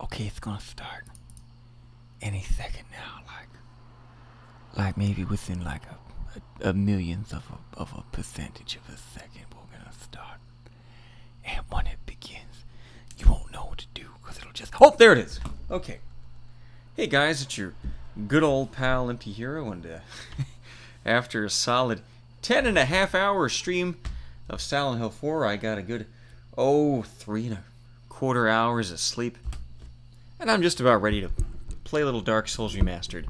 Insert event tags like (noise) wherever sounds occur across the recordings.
Okay, it's gonna start any second now, like, like maybe within like a, a, a millionth of a, of a percentage of a second, we're gonna start. And when it begins, you won't know what to do because it'll just. Oh, there it is. Okay. Hey guys, it's your good old pal Empty Hero, and uh, (laughs) after a solid ten and a half hour stream of Silent Hill 4, I got a good oh three and a quarter hours of sleep, and I'm just about ready to play a little Dark Souls Remastered.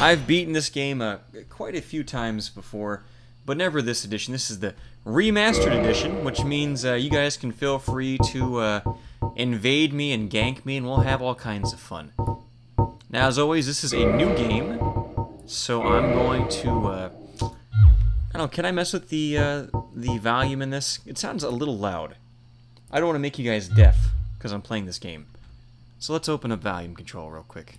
I've beaten this game uh, quite a few times before, but never this edition. This is the remastered edition, which means uh, you guys can feel free to uh, invade me and gank me, and we'll have all kinds of fun. Now, as always, this is a new game, so I'm going to. Uh, I don't know. Can I mess with the uh, the volume in this? It sounds a little loud. I don't want to make you guys deaf because I'm playing this game. So let's open up volume control real quick.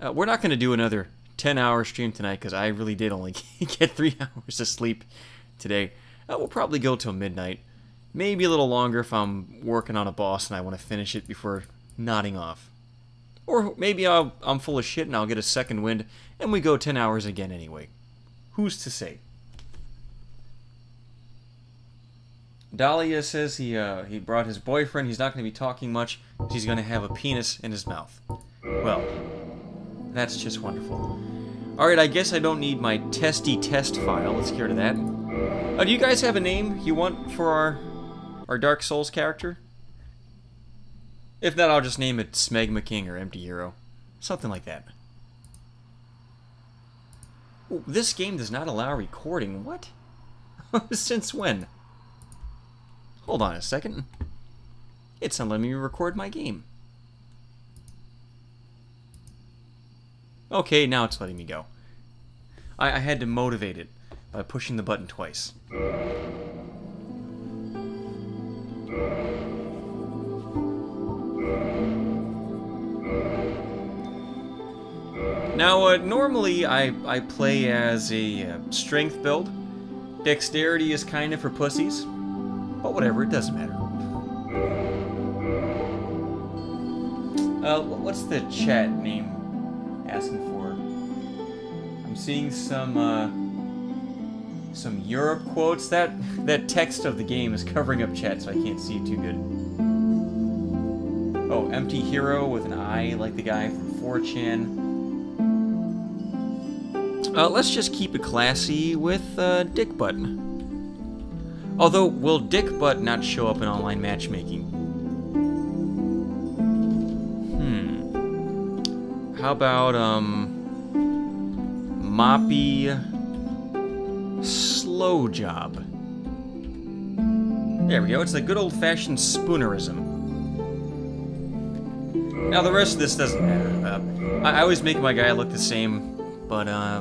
Uh, we're not going to do another 10 hour stream tonight because I really did only (laughs) get 3 hours of sleep today. Uh, we'll probably go till midnight. Maybe a little longer if I'm working on a boss and I want to finish it before nodding off. Or maybe i am full of shit and I'll get a second wind and we go 10 hours again anyway. Who's to say? Dahlia says he uh, he brought his boyfriend. He's not going to be talking much. He's going to have a penis in his mouth. Well, that's just wonderful. Alright, I guess I don't need my testy test file. Let's get rid of that. Uh, do you guys have a name you want for our, our Dark Souls character? If not, I'll just name it Smegma King or Empty Hero. Something like that. Ooh, this game does not allow recording. What? (laughs) Since when? Hold on a second. It's not letting me record my game. Okay, now it's letting me go. I, I had to motivate it by pushing the button twice. Now, uh, normally I, I play as a uh, strength build. Dexterity is kind of for pussies. But whatever, it doesn't matter. Uh, what's the chat name asking for? I'm seeing some, uh, some Europe quotes. That, that text of the game is covering up chat, so I can't see it too good. Oh, Empty Hero with an eye, like the guy from 4chan. Uh, let's just keep it classy with uh, Dick Button. Although, will Dick Butt not show up in online matchmaking? Hmm. How about, um... Moppy... Slow Job. There we go, it's the good old-fashioned spoonerism. Now, the rest of this doesn't matter. Uh, I, I always make my guy look the same, but, uh...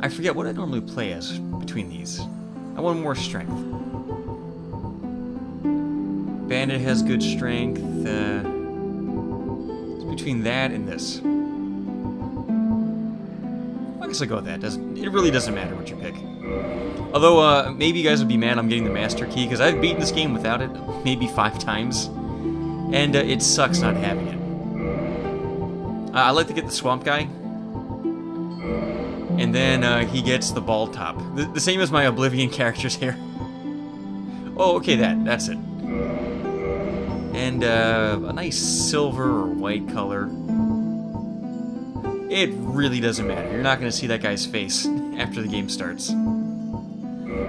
I forget what I normally play as between these. I want more strength. Bandit has good strength. Uh, between that and this. I guess I'll go with that. Doesn't it really doesn't matter what you pick. Although uh, maybe you guys would be mad I'm getting the master key because I've beaten this game without it maybe five times, and uh, it sucks not having it. Uh, I like to get the swamp guy, and then uh, he gets the ball top. The, the same as my Oblivion (laughs) characters here. oh, okay, that that's it and uh, a nice silver or white color. It really doesn't matter. You're not going to see that guy's face (laughs) after the game starts.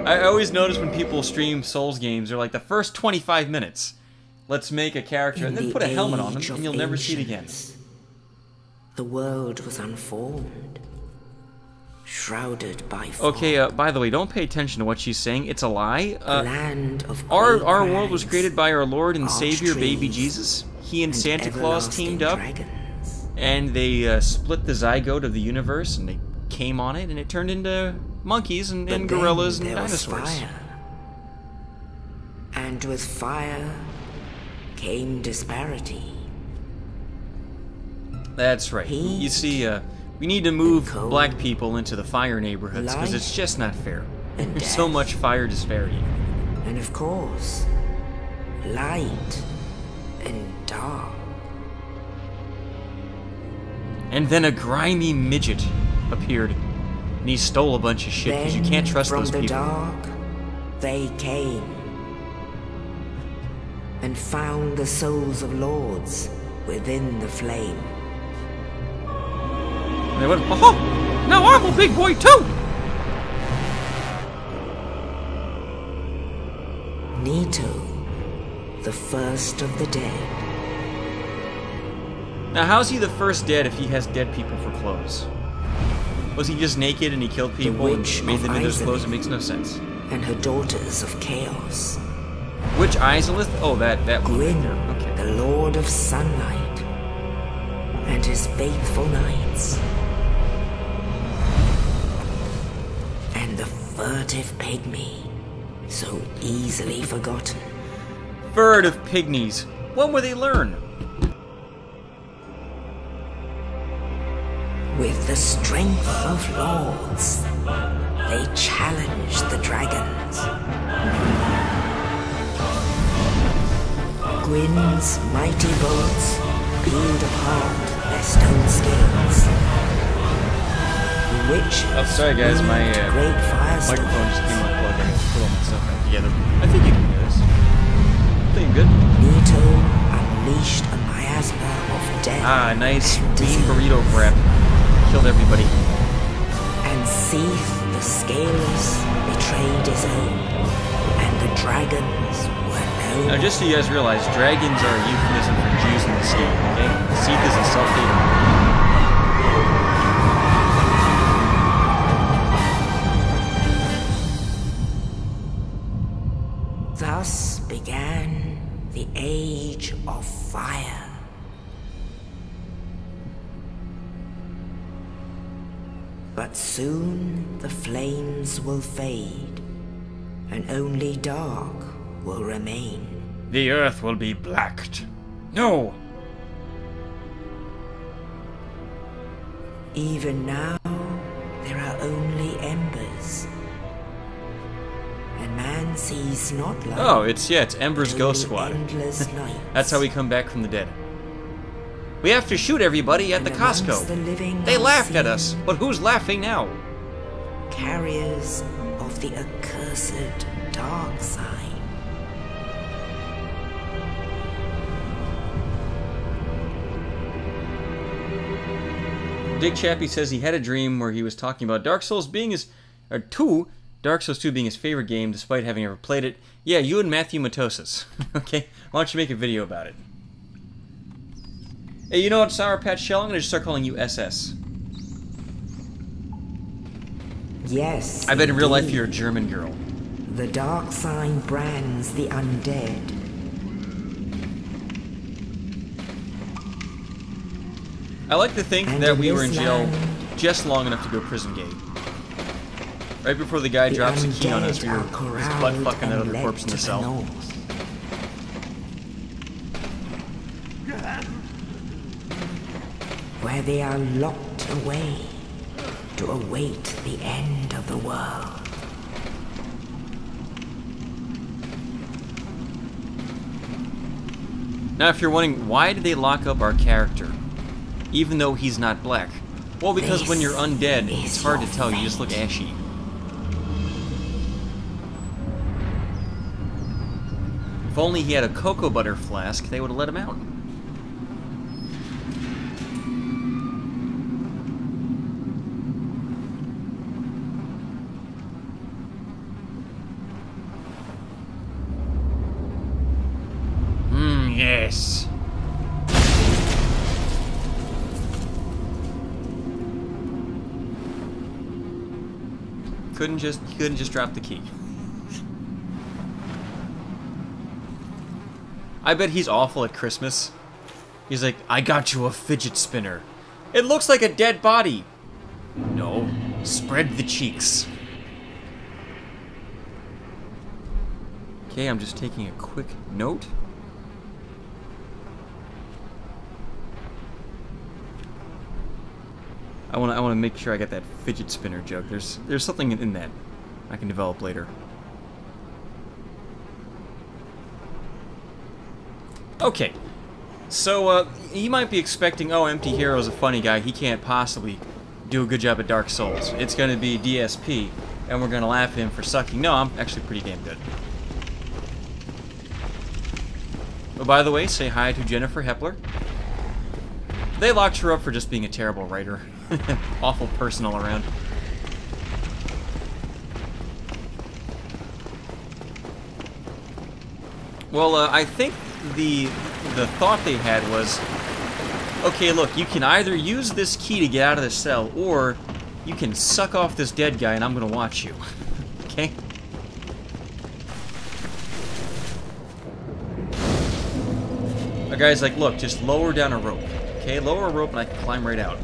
I always notice when people stream Souls games, they're like, the first 25 minutes, let's make a character, and then put a helmet on them, and you'll never see it again. The world was unformed shrouded by fog. Okay, uh, by the way, don't pay attention to what she's saying. It's a lie. Uh, land of our our world was created by our Lord and Savior, baby Jesus. He and, and Santa Claus teamed up, dragons. and they uh, split the zygote of the universe, and they came on it, and it turned into monkeys and, and gorillas and dinosaurs. Fire. And with fire came disparity. That's right. Heat you see, uh, we need to move black people into the fire neighborhoods because it's just not fair. There's (laughs) so much fire disparity. And of course, light and dark. And then a grimy midget appeared, and he stole a bunch of shit because you can't trust from those the people. dark, they came and found the souls of lords within the flame. And they went, oh, now I'm a big boy too. Nito, the first of the dead. Now, how's he the first dead if he has dead people for clothes? Was he just naked and he killed people and made them into his clothes? It makes no sense. and her daughters of chaos. Which Izalith? Oh, that that one Gwyn, there. Okay. the Lord of Sunlight, and his faithful knights. Furtive pygmy, so easily forgotten. Bird of pygmies. When will they learn? With the strength of lords, they challenged the dragons. Gwyn's mighty bolts peeled apart their stone scales. The witch Oh, sorry guys, my uh, great firestorms. Microphone just came unplugged. I have to put all my stuff back together. I think you can hear this. I think I'm good. Nito unleashed a miasma of death Ah, nice and bean burrito prep. Killed everybody. And Seath the Scaleless betrayed his own, and the dragons were no Now, just so you guys realize, dragons are a euphemism for Jews in this game, okay? Seath is a self-hater. Will fade, and only dark will remain. The earth will be blacked. No! Even now, there are only embers. And man sees not light. Oh, it's, yeah, it's Ember's Ghost Squad. (laughs) That's how we come back from the dead. We have to shoot everybody at And the Costco. the They laughed at us, but who's laughing now? Carriers of the accursed dark sign. Dick Chappie says he had a dream where he was talking about Dark Souls being his, or two, Dark Souls 2 being his favorite game despite having never played it. Yeah, you and Matthew Matosis. (laughs) okay, why don't you make a video about it? Hey, you know what, Sour Patch Shell? I'm gonna just start calling you SS. Yes. I bet in real life you're a German girl. The dark sign brands the undead. I like to think And that we were in jail land- just long enough to go prison gate. Right before the guy The drops the key on us, we were just butt fucking that other corpse in the cell. north. Where they are locked away to await the end of the world. Now, if you're wondering, why did they lock up our character, even though he's not black? Well, because when you're undead, it's hard to tell. You just look ashy. If only he had a cocoa butter flask, they would have let him out. Just he couldn't just drop the key. I bet he's awful at Christmas. He's like, I got you a fidget spinner. It looks like a dead body. No, spread the cheeks. Okay, I'm just taking a quick note. I want to I want to make sure I get that fidget spinner joke. There's there's something in, that I can develop later. Okay. So, uh, he might be expecting, oh, Empty Hero's a funny guy. He can't possibly do a good job at Dark Souls. It's going to be DSP, and we're going to laugh at him for sucking. No, I'm actually pretty damn good. Oh, by the way, say hi to Jennifer Hepler. They locked her up for just being a terrible writer. (laughs) Awful person all around. Well, uh, I think the the thought they had was, okay, look, you can either use this key to get out of the cell, or you can suck off this dead guy, and I'm gonna watch you. (laughs) okay? A guy's like, look, just lower down a rope. Okay, lower a rope, and I can climb right out.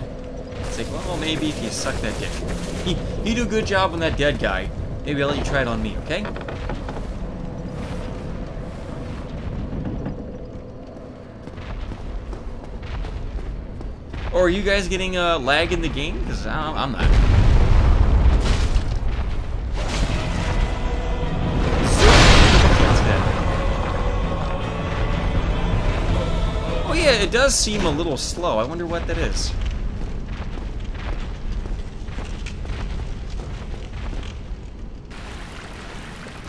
It's like, well, maybe if you suck that dick. You, do a good job on that dead guy. Maybe I'll let you try it on me, okay? Or are you guys getting uh, lag in the game? Because I'm not. Oh yeah, it does seem a little slow. I wonder what that is.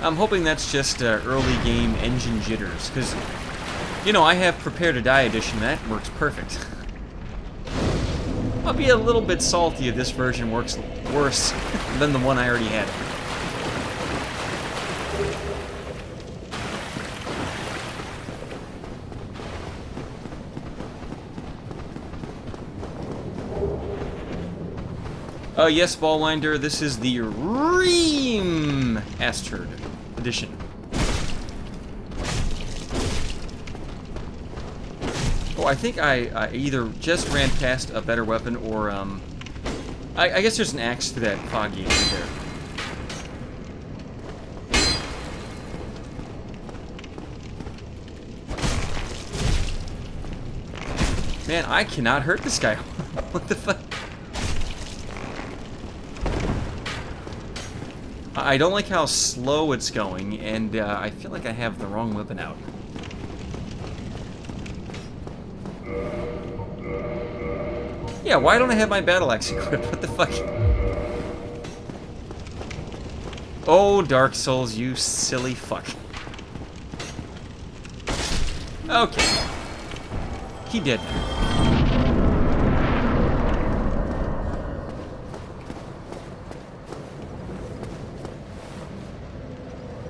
I'm hoping that's just uh, early game engine jitters, because, you know, I have Prepare to Die edition, that works perfect. I'll be a little bit salty if this version works worse than the one I already had. Uh, yes, Ballwinder, this is the Ream Asterd edition. Oh, I think I, I, either just ran past a better weapon or, um... I, I guess there's an axe to that foggy right there. Man, I cannot hurt this guy. (laughs) what the fuck? I don't like how slow it's going, and uh, I feel like I have the wrong weapon out. Yeah, why don't I have my battle axe (laughs) equipped? What the fuck? Oh, Dark Souls, you silly fuck. Okay. He did.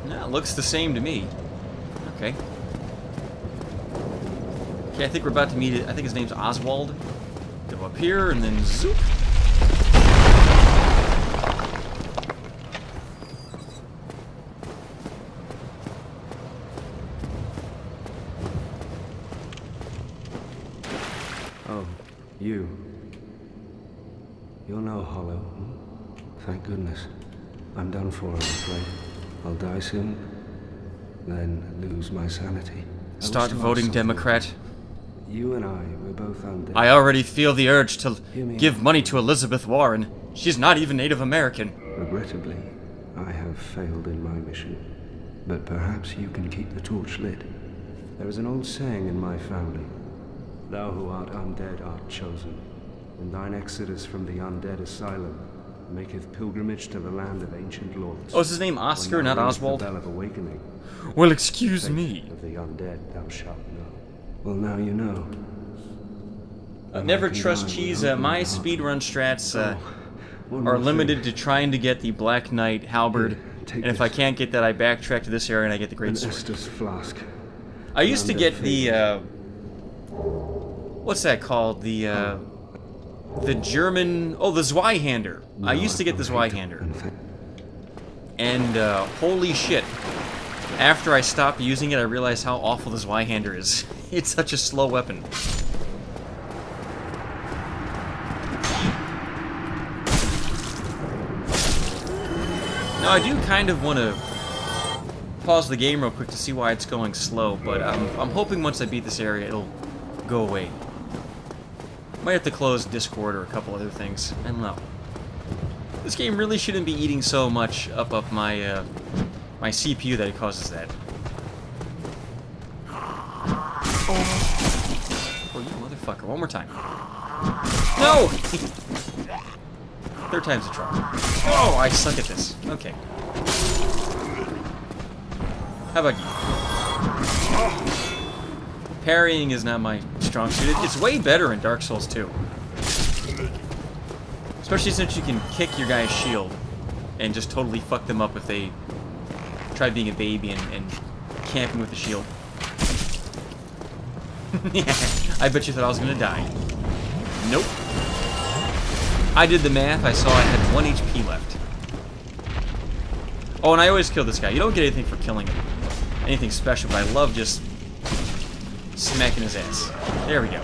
No, looks the same to me. Okay. Okay, I think we're about to meet, I think his name's Oswald. Go up here and then zoop. Oh, you. You're no hollow. Thank goodness. I'm done for, I'm afraid. I'll die soon, then lose my sanity. I Start wish to ask voting. Democrat. You and I, we're both undead. I already feel the urge to give out. money to Elizabeth Warren. She's not even Native American. Regrettably, I have failed in my mission. But perhaps you can keep the torch lit. There is an old saying in my family Thou who art undead art chosen, and thine exodus from the undead asylum maketh pilgrimage to the land of ancient lords. Oh, is his name Oscar, not Oswald? bell of awakening, Well, excuse me. Of the undead thou shalt know. Well, now you know. Never trust cheese. Uh, my speedrun strats uh, Oh, are limited thing. to trying to get the Black Knight halberd. Take And if I can't get that, I backtrack to this area and I get the An Great Sword. Estus flask. I used to get the, uh, what's that called? The, uh, the German, oh, the Zweihander. I used to get the Zweihander. and And, uh, holy shit. After I stopped using it, I realized how awful the Zweihander is. (laughs) It's such a slow weapon. Now, I do kind of want to pause the game real quick to see why it's going slow, but I'm, I'm hoping once I beat this area, it'll go away. Might have to close Discord or a couple other things. I don't know. This game really shouldn't be eating so much up up my uh, my CPU that it causes that. Oh you motherfucker. One more time. No! (laughs) Third time's a charm. Oh, I suck at this. Okay. How about you? Parrying is not my strong suit. It's way better in Dark Souls 2. Especially since you can kick your guy's shield and just totally fuck them up if they try being a baby and, and camping with the shield. (laughs) I bet you thought I was gonna die. Nope. I did the math, I saw I had 1 HP left. Oh, and I always kill this guy. You don't get anything for killing him. Anything special, but I love just smacking his ass. There we go.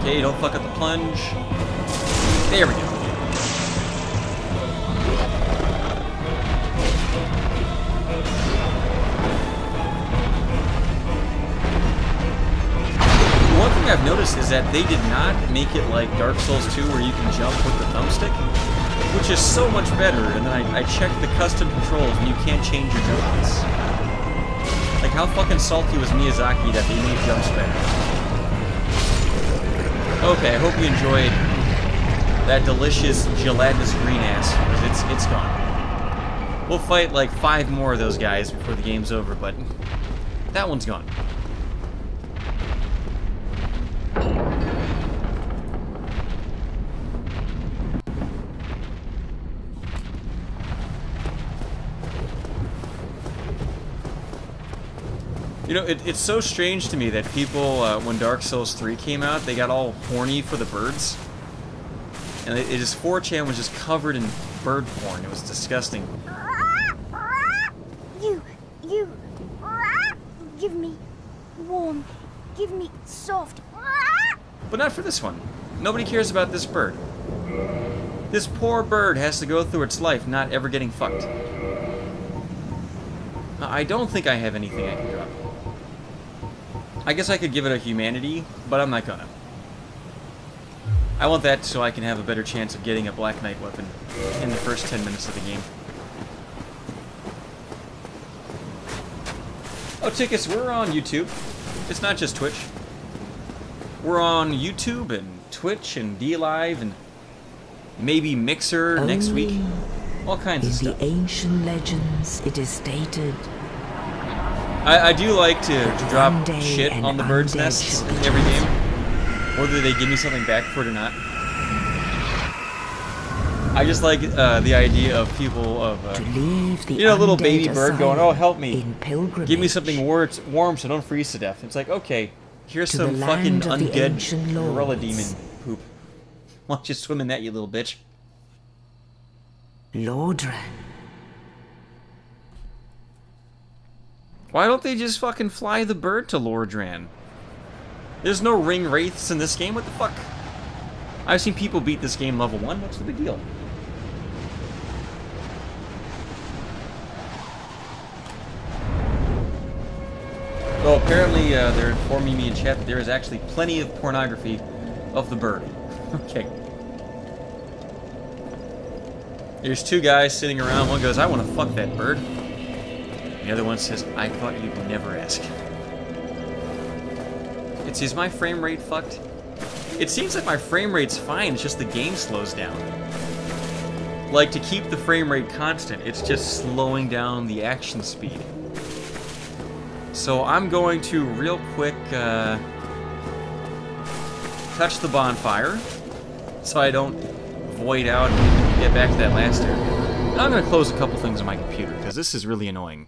Okay, don't fuck up the plunge. There we go. Thing I've noticed is that they did not make it like Dark Souls 2 where you can jump with the thumbstick, which is so much better. And then I, I checked the custom controls and you can't change your jumps. Like how fucking salty was Miyazaki that they made jumps better? Okay, I hope you enjoyed that delicious gelatinous green ass, because it's it's gone. We'll fight like five more of those guys before the game's over, but that one's gone. You know, it, it's so strange to me that people, uh, when Dark Souls 3 came out, they got all horny for the birds. And it, it just, 4chan was just covered in bird porn. It was disgusting. You, you, give me warm, give me soft. But not for this one. Nobody cares about this bird. This poor bird has to go through its life not ever getting fucked. I don't think I have anything I can drop. I guess I could give it a humanity, but I'm not gonna. I want that so I can have a better chance of getting a Black Knight weapon in the first 10 minutes of the game. Oh, tickets, we're on YouTube. It's not just Twitch. We're on YouTube and Twitch and DLive and maybe Mixer next week. Oh, All kinds In of the stuff. ancient legends, it is stated I, I do like to That drop shit on the bird's nests be every game. Whether they give me something back for it or not. I just like uh, the idea of people of uh, to you know, a little baby bird going, "Oh, help me. In give me something war- warm so don't freeze to death. It's like, okay, here's To some fucking land of the undead gorilla demon poop. (laughs) Why don't you swim in that, you little bitch? Lordran. Why don't they just fucking fly the bird to Lordran? There's no ring wraiths in this game. What the fuck? I've seen people beat this game level one. What's the big deal? Well, apparently uh, they're informing me in chat that there is actually plenty of pornography of the bird. (laughs) okay. There's two guys sitting around. One goes, "I want to fuck that bird." The other one says, I thought you'd never ask. It's is my frame rate fucked? It seems like my frame rate's fine, it's just the game slows down. Like, to keep the frame rate constant, it's just slowing down the action speed. So I'm going to real quick uh, touch the bonfire so I don't void out and get back to that last area. And I'm going to close a couple things on my computer because this is really annoying.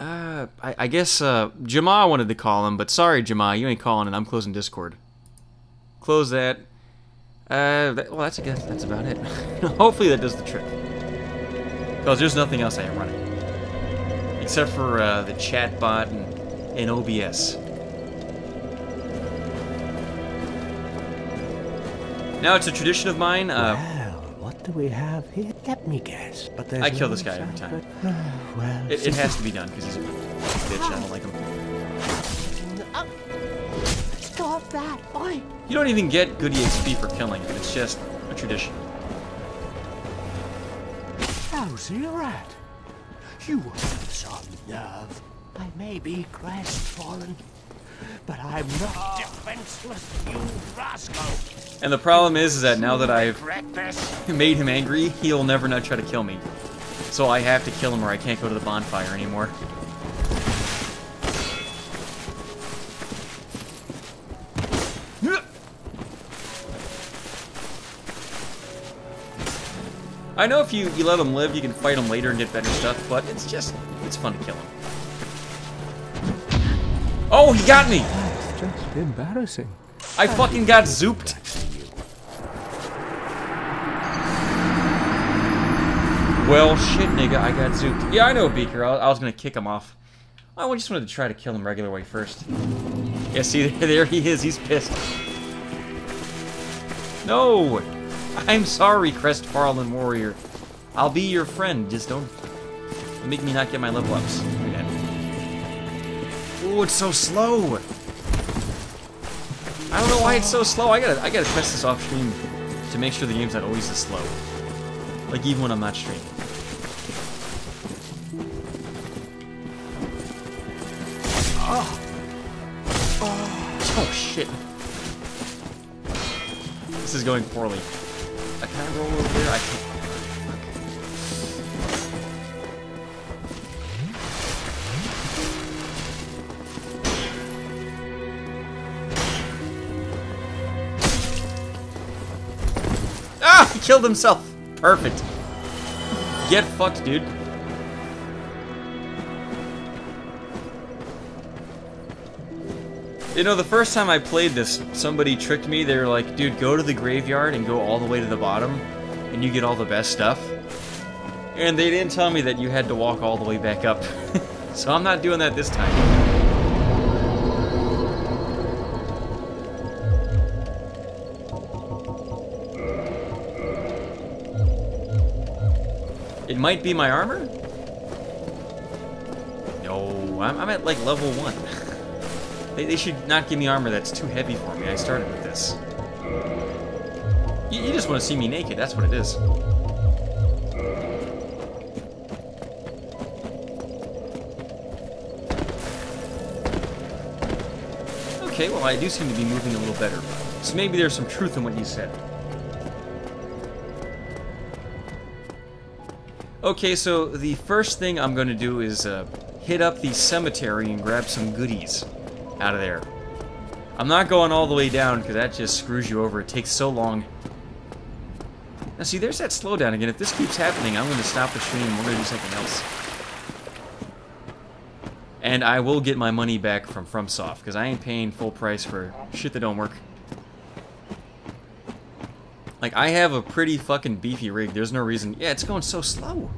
Uh, I, I guess uh, Jama wanted to call him, but sorry, Jama, you ain't calling, and I'm closing Discord. Close that. Uh, that, well, that's I guess that's about it. (laughs) Hopefully that does the trick. Because there's nothing else I am running, except for uh, the chat bot and, and OBS. Now it's a tradition of mine. Uh, do we have here? Let me guess. But there's I kill this guy every sign time. of- well, It, it has to be done because he's a bitch. I don't like him. Stop that! Oi! You don't even get good EXP for killing. It's just a tradition. How's your rat? You have some nerve. I may be crestfallen, but I'm not defenseless, you rascal! And the problem is, is that now that I've made him angry, he'll never not try to kill me. So I have to kill him or I can't go to the bonfire anymore. I know if you, you let him live, you can fight him later and get better stuff, but it's just, it's fun to kill him. Oh, he got me! It's just embarrassing. I fucking got zooped. Well, shit, nigga, I got zooped. Yeah, I know, Beaker. I, I was gonna kick him off. Oh, I just wanted to try to kill him regular way first. Yeah, see, (laughs) there he is. He's pissed. No! I'm sorry, Crestfallen Warrior. I'll be your friend. Just don't make me not get my level ups. Ooh, it's so slow. I don't know why it's so slow. I gotta, I gotta test this off stream to make sure the game's not always this slow. Like even when I'm not streaming. Oh Oh shit. This is going poorly. I can I roll over there? I can't. Ah! He killed himself! Perfect. Get fucked, dude. You know, the first time I played this, somebody tricked me. They were like, dude, go to the graveyard and go all the way to the bottom, and you get all the best stuff. And they didn't tell me that you had to walk all the way back up. (laughs) so I'm not doing that this time. Might be my armor? No, I'm, I'm at like level one. (laughs) They, they should not give me armor that's too heavy for me. I started with this. You, you just want to see me naked, that's what it is. Okay, well I do seem to be moving a little better. So maybe there's some truth in what you said. Okay, so the first thing I'm going to do is uh, hit up the cemetery and grab some goodies out of there. I'm not going all the way down because that just screws you over. It takes so long. Now see, there's that slowdown again. If this keeps happening, I'm going to stop the stream we're going to do something else. And I will get my money back from FromSoft because I ain't paying full price for shit that don't work. Like, I have a pretty fucking beefy rig. There's no reason. Yeah, it's going so slow.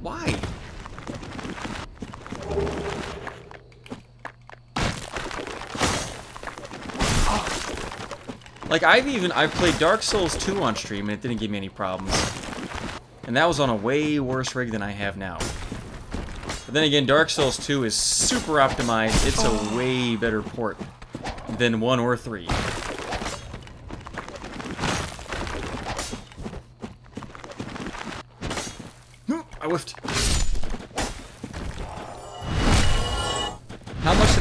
Why? Like, I've even, I've played Dark Souls 2 on stream, and it didn't give me any problems. And that was on a way worse rig than I have now. But then again, Dark Souls 2 is super optimized. It's a oh. way better port than 1 or 3.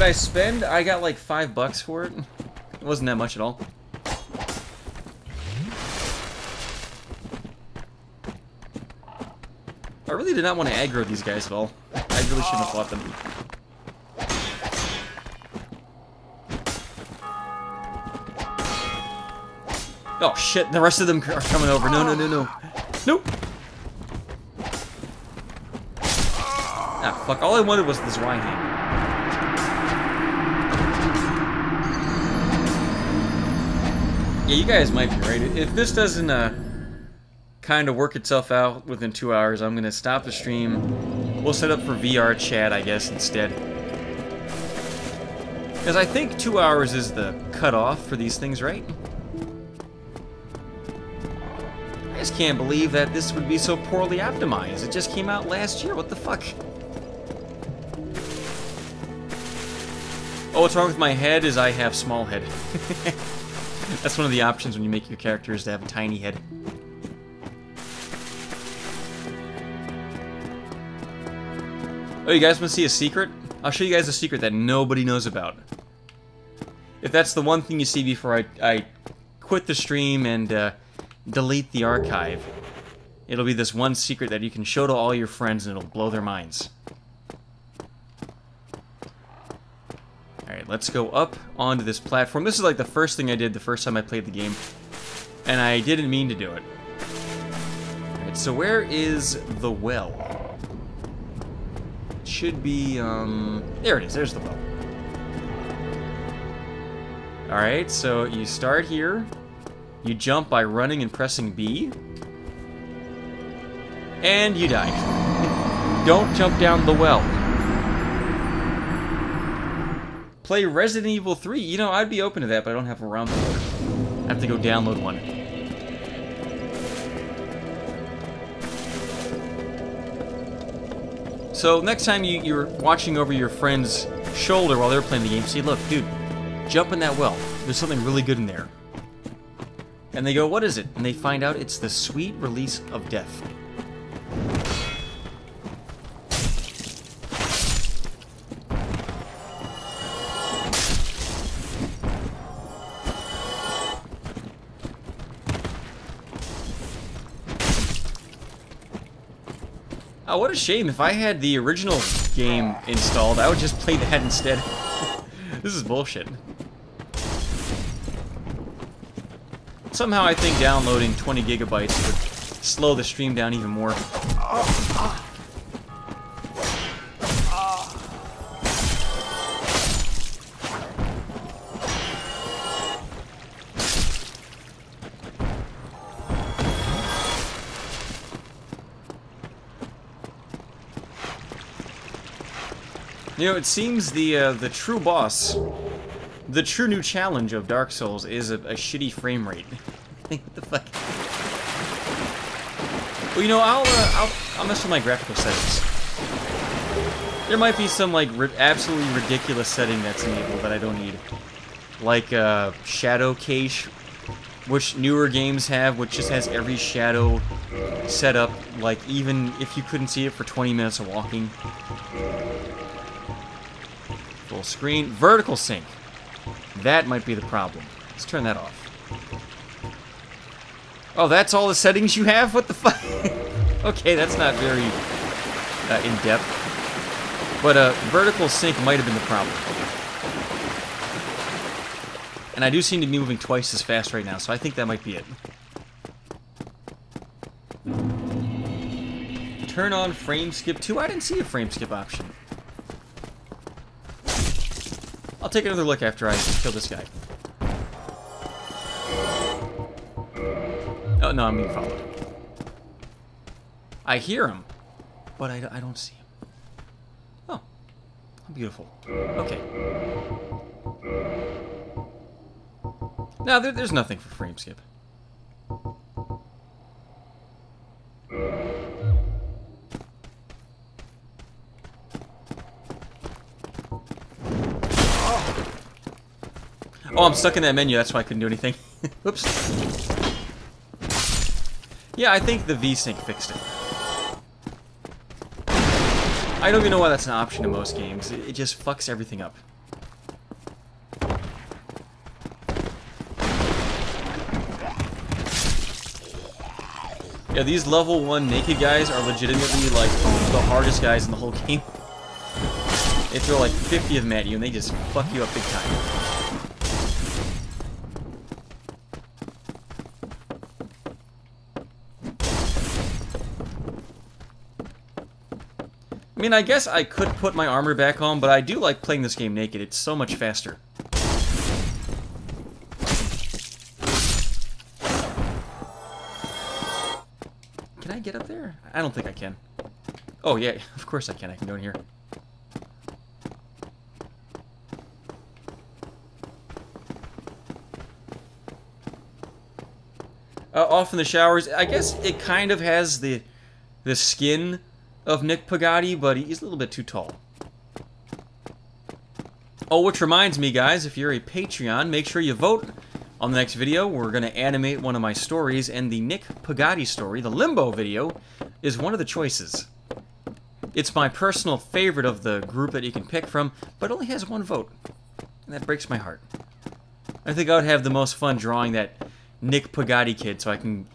I spend? I got like five bucks for it. It wasn't that much at all. I really did not want to aggro these guys at all. I really shouldn't have fought them. Oh shit, the rest of them are coming over. No, no, no, no. Nope. Ah, fuck. All I wanted was this Zweihain. Yeah, you guys might be right. If this doesn't, uh, kind of work itself out within two hours, I'm gonna stop the stream. We'll set up for VR chat, I guess, instead. Because I think two hours is the cutoff for these things, right? I just can't believe that this would be so poorly optimized. It just came out last year. What the fuck? Oh, what's wrong with my head is I have small head. (laughs) That's one of the options when you make your characters to have a tiny head. Oh, you guys want to see a secret? I'll show you guys a secret that nobody knows about. If that's the one thing you see before I, I quit the stream and uh, delete the archive, it'll be this one secret that you can show to all your friends and it'll blow their minds. Let's go up onto this platform. This is like the first thing I did the first time I played the game. And I didn't mean to do it. So where is the well? It should be, um... There it is, there's the well. Alright, so you start here. You jump by running and pressing B. And you die. (laughs) Don't jump down the well. Play Resident Evil 3. You know, I'd be open to that, but I don't have a ROM I have to go download one. So next time you, you're watching over your friend's shoulder while they're playing the game, say, look, dude, jump in that well. There's something really good in there. And they go, what is it? And they find out it's the sweet release of death. Oh, what a shame. If I had the original game installed, I would just play that instead. (laughs) this is bullshit. Somehow I think downloading 20 gigabytes would slow the stream down even more. You know, it seems the uh, the true boss, the true new challenge of Dark Souls is a, a shitty frame rate. (laughs) what the fuck? Well, you know, I'll, uh, I'll I'll mess with my graphical settings. There might be some like absolutely ridiculous setting that's enabled that I don't need, like uh, Shadow Cache, which newer games have, which just has every shadow set up, like even if you couldn't see it for 20 minutes of walking. Full screen. Vertical sync. That might be the problem. Let's turn that off. Oh, that's all the settings you have? What the fuck? (laughs) okay, that's not very uh, in-depth. But uh, vertical sync might have been the problem. And I do seem to be moving twice as fast right now, so I think that might be it. Turn on frame skip 2? I didn't see a frame skip option. I'll take another look after I kill this guy. Oh, no, I'm being followed. I hear him, but I, I don't see him. Oh, how beautiful. Okay. Now, there, there's nothing for frame skip. Oh, I'm stuck in that menu, that's why I couldn't do anything. (laughs) Oops. Yeah, I think the V-Sync fixed it. I don't even know why that's an option in most games. It, it just fucks everything up. Yeah, these level 1 naked guys are legitimately, like, the hardest guys in the whole (laughs) game. They throw, like, 50 of them at you, and they just fuck you up big time. Mean, I guess I could put my armor back on, but I do like playing this game naked. It's so much faster. Can I get up there? I don't think I can. Oh, yeah, (laughs) of course I can. I can go in here. Uh, off in the showers. I guess it kind of has the the skin of Nick Pagani, but he's a little bit too tall. Oh, which reminds me, guys, if you're a Patreon, make sure you vote on the next video. We're going to animate one of my stories, and the Nick Pagati story, the Limbo video, is one of the choices. It's my personal favorite of the group that you can pick from, but only has one vote. And that breaks my heart. I think I would have the most fun drawing that Nick Pagati kid so I can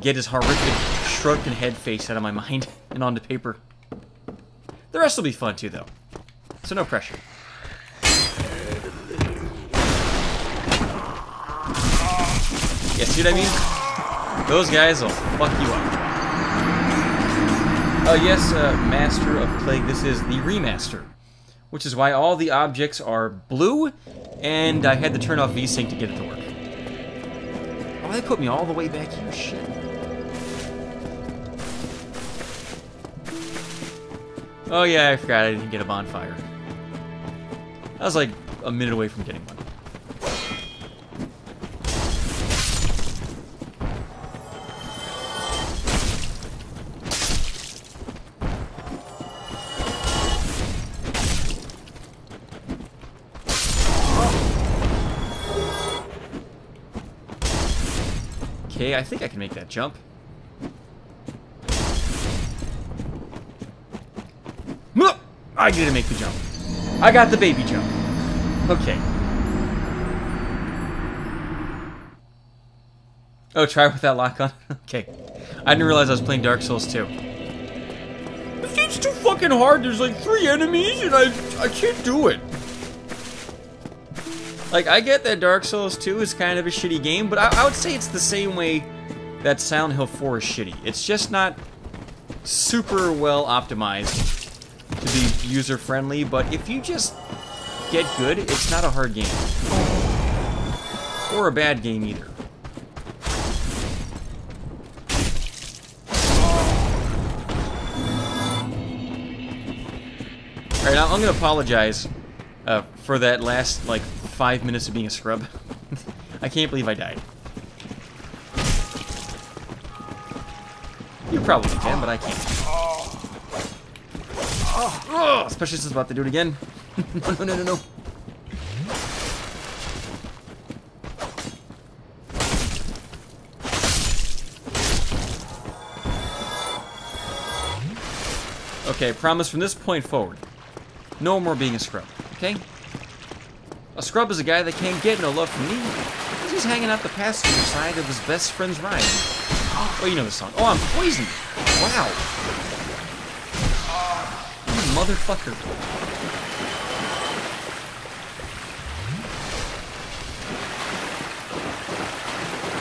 get his horrific shrunken head face out of my mind (laughs) and onto paper. The rest will be fun too, though. So no pressure. Yeah, see what I mean? Those guys will fuck you up. Oh yes, uh, Master of Plague, this is the remaster. Which is why all the objects are blue, and I had to turn off VSync to get it to work. Oh, they put me all the way back here, shit. Oh yeah, I forgot I didn't get a bonfire. I was like a minute away from getting one. Okay, I think I can make that jump. Nope! I didn't make the jump. I got the baby jump. Okay. Oh, try with that lock on? (laughs) okay. I didn't realize I was playing Dark Souls 2. This game's too fucking hard. There's like three enemies and I, I can't do it. Like, I get that Dark Souls 2 is kind of a shitty game, but I, I would say it's the same way that Silent Hill 4 is shitty. It's just not super well optimized to be user-friendly, but if you just get good, it's not a hard game. Or a bad game either. Alright, I'm gonna apologize uh, for that last, like, five minutes of being a scrub. (laughs) I can't believe I died. You probably can, but I can't. Oh, oh, especially since I'm about to do it again. (laughs) no, no, no, no, no. Okay, promise from this point forward, no more being a scrub, okay? A scrub is a guy that can't get no love from me he's hanging out the passenger side of his best friend's ride. Oh, you know the song. Oh, I'm poisoned. Wow. Motherfucker.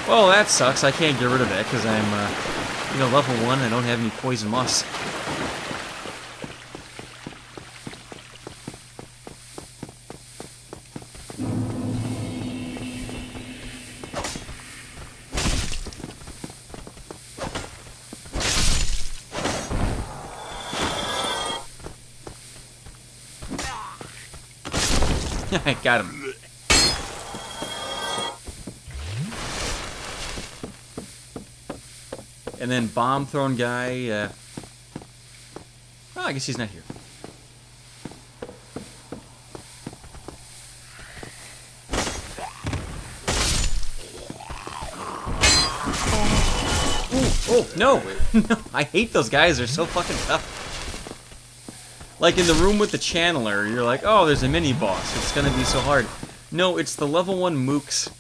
Well, that sucks. I can't get rid of that because I'm, uh, you know, level one. I don't have any poison moss. Got him. And then bomb thrown guy. Uh... Oh, I guess he's not here. Oh, no. (laughs) no. I hate those guys. They're so fucking tough. Like in the room with the channeler, you're like, oh, there's a mini boss. It's gonna be so hard. No, it's the level one mooks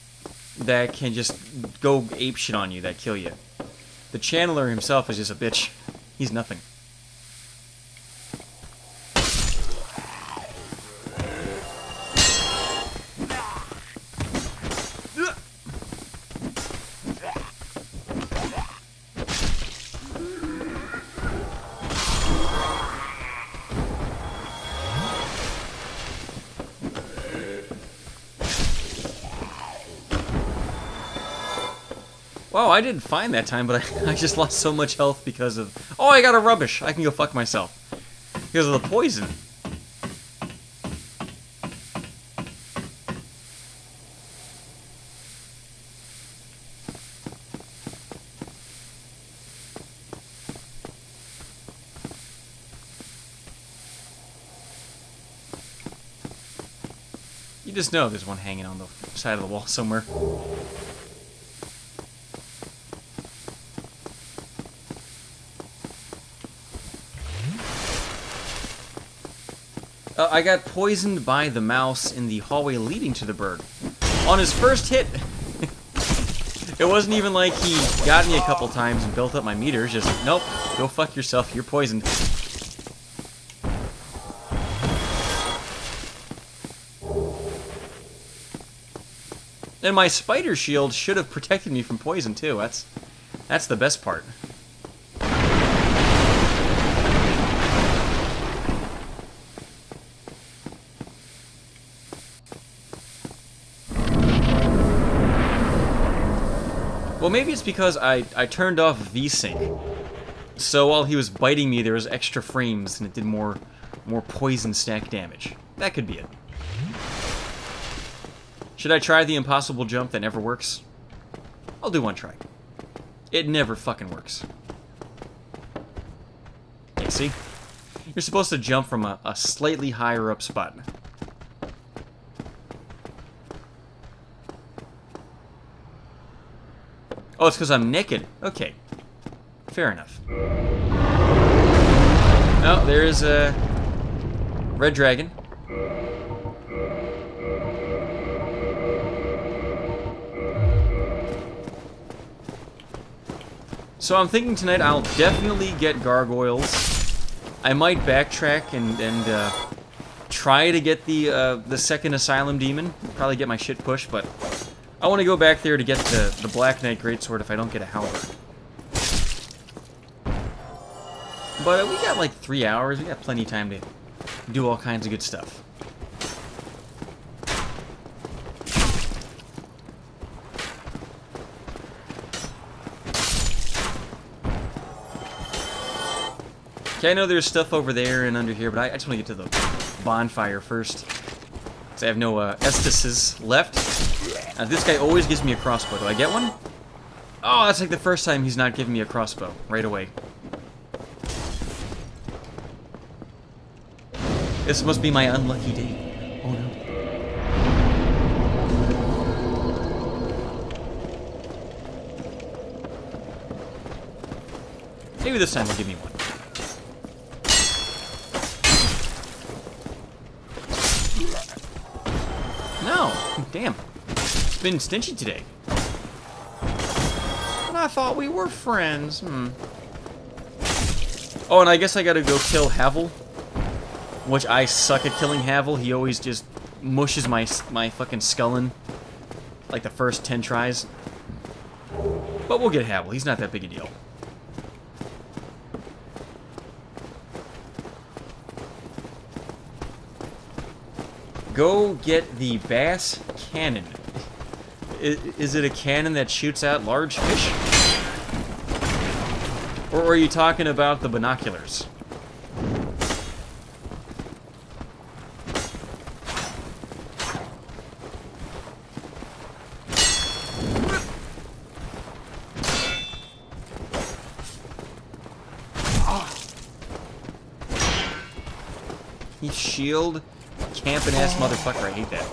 that can just go ape shit on you that kill you. The channeler himself is just a bitch. He's nothing. I didn't find that time, but I, (laughs) I just lost so much health because of... Oh, I got a rubbish! I can go fuck myself. Because of the poison. You just know there's one hanging on the side of the wall somewhere. Uh, I got poisoned by the mouse in the hallway leading to the bird. On his first hit, (laughs) it wasn't even like he got me a couple times and built up my meters. Just, nope, go fuck yourself, you're poisoned. And my spider shield should have protected me from poison too. That's that's the best part. Well, maybe it's because I, I turned off VSync. So while he was biting me, there was extra frames and it did more more poison stack damage. That could be it. Should I try the impossible jump that never works? I'll do one try. It never fucking works. Okay, see? You're supposed to jump from a, a slightly higher up spot. Oh, it's because I'm naked. Okay. Fair enough. Oh, there's a red dragon. So I'm thinking tonight I'll definitely get gargoyles. I might backtrack and and uh, try to get the uh, the second asylum demon. Probably get my shit pushed, but I want to go back there to get the the Black Knight Greatsword if I don't get a halberd. But uh, we got like three hours. We got plenty of time to do all kinds of good stuff. Okay, I know there's stuff over there and under here, but I, I just want to get to the bonfire first. I have no uh, Estises left. Now, this guy always gives me a crossbow. Do I get one? Oh, that's like the first time he's not giving me a crossbow right away. This must be my unlucky day. Oh no. Maybe this time he'll give me one. Damn. It's been stingy today. But I thought we were friends. Hmm. Oh, and I guess I gotta go kill Havel. Which I suck at killing Havel. He always just mushes my my fucking skull in. Like the first 10 tries. But we'll get Havel. He's not that big a deal. Go get the bass cannon. Is, it a cannon that shoots out large fish? Or are you talking about the binoculars? Shield camping ass motherfucker, I hate that.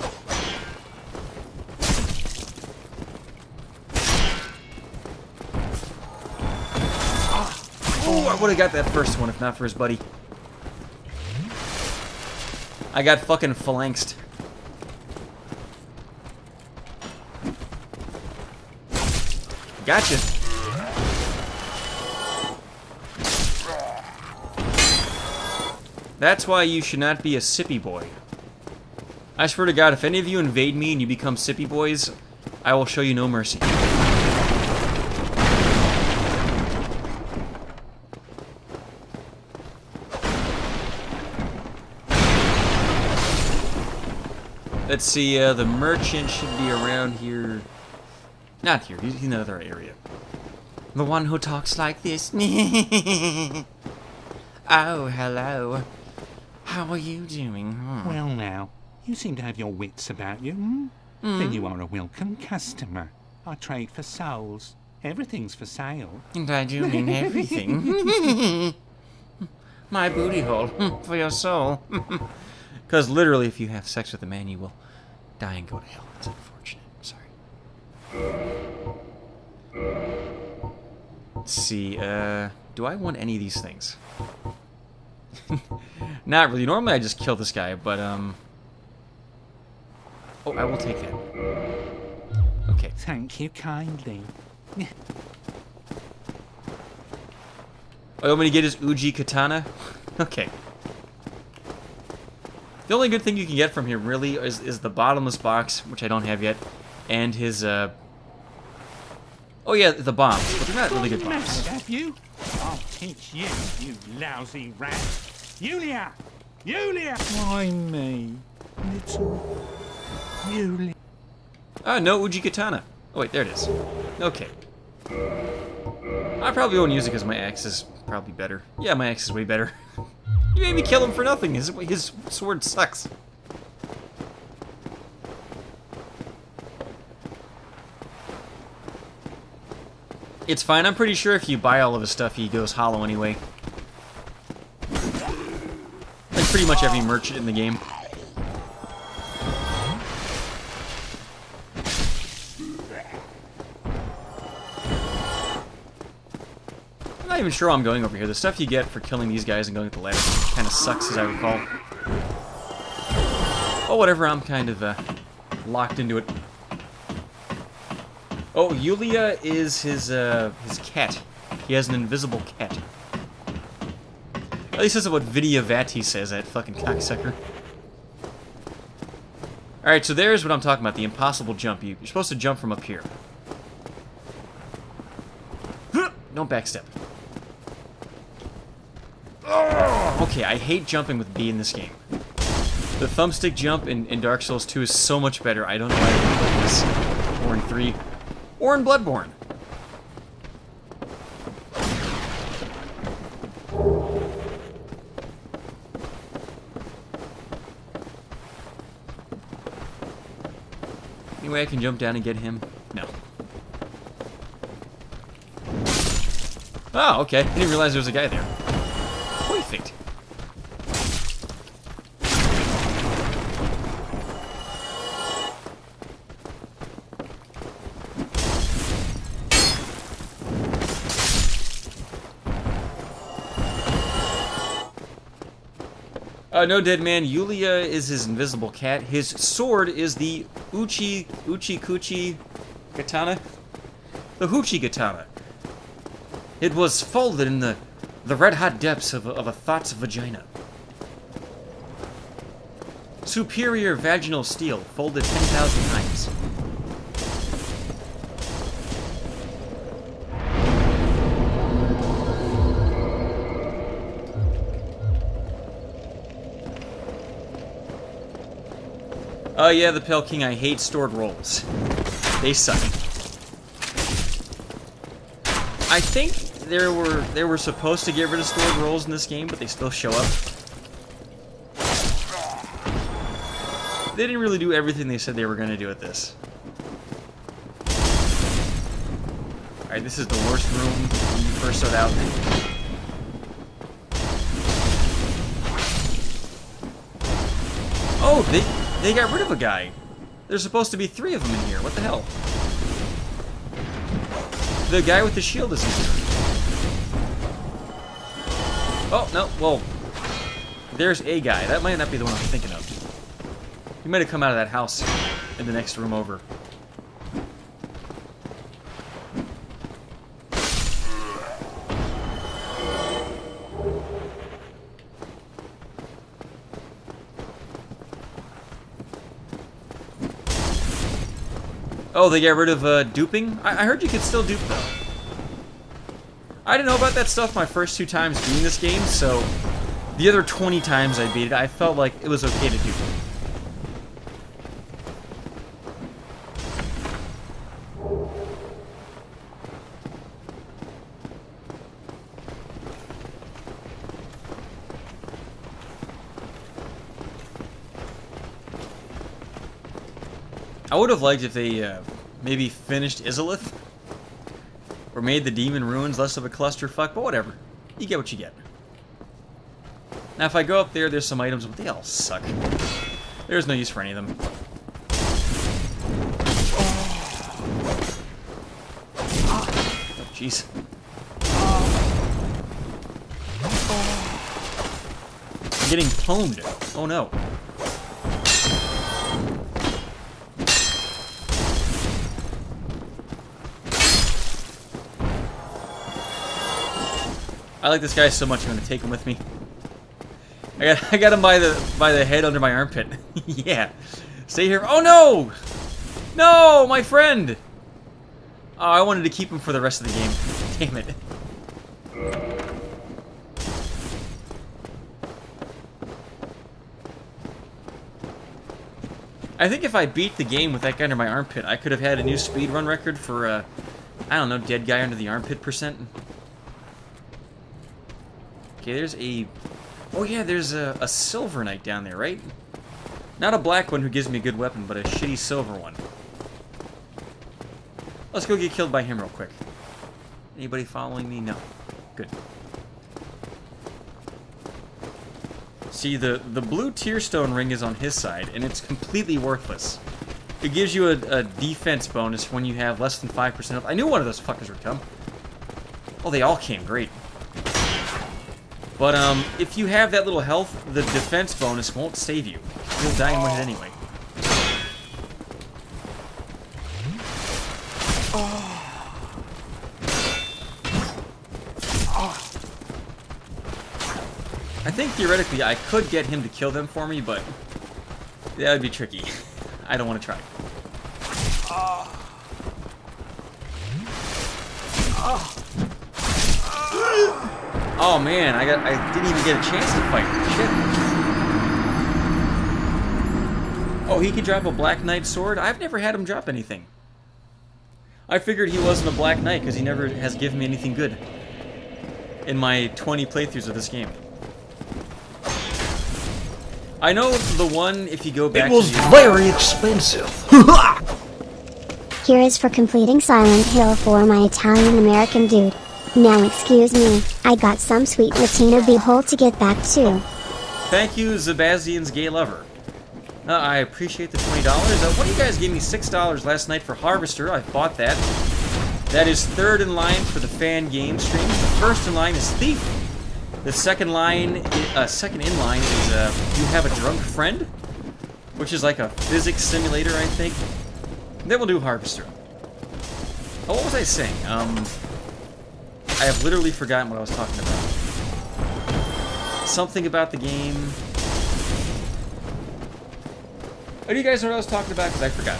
Oh, I would have got that first one if not for his buddy. I got fucking phalanxed. Gotcha. That's why you should not be a sippy boy. I swear to God, if any of you invade me and you become sippy boys, I will show you no mercy. Let's see, uh, the merchant should be around here. Not here, he's in another area. The one who talks like this. (laughs) oh, hello. How are you doing? Hmm. Well, now, you seem to have your wits about you, hmm? Then you are a welcome customer. I trade for souls. Everything's for sale. And I do mean (laughs) everything. (laughs) My booty hole (laughs) for your soul. Because literally, if you have sex with a man, you will die and go to hell. That's unfortunate. I'm sorry. Let's see. Uh, do I want any of these things? Not really. Normally I just kill this guy, but um. Oh, I will take that. Okay. Thank you kindly. Oh, you want me to get his Uchigatana? (laughs) okay. The only good thing you can get from here, really, is, is the bottomless box, which I don't have yet, and his, uh... Oh, yeah, the bombs, but they're not really good bombs. Messed you? I'll teach you, you lousy rat. Yulia! Yulia! Why me? Little Yulia. Ah, no Uchigatana. Oh, wait, there it is. Okay. I probably won't use it because my axe is probably better. Yeah, my axe is way better. (laughs) you made me kill him for nothing. His, his sword sucks. It's fine. I'm pretty sure if you buy all of his stuff, he goes hollow anyway. Like pretty much every merchant in the game. Not even sure where I'm going over here. The stuff you get for killing these guys and going up the ladder kind of sucks, as I recall. Oh, whatever. I'm kind of uh, locked into it. Oh, Yulia is his uh, his cat. He has an invisible cat. At least that's what Vidya Vaati says, that fucking cocksucker. Alright, so there's what I'm talking about, the impossible jump. You're supposed to jump from up here. Don't backstep. Okay, I hate jumping with B in this game. The thumbstick jump in, in Dark Souls 2 is so much better. I don't know why I play this. Or in 3. Or in Bloodborne. Any way I can jump down and get him? No. Oh, okay. I didn't realize there was a guy there. Uh, no, dead man. Yulia is his invisible cat. His sword is the Uchi Uchi Kuchi katana. The Hoochie katana. It was folded in the the red hot depths of of a thought's vagina. Superior vaginal steel, folded 10,000 times. Oh yeah, the Pale King, I hate stored rolls. They suck. I think there were they were supposed to get rid of stored rolls in this game, but they still show up. They didn't really do everything they said they were going to do with this. Alright, this is the worst room when you first start out. Oh, they they got rid of a guy. There's supposed to be three of them in here. What the hell? The guy with the shield isn't here. Oh, no, well, there's a guy. That might not be the one I'm thinking of. He might have come out of that house in the next room over. Oh, they get rid of uh, duping? I, I heard you could still dupe though. I didn't know about that stuff my first two times doing this game, so the other 20 times I beat it, I felt like it was okay to dupe. I would have liked if they uh, Maybe finished Izalith? Or made the Demon Ruins less of a clusterfuck, but whatever. You get what you get. Now if I go up there, there's some items, but they all suck. There's no use for any of them. Oh, jeez. I'm getting pwned. Oh no. I like this guy so much. I'm gonna take him with me. I got (laughs) I got him by the by the head under my armpit. (laughs) yeah. Stay here. Oh no! No, my friend. Oh, I wanted to keep him for the rest of the game. (laughs) Damn it. I think if I beat the game with that guy under my armpit, I could have had a new speedrun record for, uh, I don't know, dead guy under the armpit percent. Okay, there's a... Oh yeah, there's a, a silver knight down there, right? Not a black one who gives me a good weapon, but a shitty silver one. Let's go get killed by him real quick. Anybody following me? No. Good. See, the, the blue tearstone ring is on his side, and it's completely worthless. It gives you a, a defense bonus when you have less than 5% health. I knew one of those fuckers would come. Oh, they all came. Great. But, um, if you have that little health, the defense bonus won't save you. You'll die in one hit anyway. I think theoretically I could get him to kill them for me, but that would be tricky. (laughs) I don't want to try. Oh Oh, man, I got I didn't even get a chance to fight. Shit. Oh, he could drop a Black Knight sword? I've never had him drop anything. I figured he wasn't a Black Knight because he never has given me anything good in my 20 playthroughs of this game. I know the one, if you go back It was to the... very expensive. (laughs) Here is for completing Silent Hill for my Italian American dude. Now excuse me, I got some sweet Latina beehole to get back to. Thank you, Zabazian's gay lover. Uh, I appreciate the $20. Uh, one you guys gave me $6 last night for Harvester. I bought that. That is third in line for the fan game streams. The first in line is Thief. The second line, uh, second in line is uh, You Have a Drunk Friend, which is like a physics simulator, I think. Then we'll do Harvester. Oh, what was I saying? Um, I have literally forgotten what I was talking about. Something about the game. Oh, do you guys know what I was talking about? Because I forgot.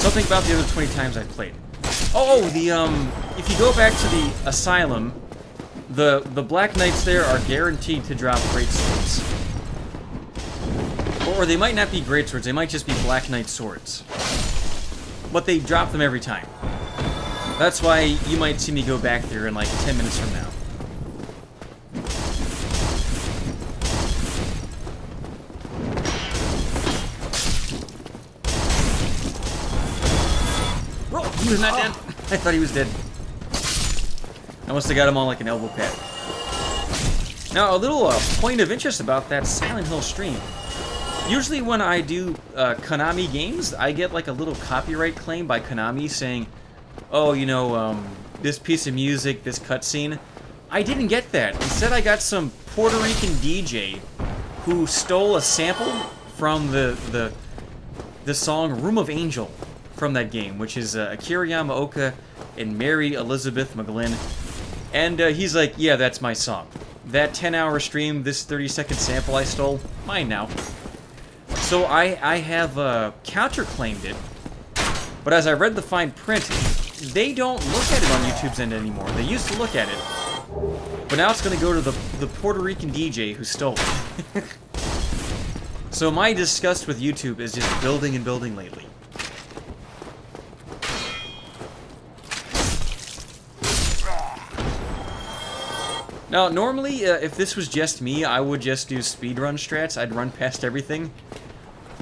Something about the other 20 times I played. Oh, the, um, if you go back to the Asylum, the, the Black Knights there are guaranteed to drop great swords. Or they might not be great swords, they might just be Black Knight swords. But they drop them every time. That's why you might see me go back there in like 10 minutes from now. Oh, he was not dead. (laughs) I thought he was dead. I must have got him on like an elbow pad. Now, a little uh, point of interest about that Silent Hill stream. Usually when I do uh, Konami games, I get like a little copyright claim by Konami saying, oh, you know, um, this piece of music, this cutscene. I didn't get that. Instead, I got some Puerto Rican DJ who stole a sample from the the the song "Room of Angel" from that game, which is uh, Akira Yamaoka and Mary Elizabeth McGlynn. And uh, he's like, "Yeah, that's my song. That 10-hour stream, this 30-second sample I stole, mine now." So I I have uh, counterclaimed it, but as I read the fine print, they don't look at it on YouTube's end anymore. They used to look at it, but now it's going to go to the the Puerto Rican DJ who stole it. (laughs) so my disgust with YouTube is just building and building lately. Now, normally, uh, if this was just me, I would just do speedrun strats. I'd run past everything.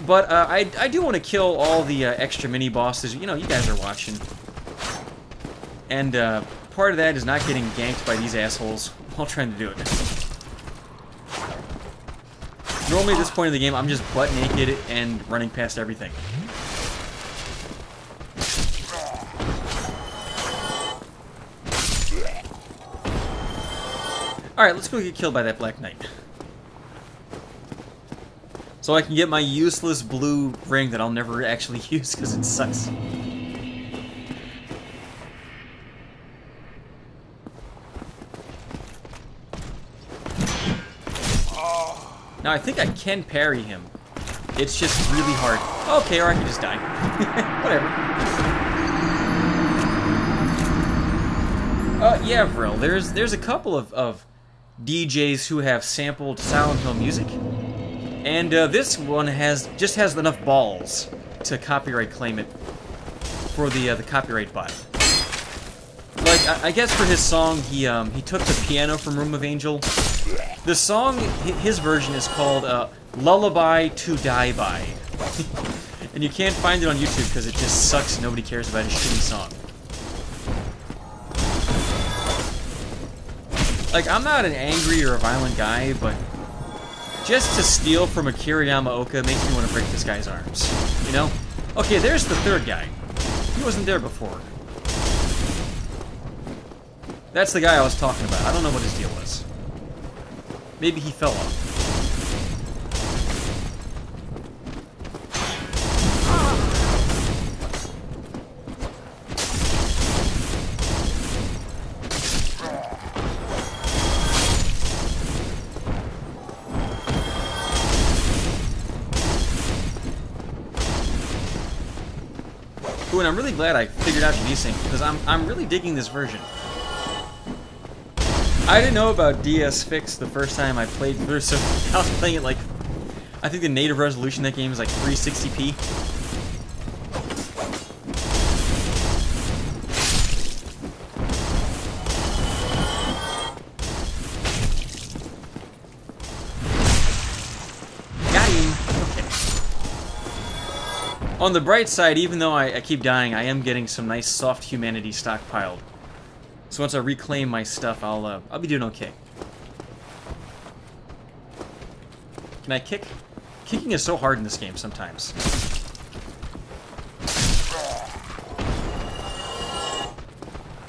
But uh, I, I do want to kill all the uh, extra mini-bosses. You know, you guys are watching. And uh, part of that is not getting ganked by these assholes while trying to do it. Normally at this point in the game, I'm just butt naked and running past everything. Alright, let's go get killed by that Black Knight. So I can get my useless blue ring that I'll never actually (laughs) use because it sucks. Now I think I can parry him. It's just really hard. Okay, or I can just die. (laughs) Whatever. Uh, yeah, Vril, there's there's a couple of, of DJs who have sampled Silent Hill music. And uh, this one has just has enough balls to copyright claim it for the uh, the copyright bot. Like I, I guess for his song, he um, he took the piano from Room of Angel. The song, his version is called uh, "Lullaby to Die By," (laughs) and you can't find it on YouTube because it just sucks. Nobody cares about his shitty song. Like I'm not an angry or a violent guy, but just to steal from Akira Yamaoka makes me want to break this guy's arms. You know? Okay, there's the third guy. He wasn't there before. That's the guy I was talking about. I don't know what his deal was. Maybe he fell off. Ooh, and I'm really glad I figured out the VSync because I'm I'm really digging this version. I didn't know about DS Fix the first time I played through, so (laughs) I was playing it like I think the native resolution that game is like 360p. Got him. Okay. On the bright side, even though I, I keep dying, I am getting some nice soft humanity stockpiled. So once I reclaim my stuff, I'll uh, I'll be doing okay. Can I kick? Kicking is so hard in this game sometimes.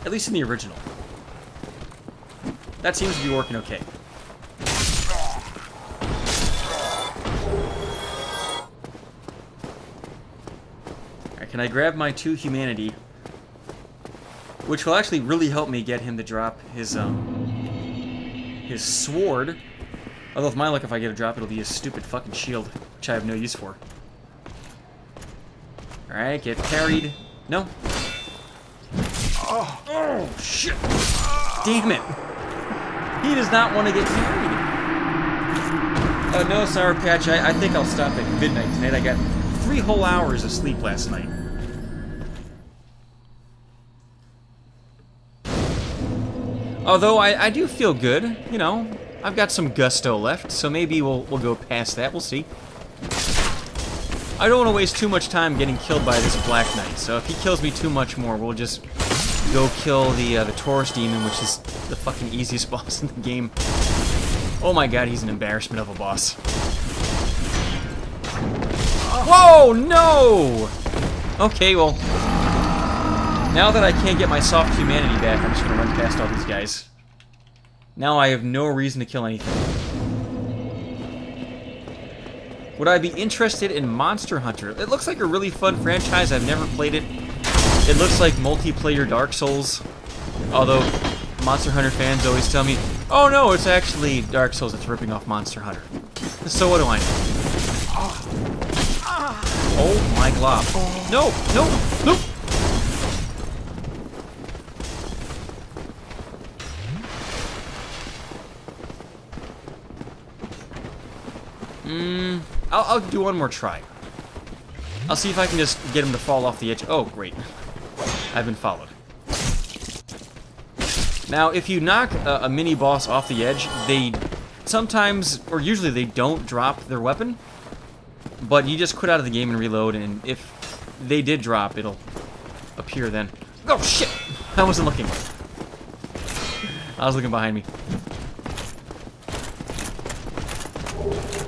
At least in the original. That seems to be working okay. Can I grab my two humanity? Which will actually really help me get him to drop his, um... His sword. Although, with my luck, if I get a drop, it'll be his stupid fucking shield, which I have no use for. Alright, get carried. No. Oh, oh, shit! Damn it! He does not want to get carried. Uh, no, Sour Patch, I, I think I'll stop at midnight tonight. I got three whole hours of sleep last night. Although I, I do feel good, you know. I've got some gusto left, so maybe we'll we'll go past that. We'll see. I don't want to waste too much time getting killed by this Black Knight. So if he kills me too much more, we'll just go kill the uh, the Taurus Demon, which is the fucking (laughs) easiest boss in the game. Oh my god, he's an embarrassment of a boss. Whoa, no! Okay, well, now that I can't get my soft humanity back, I'm just gonna run past all these guys. Now I have no reason to kill anything. Would I be interested in Monster Hunter? It looks like a really fun franchise. I've never played it. It looks like multiplayer Dark Souls. Although Monster Hunter fans always tell me, oh no, it's actually Dark Souls that's ripping off Monster Hunter. So what do I know? Oh my glob. No, no, no! Mmm, I'll, I'll do one more try. I'll see if I can just get him to fall off the edge. Oh, great. I've been followed. Now, if you knock a, a mini boss off the edge, they sometimes, or usually they don't drop their weapon, but you just quit out of the game and reload, and if they did drop, it'll appear then. Oh, shit! I wasn't looking. I was looking behind me.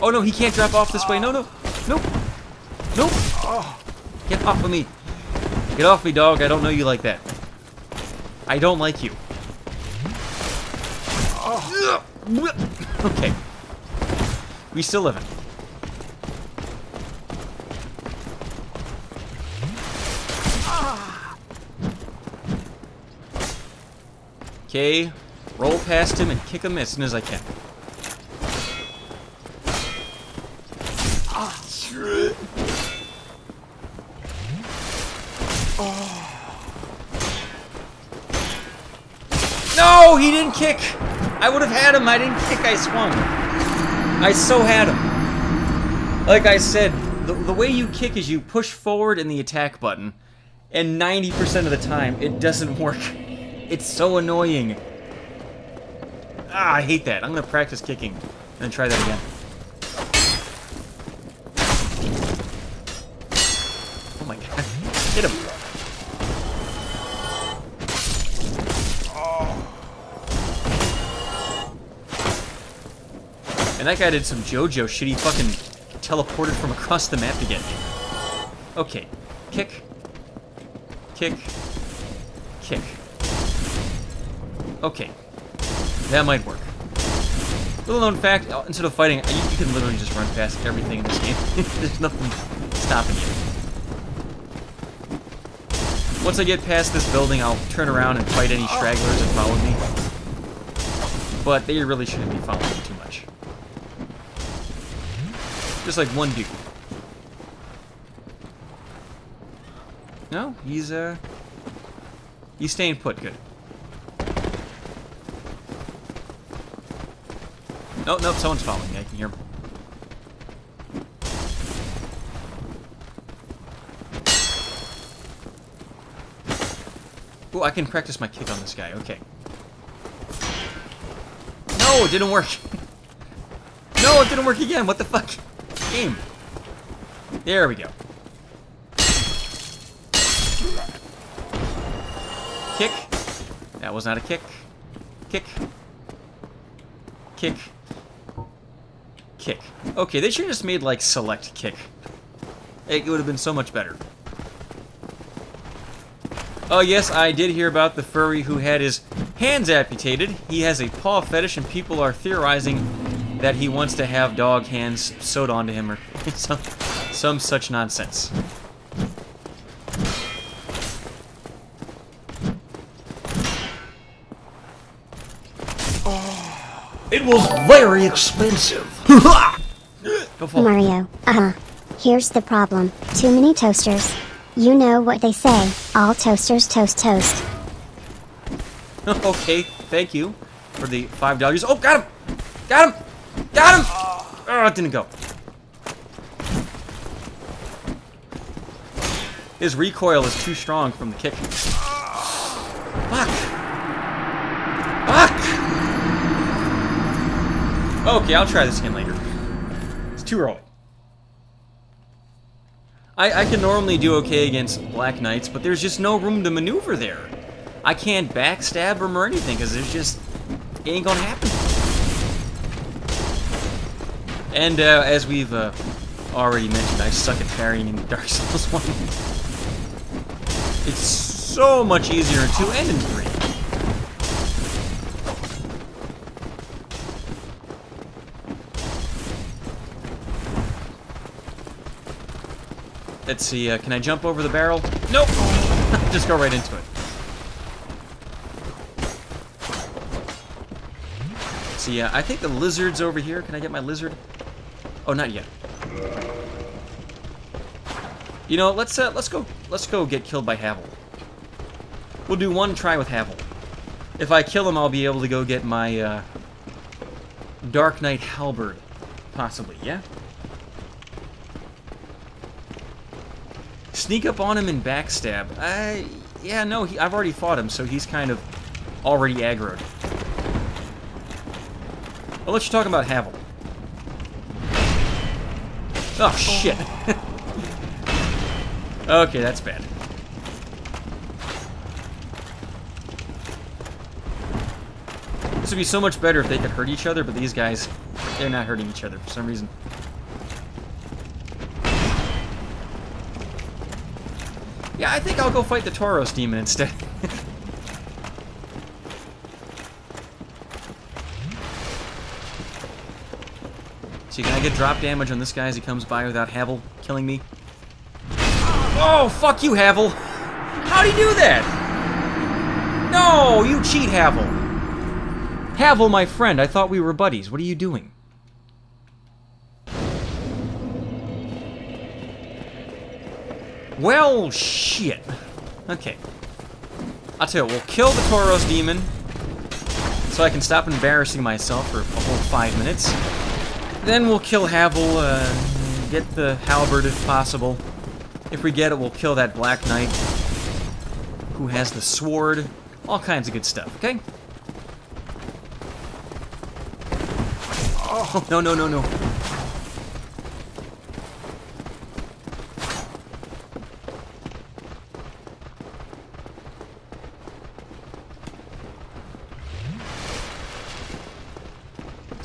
Oh no, he can't drop off this way. No, no, no, no. Get off of me. Get off me, dog. I don't know you like that. I don't like you. Okay. We still living. Okay, roll past him and kick him as soon as I can. No, he didn't kick. I would have had him. I didn't kick. I swung. I so had him. Like I said, the, the way you kick is you push forward in the attack button, and 90% of the time, it doesn't (laughs) work. It's so annoying. Ah, I hate that. I'm going to practice kicking and try that again. Hit him. And that guy did some JoJo shit. He fucking teleported from across the map to get me. Okay. Kick. Kick. Kick. Okay. That might work. Little known fact, uh, instead of fighting, you, you can literally just run past everything in this game. (laughs) There's nothing stopping you. Once I get past this building, I'll turn around and fight any stragglers that follow me. But they really shouldn't be following me too much. Just like one dude. No, he's, uh... He's staying put, good. No, no, someone's following me. I can hear him. Ooh, I can practice my kick on this guy. Okay. No, it didn't work. (laughs) no, it didn't work again. What the fuck? Game. There we go. Kick. That was not a kick. Kick. Kick. Kick. Okay, they should have just made, like, select kick. It would have been so much better. Oh, yes, I did hear about the furry who had his hands amputated. He has a paw fetish, and people are theorizing that he wants to have dog hands sewed onto him or (laughs) some, some such nonsense. It was very expensive. Go (laughs) fall. Mario, uh-huh. Here's the problem. Too many toasters. You know what they say, all toasters toast toast. (laughs) okay, thank you for the five dollars. Oh, got him! Got him! Got him! Oh, it didn't go. His recoil is too strong from the kick. Fuck! Fuck! Okay, I'll try this again later. It's too early. I, I can normally do okay against Black Knights, but there's just no room to maneuver there. I can't backstab them or anything, because there's just... It ain't gonna happen. And uh, as we've uh, already mentioned, I suck at parrying in the (laughs) Dark Souls 1. It's so much easier in 2 and in 3. Let's see, uh, can I jump over the barrel? Nope! (laughs) Just go right into it. See, uh, I think the lizard's over here. Can I get my lizard? Oh, not yet. You know, let's uh, let's go let's go get killed by Havel. We'll do one try with Havel. If I kill him, I'll be able to go get my uh, Dark Knight Halberd, possibly. Yeah. Sneak up on him and backstab. I yeah no, he, I've already fought him, so he's kind of already aggroed. I'll let you talk about Havel. Oh, oh. shit. (laughs) okay, that's bad. This would be so much better if they could hurt each other, but these guys, they're not hurting each other for some reason. Yeah, I think I'll go fight the Taurus demon instead. (laughs) See, can I get drop damage on this guy as he comes by without Havel killing me? Oh, fuck you, Havel! How'd he do that? No, you cheat, Havel! Havel, my friend, I thought we were buddies. What are you doing? Well, shit. Okay. I'll tell you, we'll kill the Taurus demon so I can stop embarrassing myself for a whole five minutes. Then we'll kill Havel, uh, get the halberd if possible. If we get it, we'll kill that Black Knight who has the sword. All kinds of good stuff, okay? Oh, no, no, no, no.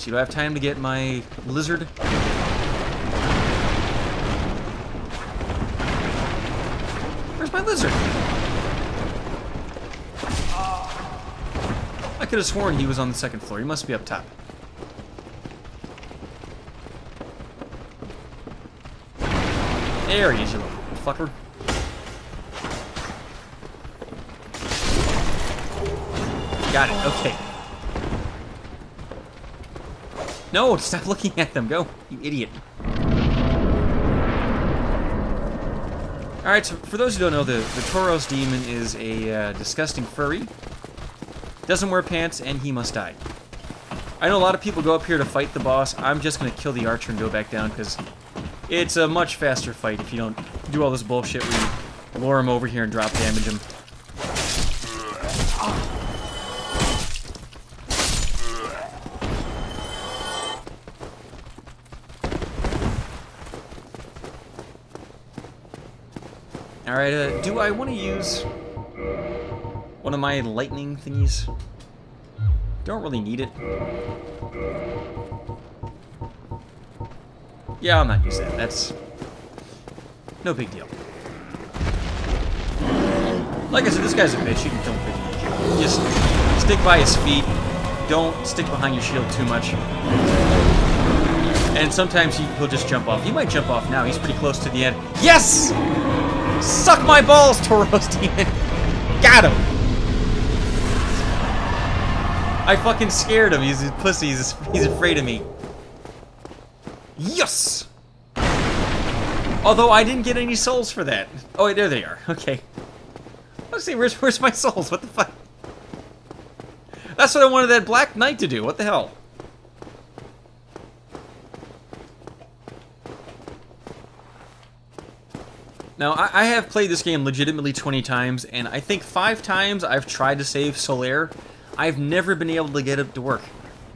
See, do I have time to get my lizard? Where's my lizard? I could have sworn he was on the second floor. He must be up top. There he is, you little fucker. Got it, okay. No, stop looking at them. Go, you idiot. Alright, so for those who don't know, the, the Taurus demon is a uh, disgusting furry. Doesn't wear pants, and he must die. I know a lot of people go up here to fight the boss. I'm just going to kill the archer and go back down, because it's a much faster fight if you don't do all this bullshit where you lure him over here and drop damage him. Alright, uh, do I want to use one of my lightning thingies? Don't really need it. Yeah, I'll not use that. That's no big deal. Like I said, this guy's a bitch. You can kill him easy. Just stick by his feet. Don't stick behind your shield too much. And sometimes he, he'll just jump off. He might jump off now. He's pretty close to the end. Yes! Suck my balls, demon! Got him! I fucking scared him. He's a pussy. He's, he's afraid of me. Yes! Although I didn't get any souls for that. Oh, wait, there they are. Okay. Let's see, where's, where's my souls? What the fuck? That's what I wanted that Black Knight to do. What the hell? Now, I, I, have played this game legitimately 20 times, and I think five times I've tried to save Solaire. I've never been able to get it to work.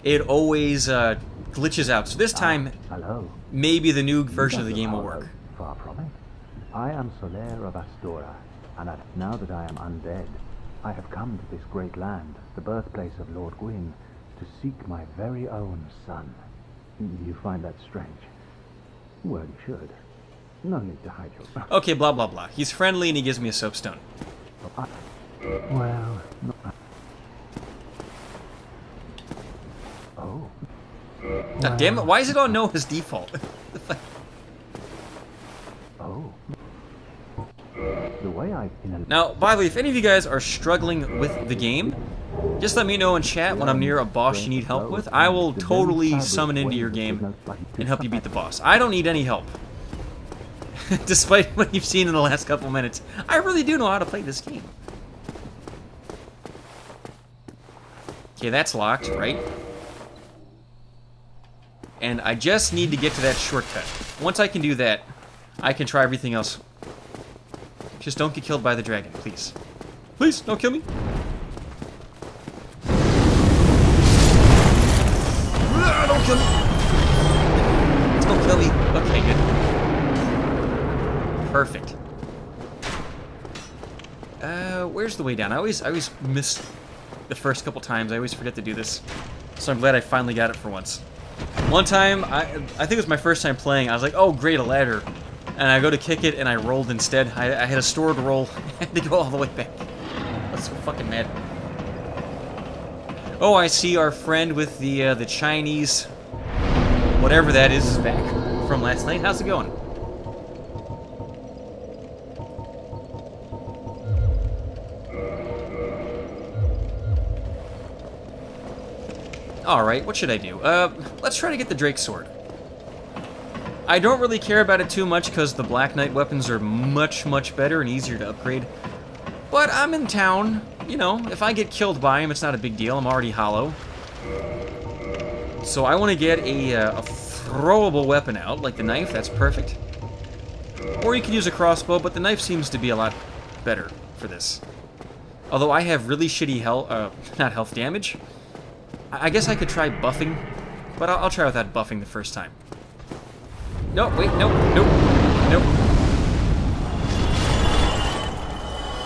It always uh, glitches out. So this time, ah, hello. maybe the new version of the game will work. Far from it. I am Solaire of Astora, and now that I am undead, I have come to this great land, the birthplace of Lord Gwyn, to seek my very own sun. Do you find that strange? Well, you should. No need to hide your... Okay, blah, blah, blah. He's friendly and he gives me a soapstone. Well, no, Oh. God damn it, why is it on no as default? (laughs) oh. The way I... Now, by the way, if any of you guys are struggling with the game, just let me know in chat when I'm near a boss you need help with. I will totally summon into your game and help you beat the boss. I don't need any help. (laughs) Despite what you've seen in the last couple minutes. I really do know how to play this game. Okay, that's locked, right? And I just need to get to that shortcut. Once I can do that, I can try everything else. Just don't get killed by the dragon, please. Please, don't kill me. Ah, don't kill me. Don't kill me. Okay, good. Perfect. Uh, where's the way down? I always, I always miss the first couple times. I always forget to do this. So I'm glad I finally got it for once. One time, I, I think it was my first time playing, I was like, oh great, a ladder. And I go to kick it, and I rolled instead. I, I had a stored roll. (laughs) I had to go all the way back. That's so fucking mad. Oh, I see our friend with the uh, the Chinese whatever that is is back from last night. How's it going? Alright, what should I do? Uh, let's try to get the Drake Sword. I don't really care about it too much because the Black Knight weapons are much, much better and easier to upgrade. But I'm in town. You know, if I get killed by him, it's not a big deal. I'm already hollow. So I want to get a, uh, a throwable weapon out, like the knife. That's perfect. Or you could use a crossbow, but the knife seems to be a lot better for this. Although I have really shitty health, uh, (laughs) not health damage. I guess I could try buffing, but I'll, I'll try without buffing the first time. No, wait, no, nope, nope.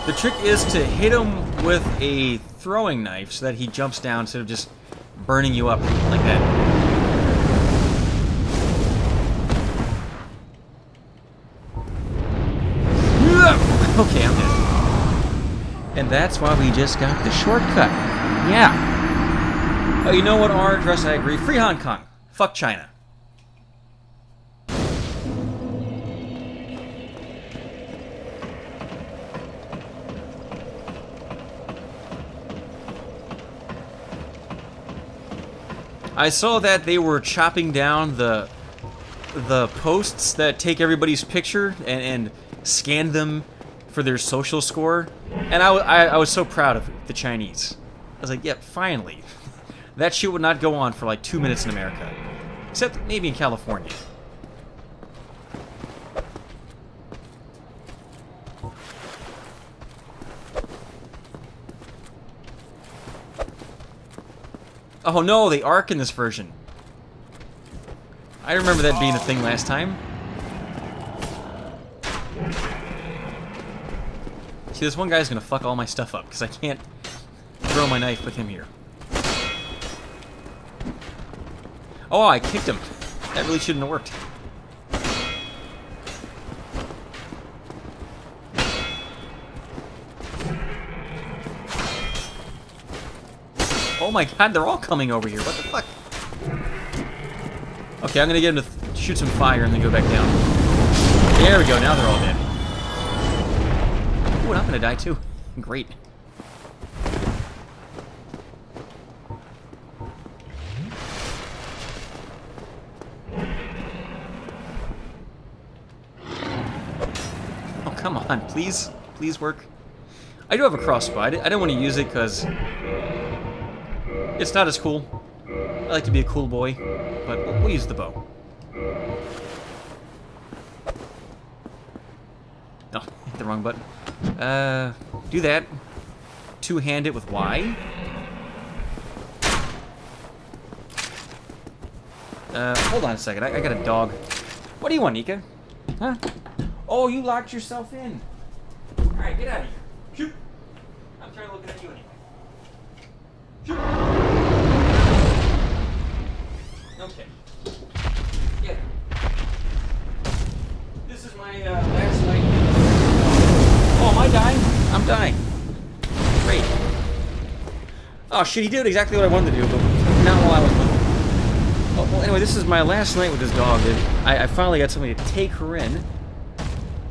The trick is to hit him with a throwing knife so that he jumps down instead of just burning you up like that. Okay, I'm dead. And that's why we just got the shortcut. Yeah. Oh, you know what, Our address, I agree. Free Hong Kong. Fuck China. I saw that they were chopping down the the posts that take everybody's picture and, and scan them for their social score, and I, I, I was so proud of the Chinese. I was like, yep, finally. That shit would not go on for like two minutes in America. Except maybe in California. Oh no, they arc in this version. I remember that being a thing last time. See, this one guy's gonna fuck all my stuff up, because I can't throw my knife with him here. Oh, I kicked him. That really shouldn't have worked. Oh my god, they're all coming over here. What the fuck? Okay, I'm gonna get him to shoot some fire and then go back down. There we go, now they're all dead. Ooh, and I'm gonna die too. (laughs) Great. Come on, please. Please work. I do have a crossbow. I, I don't want to use it because it's not as cool. I like to be a cool boy, but we'll, we'll use the bow. No, hit the wrong button. Uh, do that. Two-hand it with Y. Uh, hold on a second. I, I got a dog. What do you want, Nika? Huh? Oh, you locked yourself in. Alright, get out of here. Shoot. I'm trying to look at you anyway. Shoot. Okay. Yeah. This is my uh, last night. Oh, am I dying? I'm dying. Great. Oh shit, he did exactly what I wanted to do, but not while I was him. Oh, well, anyway, this is my last night with this dog. I, I finally got somebody to take her in,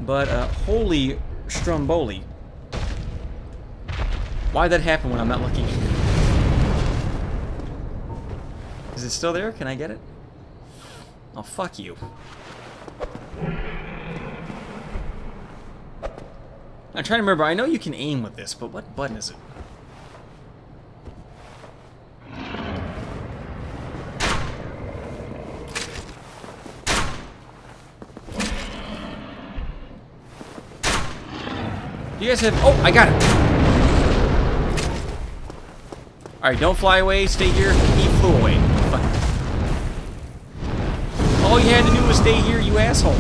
but uh, holy stromboli. Why'd that happen when I'm not looking? Is it still there? Can I get it? Oh, fuck you. I'm trying to remember. I know you can aim with this, but what button is it? You guys have... Oh, I got it! Alright, don't fly away. Stay here. He flew away. All you had to do was stay here, you asshole. (laughs)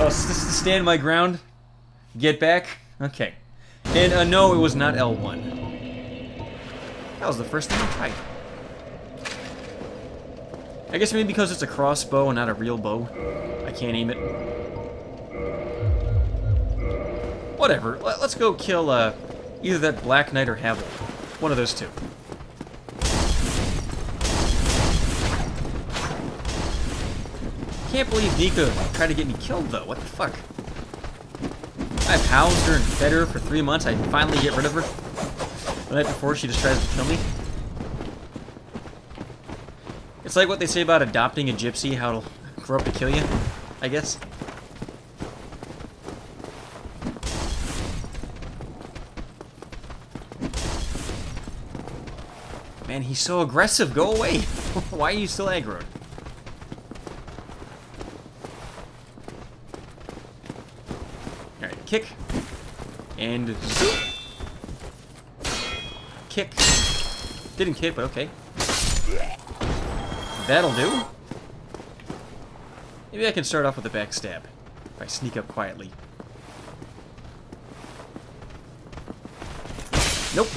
oh, stand my ground? Get back? Okay. And uh, no, it was not L1. That was the first thing I tried. I guess maybe because it's a crossbow and not a real bow. I can't aim it. Whatever. Let, us go kill uh, either that Black Knight or Havel. One of those two. Can't believe Nico tried to get me killed, though. What the fuck? I've housed her and fed her for three months. I finally get rid of her. The night before, she just tries to kill me. It's like what they say about adopting a gypsy, how it'll grow up to kill you, I guess. Man, he's so aggressive. Go away. (laughs) Why are you still aggroed? Alright, kick. And zoop. Kick. Didn't kick, but okay. That'll do. Maybe I can start off with a backstab. If I sneak up quietly. Nope.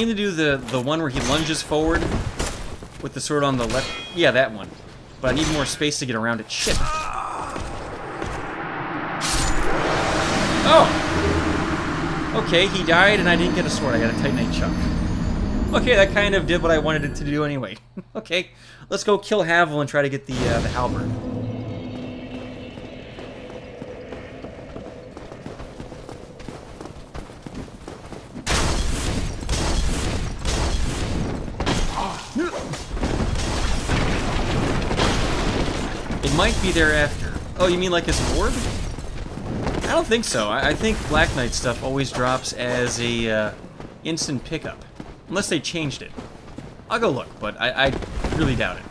Need to do the the one where he lunges forward with the sword on the left. Yeah, that one. But I need more space to get around it. Shit. Oh! Okay, he died and I didn't get a sword. I got a Titanite chunk. Okay, that kind of did what I wanted it to do anyway. (laughs) okay, let's go kill Havel and try to get the, uh, the halberd. It might after. Oh, you mean like his orb? I don't think so. I, I think Black Knight stuff always drops as a uh, instant pickup. Unless they changed it. I'll go look, but I, I really doubt it.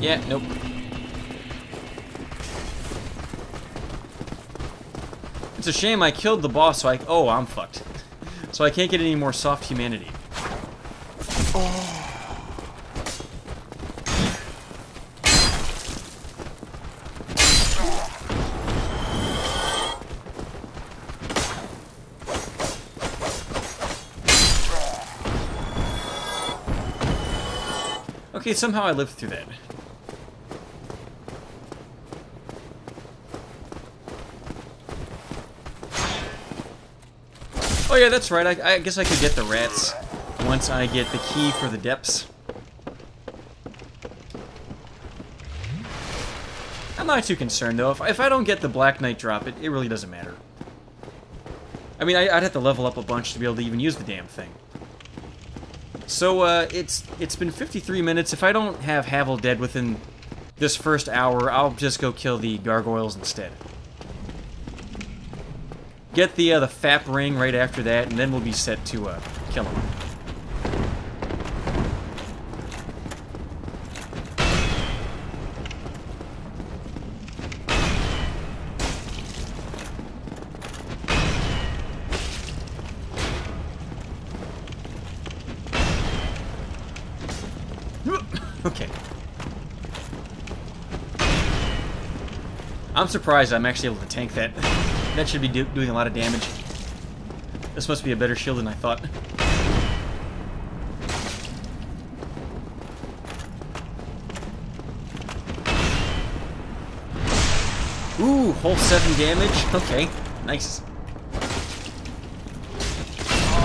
Yeah, nope. It's a shame I killed the boss, so I... Oh, I'm fucked. So I can't get any more soft humanity. Okay, somehow I lived through that. Oh yeah, that's right. I, I guess I could get the rats once I get the key for the depths. I'm not too concerned though. If, if I don't get the Black Knight drop, it, it really doesn't matter. I mean, I, would have to level up a bunch to be able to even use the damn thing. So, uh, it's it's been 53 minutes. If I don't have Havel dead within this first hour, I'll just go kill the gargoyles instead. Get the uh, the FAP ring right after that, and then we'll be set to uh, kill him. (laughs) Okay. I'm surprised I'm actually able to tank that. (laughs) That should be do doing a lot of damage. This must be a better shield than I thought. Ooh, whole 7 damage. Okay, nice.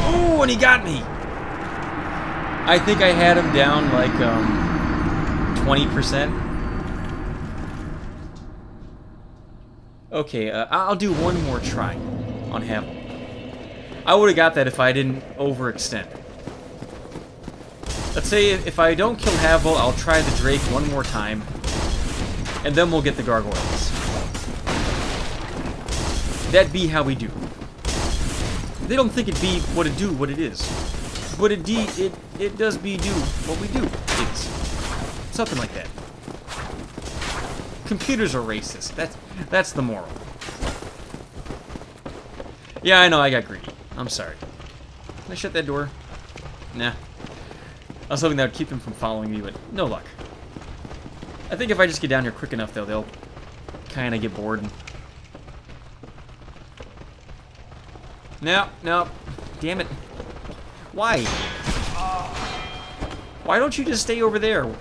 Ooh, and he got me! I think I had him down like, um, 20%. Okay, uh, I'll do one more try on Havel. I would have got that if I didn't overextend. Let's say if I don't kill Havel, I'll try the Drake one more time, and then we'll get the Gargoyles. That be how we do. They don't think it be what it do what it is. But it it it does be do what we do is. Something like that. Computers are racist. That's that's the moral. Yeah, I know I got greedy. I'm sorry. Can I shut that door? Nah. I was hoping that would keep them from following me, but no luck. I think if I just get down here quick enough, though, they'll kind of get bored. And... No, no. Damn it. Why? Why don't you just stay over there and,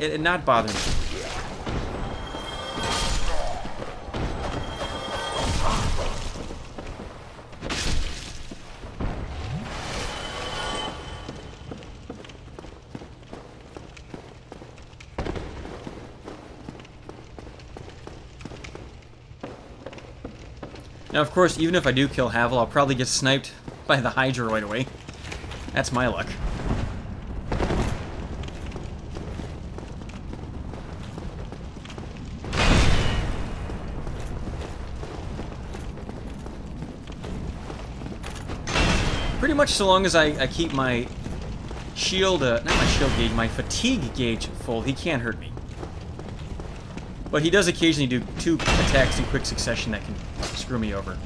and not bother me? Now, of course, even if I do kill Havel, I'll probably get sniped by the Hydra right away. That's my luck. Pretty much so long as I, I keep my shield, uh, not my shield gauge, my fatigue gauge full, he can't hurt me. But he does occasionally do two attacks in quick succession that can screw me over.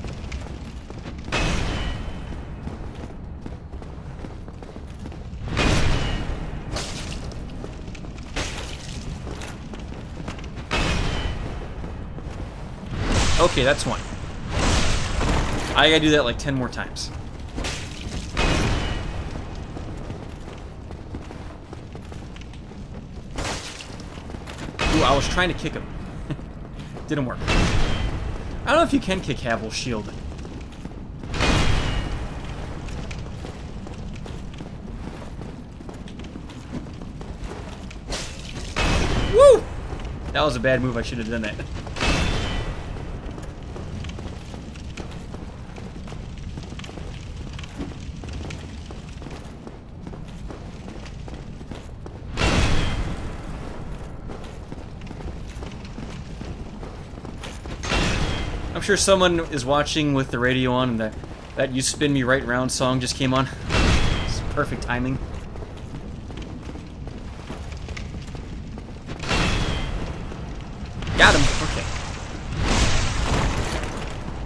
Okay, that's one. I gotta do that like 10 more times. Ooh, I was trying to kick him. (laughs) Didn't work. I don't know if you can kick Havel's shield. Woo! That was a bad move. I should have done that. I'm sure someone is watching with the radio on and that, that You Spin Me Right Round song just came on. It's perfect timing. Got him. Okay.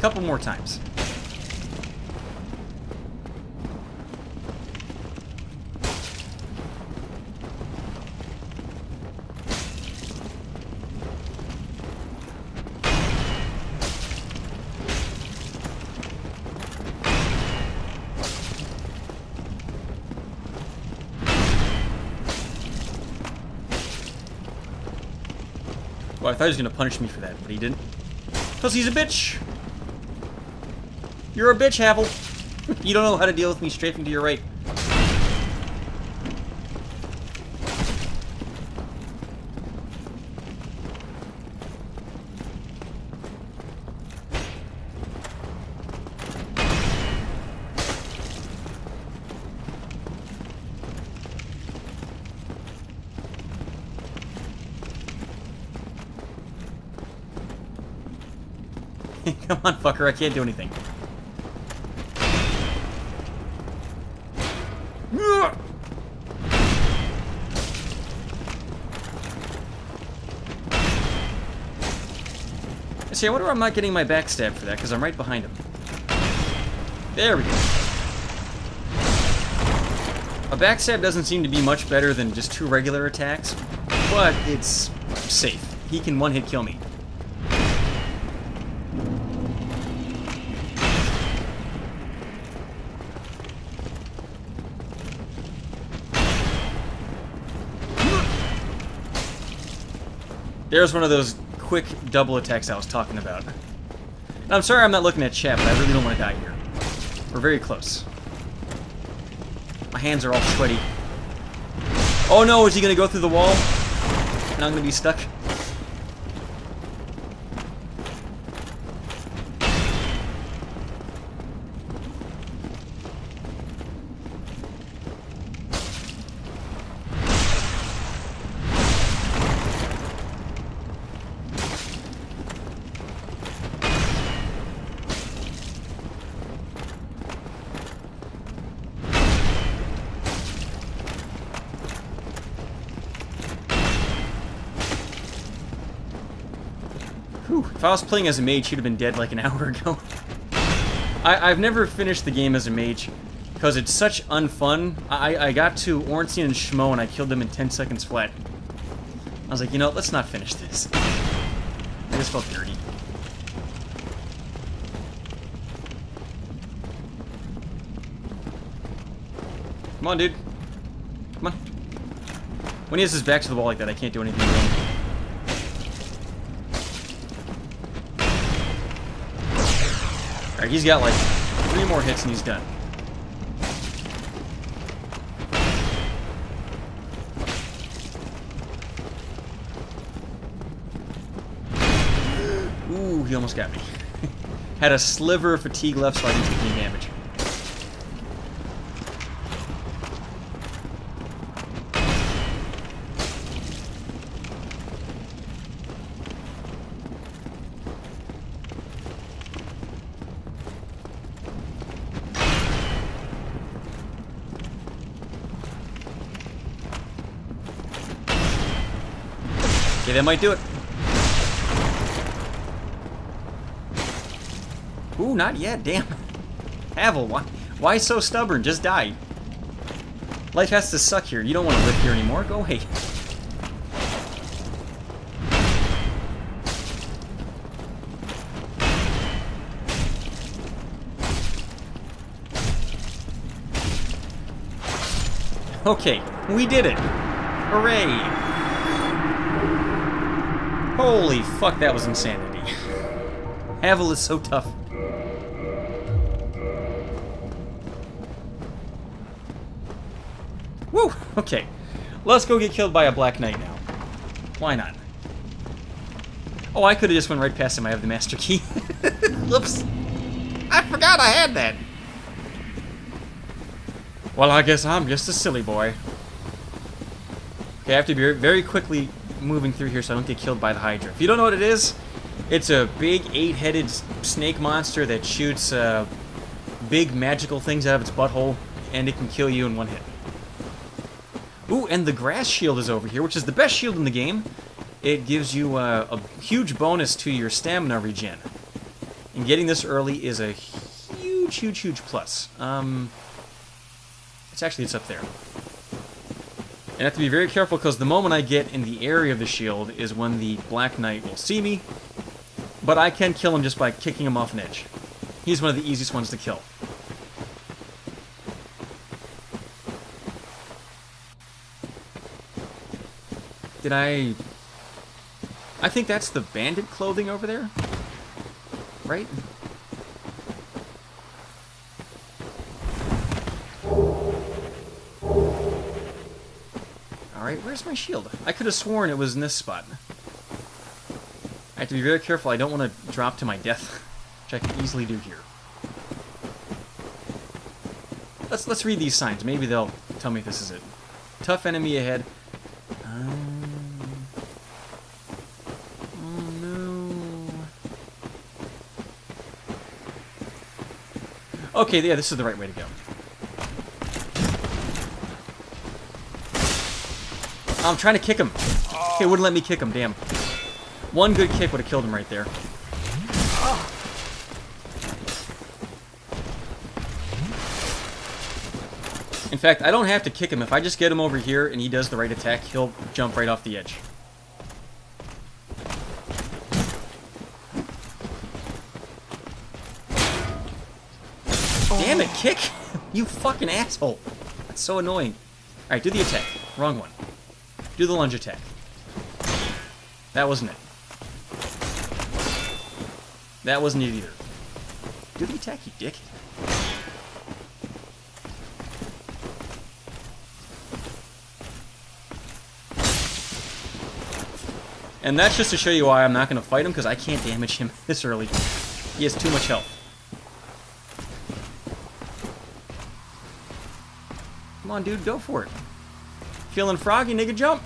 Couple more times. I thought he was going to punish me for that, but he didn't. Because he's a bitch! You're a bitch, Havel! you don't know how to deal with me strafing to your right. (laughs) Come on, fucker, I can't do anything. See, I wonder I'm not getting my backstab for that, because I'm right behind him. There we go. A backstab doesn't seem to be much better than just two regular attacks, but it's safe. He can one-hit kill me. There's one of those quick double attacks I was talking about. And I'm sorry I'm not looking at chat, but I really don't want to die here. We're very close. My hands are all sweaty. Oh no, is he gonna go through the wall? And I'm gonna be stuck? If I was playing as a mage, he'd have been dead like an (laughs) hour ago. I, I've never finished the game as a mage, because it's such unfun. I, I got to Ornstein and Smough and I killed them in 10 seconds flat. I was like, you know, let's not finish this. I just felt dirty. Come on, dude. Come on. When he has his back to the wall like that, I can't do anything wrong. Alright, he's got like three more hits and he's done. Ooh, he almost got me. (laughs) Had a sliver of fatigue left, so I didn't take any damage. Okay, that might do it. Ooh, not yet, damn. Havel, why, why so stubborn? Just die. Life has to suck here. You don't want to live here anymore. Go away. Okay, we did it. Hooray. Holy fuck, that was insanity. (laughs) Havel is so tough. Woo! Okay. Let's go get killed by a Black Knight now. Why not? Oh, I could have just went right past him. I have the Master Key. (laughs) Whoops. I forgot I had that. Well, I guess I'm just a silly boy. Okay, I have to be very quickly moving through here so I don't get killed by the Hydra. If you don't know what it is, it's a big eight-headed snake monster that shoots uh, big magical things out of its butthole, and it can kill you in one hit. Ooh, and the grass shield is over here, which is the best shield in the game. It gives you uh, a huge bonus to your stamina regen. And getting this early is a huge, huge, huge plus. Um, it's actually, it's up there. And I have to be very careful because the moment I get in the area of the shield is when the Black Knight will see me. But I can kill him just by kicking him off an edge. He's one of the easiest ones to kill. Did I... I think that's the bandit clothing over there. Right? Alright, where's my shield? I could have sworn it was in this spot. I have to be very careful. I don't want to drop to my death, which I can easily do here. Let's let's read these signs. Maybe they'll tell me if this is it. Tough enemy ahead. Um, oh no. Okay, yeah, this is the right way to go. I'm trying to kick him. Okay, wouldn't let me kick him, damn. One good kick would have killed him right there. In fact, I don't have to kick him. If I just get him over here and he does the right attack, he'll jump right off the edge. Damn it, kick! (laughs) you fucking asshole! That's so annoying. Alright, do the attack. Wrong one. Do the lunge attack. That wasn't it. That wasn't it either. Do the attack, you dick. And that's just to show you why I'm not going to fight him, because I can't damage him (laughs) this early. He has too much health. Come on, dude, go for it. Feeling froggy, nigga, jump.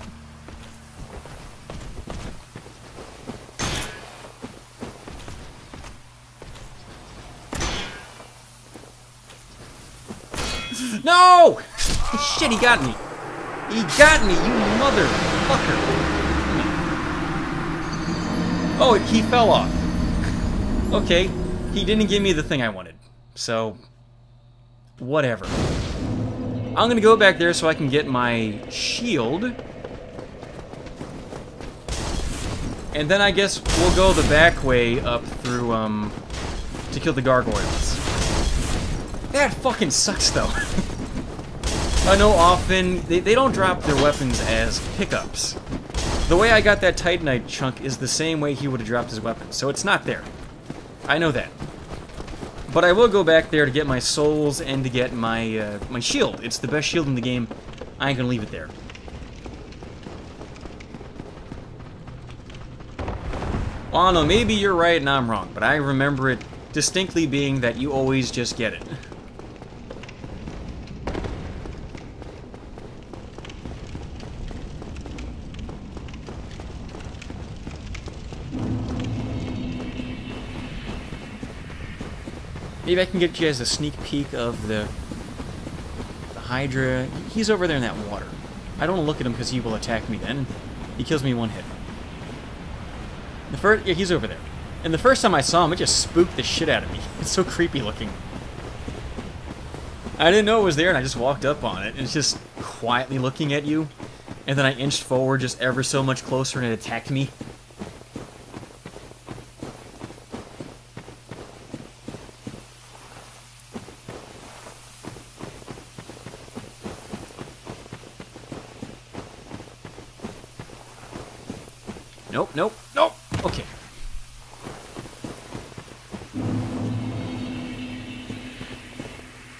No! Shit, he got me. He got me, you motherfucker. Oh, he fell off. Okay, he didn't give me the thing I wanted. So, whatever. I'm gonna go back there so I can get my shield. And then I guess we'll go the back way up through, um, to kill the gargoyles. That fucking sucks, though. (laughs) I know often they, they don't drop their weapons as pickups. The way I got that Titanite chunk is the same way he would have dropped his weapon, so it's not there. I know that. But I will go back there to get my souls and to get my uh, my shield. It's the best shield in the game. I ain't gonna leave it there. Don't know, maybe you're right and I'm wrong, but I remember it distinctly being that you always just get it. Maybe I can get you guys a sneak peek of the, the Hydra. He's over there in that water. I don't look at him because he will attack me then. He kills me one hit. The first, yeah, he's over there. And the first time I saw him, it just spooked the shit out of me. (laughs) It's so creepy looking. I didn't know it was there, and I just walked up on it, and it's just quietly looking at you. And then I inched forward just ever so much closer, and it attacked me. Nope, nope, nope. Okay.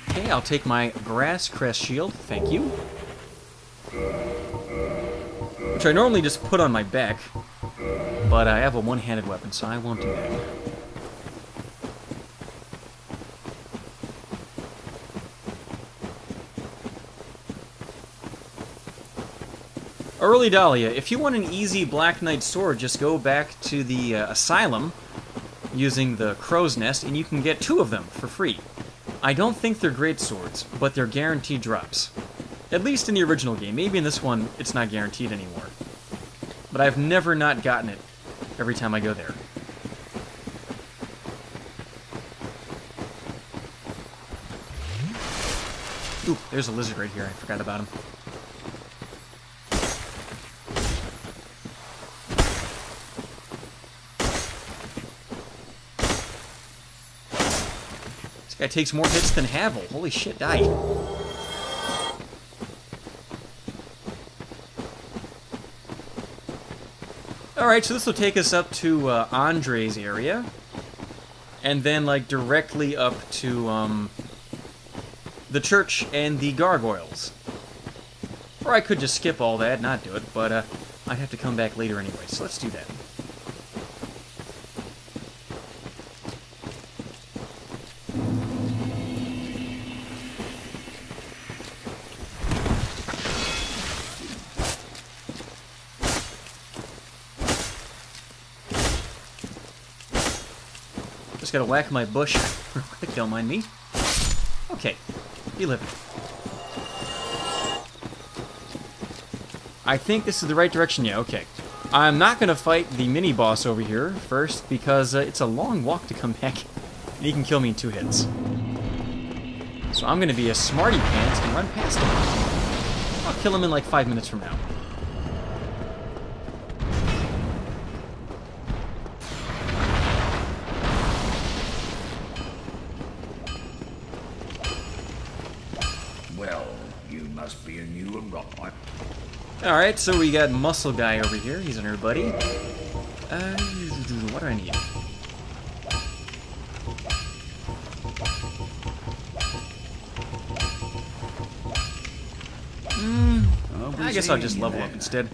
Okay, I'll take my grass crest shield. Thank you. Which I normally just put on my back. But I have a one-handed weapon, so I won't do that. Early Dahlia, if you want an easy Black Knight sword, just go back to the uh, Asylum using the Crow's Nest, and you can get two of them for free. I don't think they're great swords, but they're guaranteed drops. At least in the original game. Maybe in this one, it's not guaranteed anymore. But I've never not gotten it every time I go there. Ooh, there's a lizard right here. I forgot about him. Takes more hits than Havel. Holy shit, die. Alright, so this will take us up to uh, Andre's area. And then, like, directly up to, um, the church and the gargoyles. Or I could just skip all that not do it, but, uh, I'd have to come back later anyway, so let's do that. Just gotta whack my bush (laughs) real quick, don't mind me. Okay, be living. I think this is the right direction, yeah, okay. I'm not gonna fight the mini-boss over here first, because uh, it's a long walk to come (laughs) back, and he can kill me in two hits. So I'm gonna be a smarty pants and run past him. I'll kill him in like five minutes from now. Alright, so we got Muscle Guy over here. He's an her buddy. Uh, what do I need? Hmm, I guess I'll just level up instead.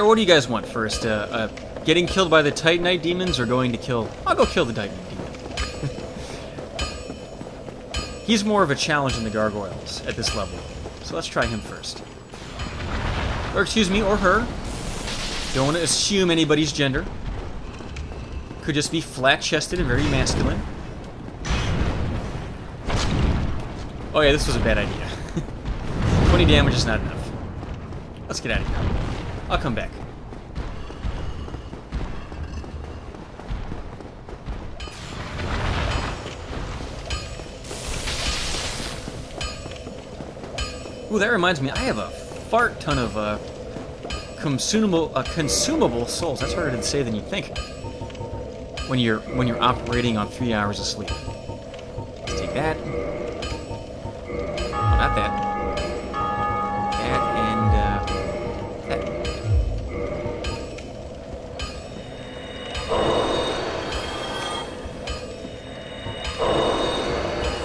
Alright, what do you guys want first? Uh, uh, getting killed by the Titanite demons or going to kill... I'll go kill the Titanite demon. (laughs) He's more of a challenge than the gargoyles at this level. So let's try him first. Or excuse me, or her. Don't want to assume anybody's gender. Could just be flat-chested and very masculine. Oh yeah, this was a bad idea. (laughs) 20 damage is not enough. Let's get out of here. I'll come back. Ooh, that reminds me, I have a fart ton of uh, consumable uh, consumable souls. That's harder to say than you think. When you're when you're operating on three hours of sleep. Let's take that.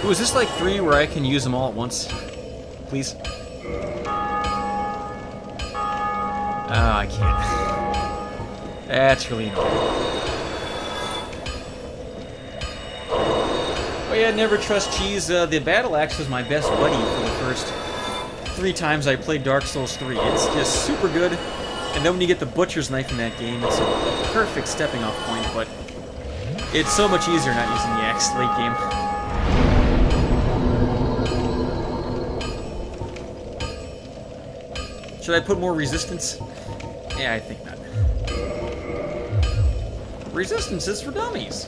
Ooh, is this like three where I can use them all at once? Please? Oh, I can't. (laughs) That's really annoying. Oh yeah, never trust cheese. Uh, the battle axe was my best buddy for the first three times I played Dark Souls 3. It's just super good. And then when you get the butcher's knife in that game, it's a perfect stepping off point, but it's so much easier not using the axe late game. Should I put more resistance? Yeah, I think not. Resistance is for dummies.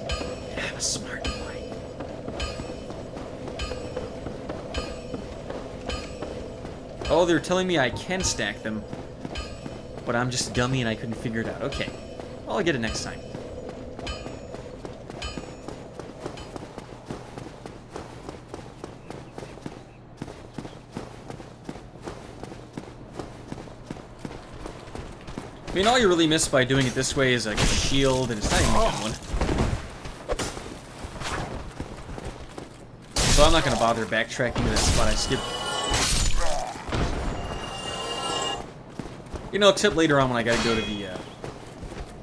I'm a smart boy. Oh, they're telling me I can stack them. But I'm just a dummy and I couldn't figure it out. Okay. I'll get it next time. I mean, all you really miss by doing it this way is like a shield, and it's not even a good one. So I'm not to bother backtracking to that spot I skipped. You know, tip later on when I got to go to the uh,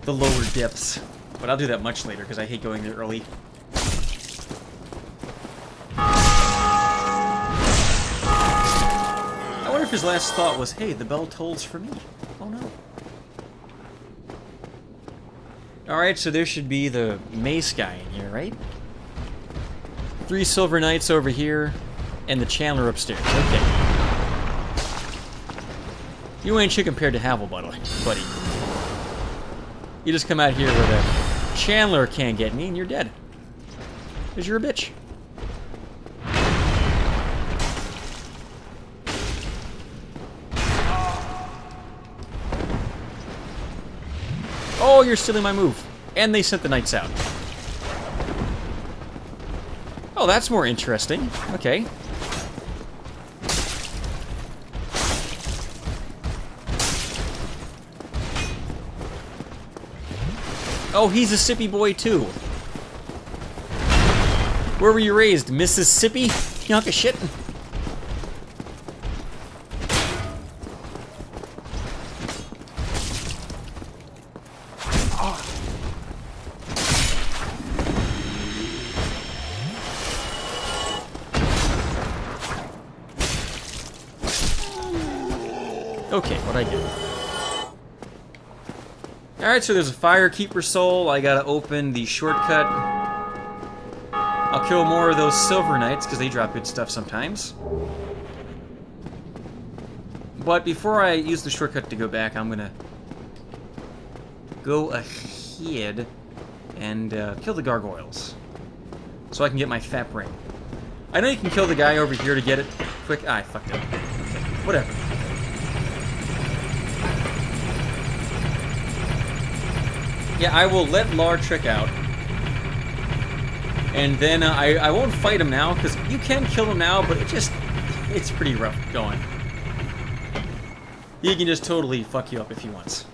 the lower depths, but I'll do that much later because I hate going there early. I wonder if his last thought was, "Hey, the bell tolls for me." Oh no. Alright, so there should be the mace guy in here, right? Three silver knights over here, and the Channeler upstairs. Okay. You ain't shit compared to Havel, buddy. You just come out here where the Channeler can't get me, and you're dead. Because you're a bitch. Oh, you're stealing my move. And they sent the knights out. Oh, that's more interesting. Okay. Oh, he's a sippy boy too. Where were you raised? Mississippi? You of shit? Alright, so there's a Firekeeper soul. I gotta open the shortcut. I'll kill more of those Silver Knights, because they drop good stuff sometimes. But before I use the shortcut to go back, I'm gonna go ahead and uh, kill the gargoyles. So I can get my fat ring. I know you can kill the guy over here to get it quick. Ah, I fucked up. Whatever. Yeah, I will let Lautrec out. And then uh, I, I won't fight him now, because you can kill him now, but it just, it's pretty rough going. He can just totally fuck you up if he wants.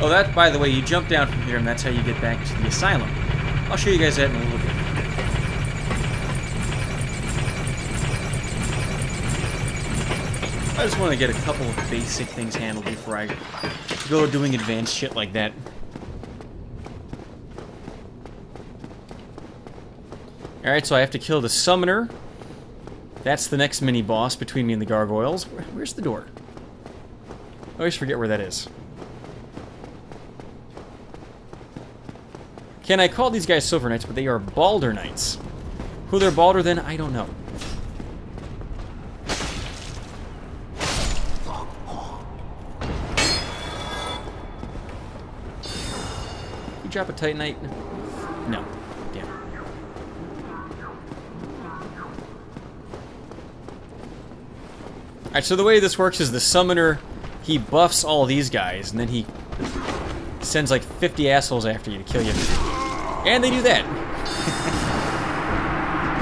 Oh, that, by the way, you jump down from here, and that's how you get back to the asylum. I'll show you guys that in a little bit. I just want to get a couple of basic things handled before I go doing advanced shit like that. Alright, so I have to kill the summoner. That's the next mini-boss between me and the gargoyles. Where's the door? I always forget where that is. Can I call these guys Silver Knights, but they are Balder Knights. Who they're balder than, I don't know. You drop a Titanite? No. Damn. Alright, so the way this works is the summoner, he buffs all these guys, and then he sends like 50 assholes after you to kill you. And they do that. (laughs)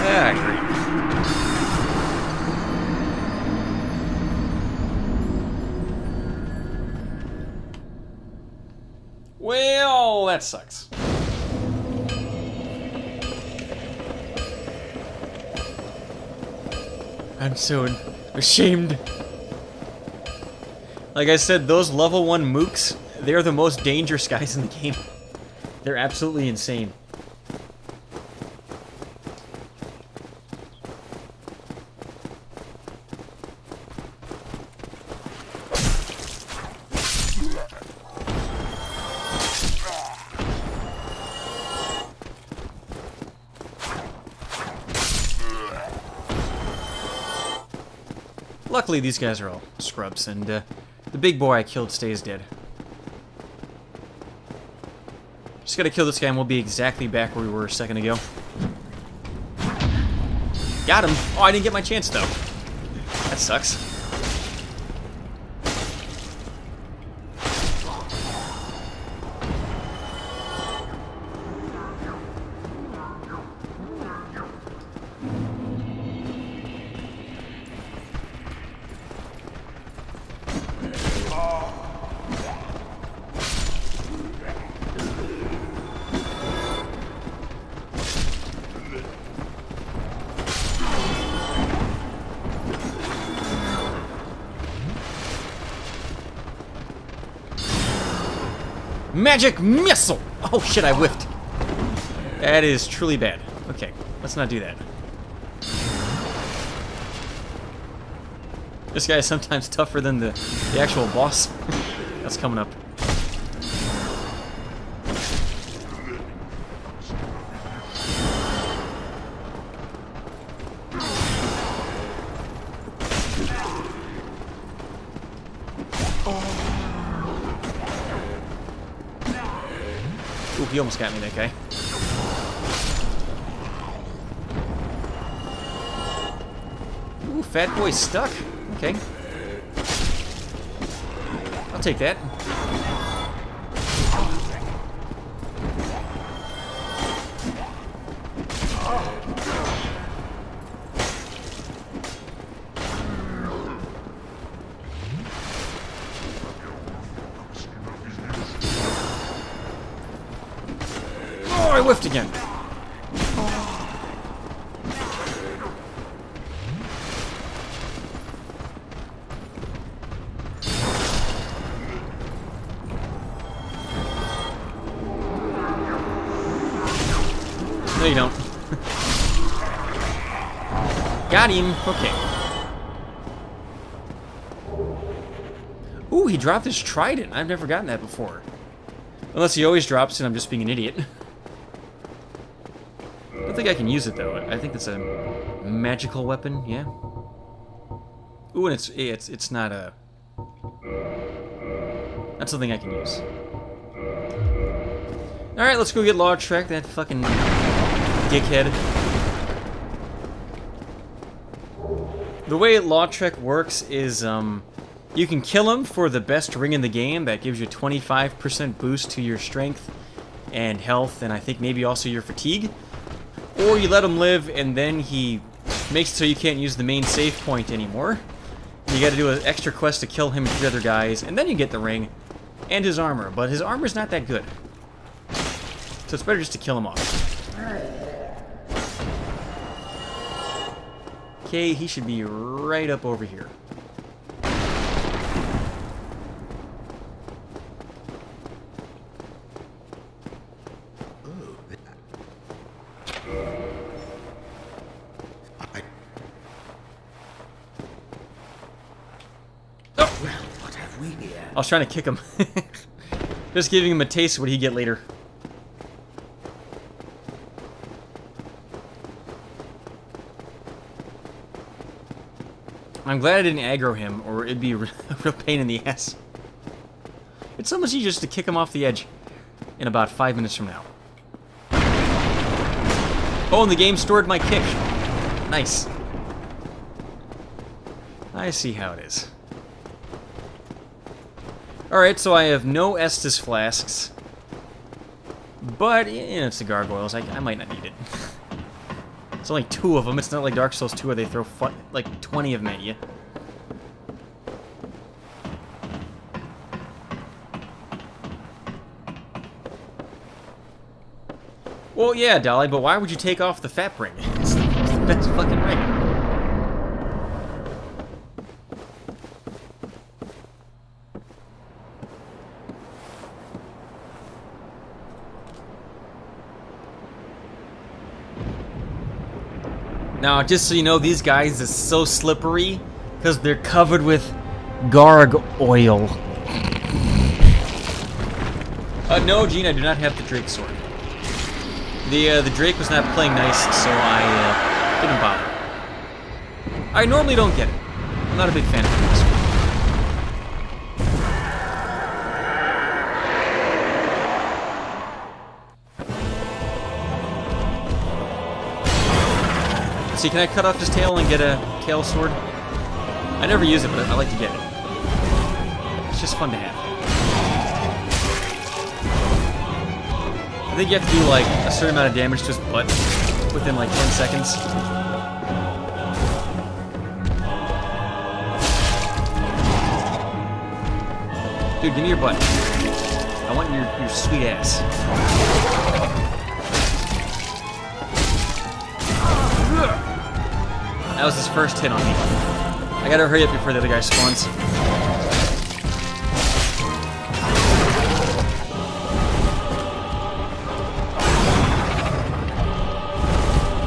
ah, that sucks. I'm so ashamed. Like I said, those level 1 mooks, they're the most dangerous guys in the game. They're absolutely insane. Luckily, these guys are all scrubs, and uh, the big boy I killed stays dead. Just gotta kill this guy and we'll be exactly back where we were a second ago. Got him! Oh, I didn't get my chance, though. That sucks. Magic missile! Oh shit, I whiffed. That is truly bad. Okay, let's not do that. This guy is sometimes tougher than the, the actual boss. (laughs) That's coming up. Almost got me, that eh? guy. Ooh, fat boy stuck. Okay. I'll take that. Okay. Ooh, he dropped his trident. I've never gotten that before. Unless he always drops it, I'm just being an idiot. I don't think I can use it though. I think it's a magical weapon. Yeah. Ooh, and it's it's it's not a. That's something I can use. All right, let's go get Lautrec, that fucking dickhead. The way Lautrec works is, um, you can kill him for the best ring in the game. That gives you 25% boost to your strength and health, and I think maybe also your fatigue. Or you let him live, and then he makes it so you can't use the main save point anymore. You gotta do an extra quest to kill him and three other guys, and then you get the ring and his armor. But his armor's not that good. So it's better just to kill him off. Okay, he should be right up over here. Oh, what have we here? I was trying to kick him. (laughs) Just giving him a taste of what he get later. I'm glad I didn't aggro him, or it'd be (laughs) a real pain in the ass. It's so much easier just to kick him off the edge in about five minutes from now. Oh, and the game stored my kick. Nice. I see how it is. Alright, so I have no Estus flasks. But, you know, it's the gargoyles. I, I might not need it. (laughs) it's only two of them. It's not like Dark Souls 2 where they throw like 20 of them at. Well, yeah, Dolly, but why would you take off the fat ring? It's (laughs) the best fucking ring. Now, just so you know, these guys is so slippery because they're covered with garg oil. Uh, no, Gene, I do not have the Drake sword. The uh, the Drake was not playing nice, so I uh, didn't bother. I normally don't get it. I'm not a big fan of this. See, can I cut off his tail and get a tail sword? I never use it, but I like to get it. It's just fun to have. I think you have to do like a certain amount of damage to his butt within like 10 seconds. Dude, give me your butt. I want your, your sweet ass. That was his first hit on me. I gotta hurry up before the other guy spawns.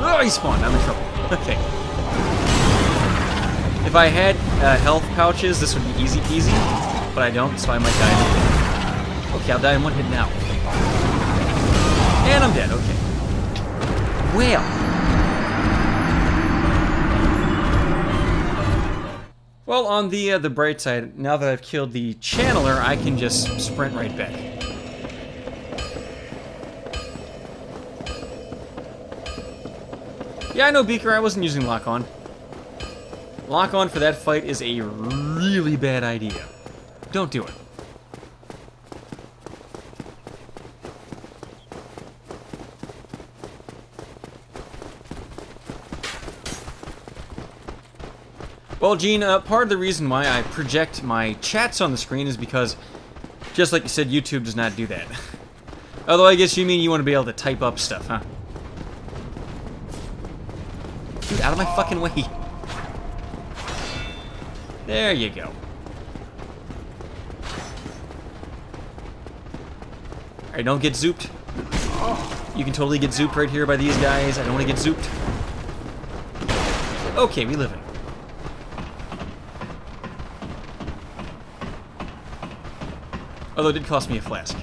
Oh, he spawned. I'm in trouble. (laughs) Okay. If I had uh, health pouches, this would be easy peasy, but I don't, so I might die. Okay, I'll die in one hit now. And I'm dead. Okay. Well. Well, on the uh, the bright side, now that I've killed the channeler, I can just sprint right back. Yeah, I know, Beaker, I wasn't using lock-on. Lock-on for that fight is a really bad idea. Don't do it. Well, Gene, uh, part of the reason why I project my chats on the screen is because, just like you said, YouTube does not do that. (laughs) Although I guess you mean you want to be able to type up stuff, huh? Dude, out of my fucking way. There you go. Alright, don't get zooped. You can totally get zooped right here by these guys. I don't want to get zooped. Okay, we live in. Although it did cost me a flask.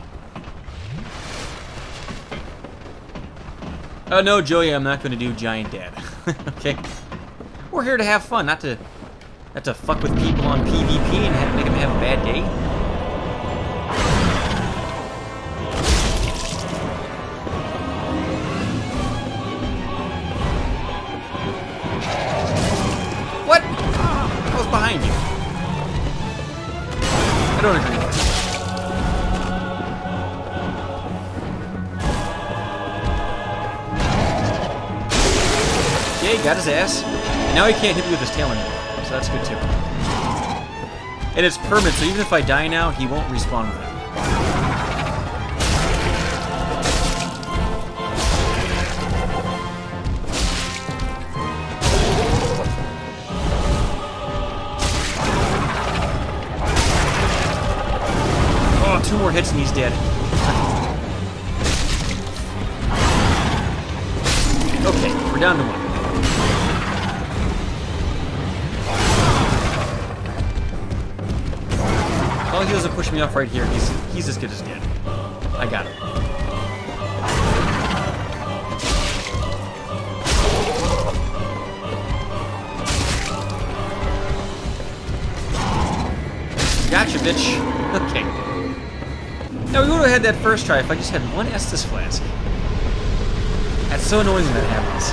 Oh no, Joey, I'm not going to do Giant Dad. (laughs) okay? We're here to have fun, not to not to fuck with people on PvP and have, make them have a bad day. Ass. Now he can't hit me with his tail anymore, so that's good too. And it's permanent, so even if I die now, he won't respawn with it. Oh, two more hits and he's dead. (laughs) Okay, we're down to one. Push me off right here, he's he's as good as dead. I got him. Gotcha, bitch. Okay. Now, we would have had that first try if I just had one Estus Flask. That's so annoying when that happens.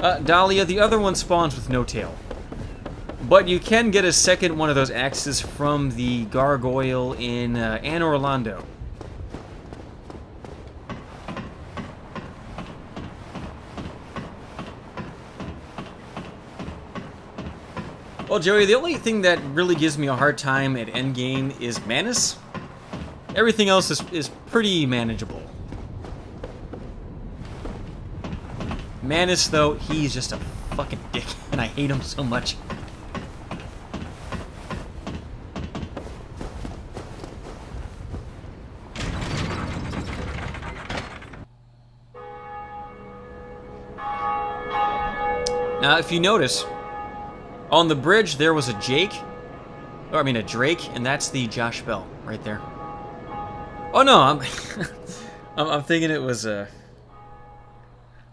Uh, Dahlia, the other one spawns with no tail. But you can get a second one of those axes from the gargoyle in uh, Anor Londo. Well, Joey, the only thing that really gives me a hard time at endgame is Manus. Everything else is, is pretty manageable. Manus, though, he's just a fucking dick, (laughs) and I hate him so much. Now, if you notice, on the bridge there was a Jake, or I mean a Drake, and that's the Josh Bell right there. Oh no, (laughs) I'm, I'm, thinking it was Uh,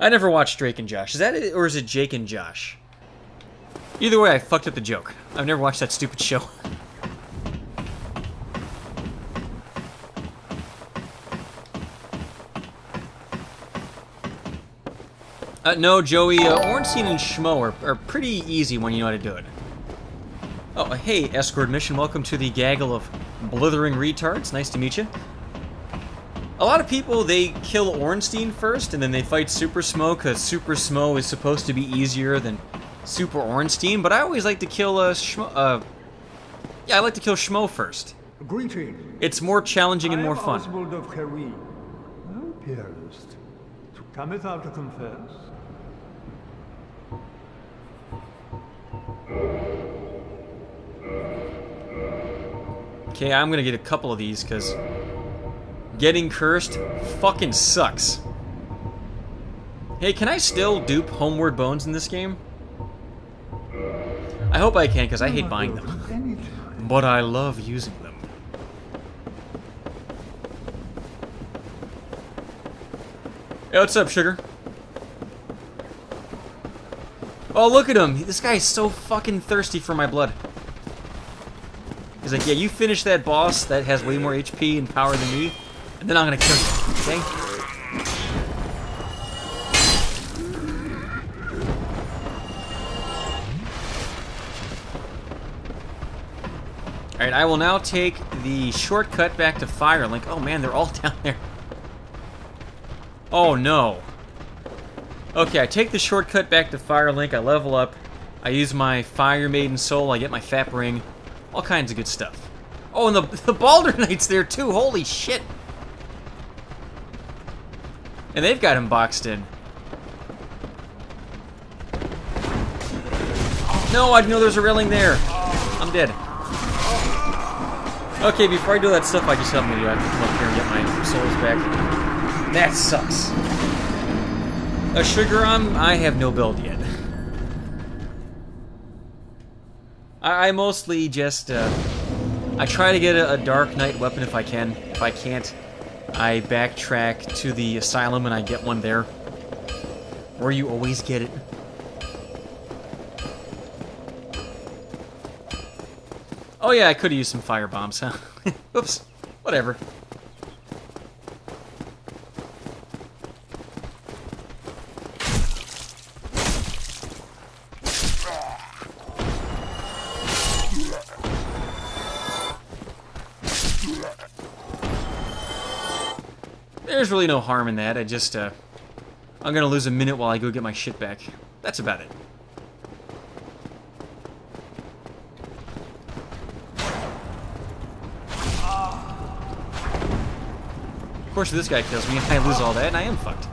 I never watched Drake and Josh. Is that it, or is it Jake and Josh? Either way, I fucked up the joke. I've never watched that stupid show. (laughs) Uh, no, Joey, uh, Ornstein and Smough are, are pretty easy when you know how to do it. Oh, hey, escort mission. Welcome to the gaggle of blithering retards. Nice to meet you. A lot of people, they kill Ornstein first, and then they fight Super Smough, because Super Smough is supposed to be easier than Super Ornstein, but I always like to kill, uh, Smough, uh, yeah, I like to kill Smough first. Greetings. It's more challenging and more fun. Oswald of Carim. Thou appearest to cometh thou to confess. Okay, I'm gonna get a couple of these, because getting cursed fucking sucks. Hey, can I still dupe Homeward Bones in this game? I hope I can, because I hate buying them. (laughs) But I love using them. Hey, what's up, sugar? Oh, look at him! This guy is so fucking thirsty for my blood. He's like, yeah, you finish that boss that has way more HP and power than me, and then I'm gonna kill you, okay? Alright, I will now take the shortcut back to Firelink. Oh man, they're all (laughs) down there. Oh no. Okay, I take the shortcut back to Firelink, I level up, I use my Fire Maiden Soul, I get my Fap Ring, all kinds of good stuff. Oh, and the, (laughs) the Balder Knight's there too, holy shit! And they've got him boxed in. No, I know there was a railing there. I'm dead. Okay, before I do that stuff I just I have to come up here and get my souls back. That sucks. A sugar arm? I have no build yet. I, I mostly just, uh, I try to get a, a Dark Knight weapon if I can. If I can't, I backtrack to the Asylum and I get one there. Where you always get it. Oh yeah, I could have used some fire bombs, huh? (laughs) Oops. Whatever. There's really no harm in that. I just, uh... I'm gonna lose a minute while I go get my shit back. That's about it. Of course, if this guy kills me, I lose all that, and I am fucked.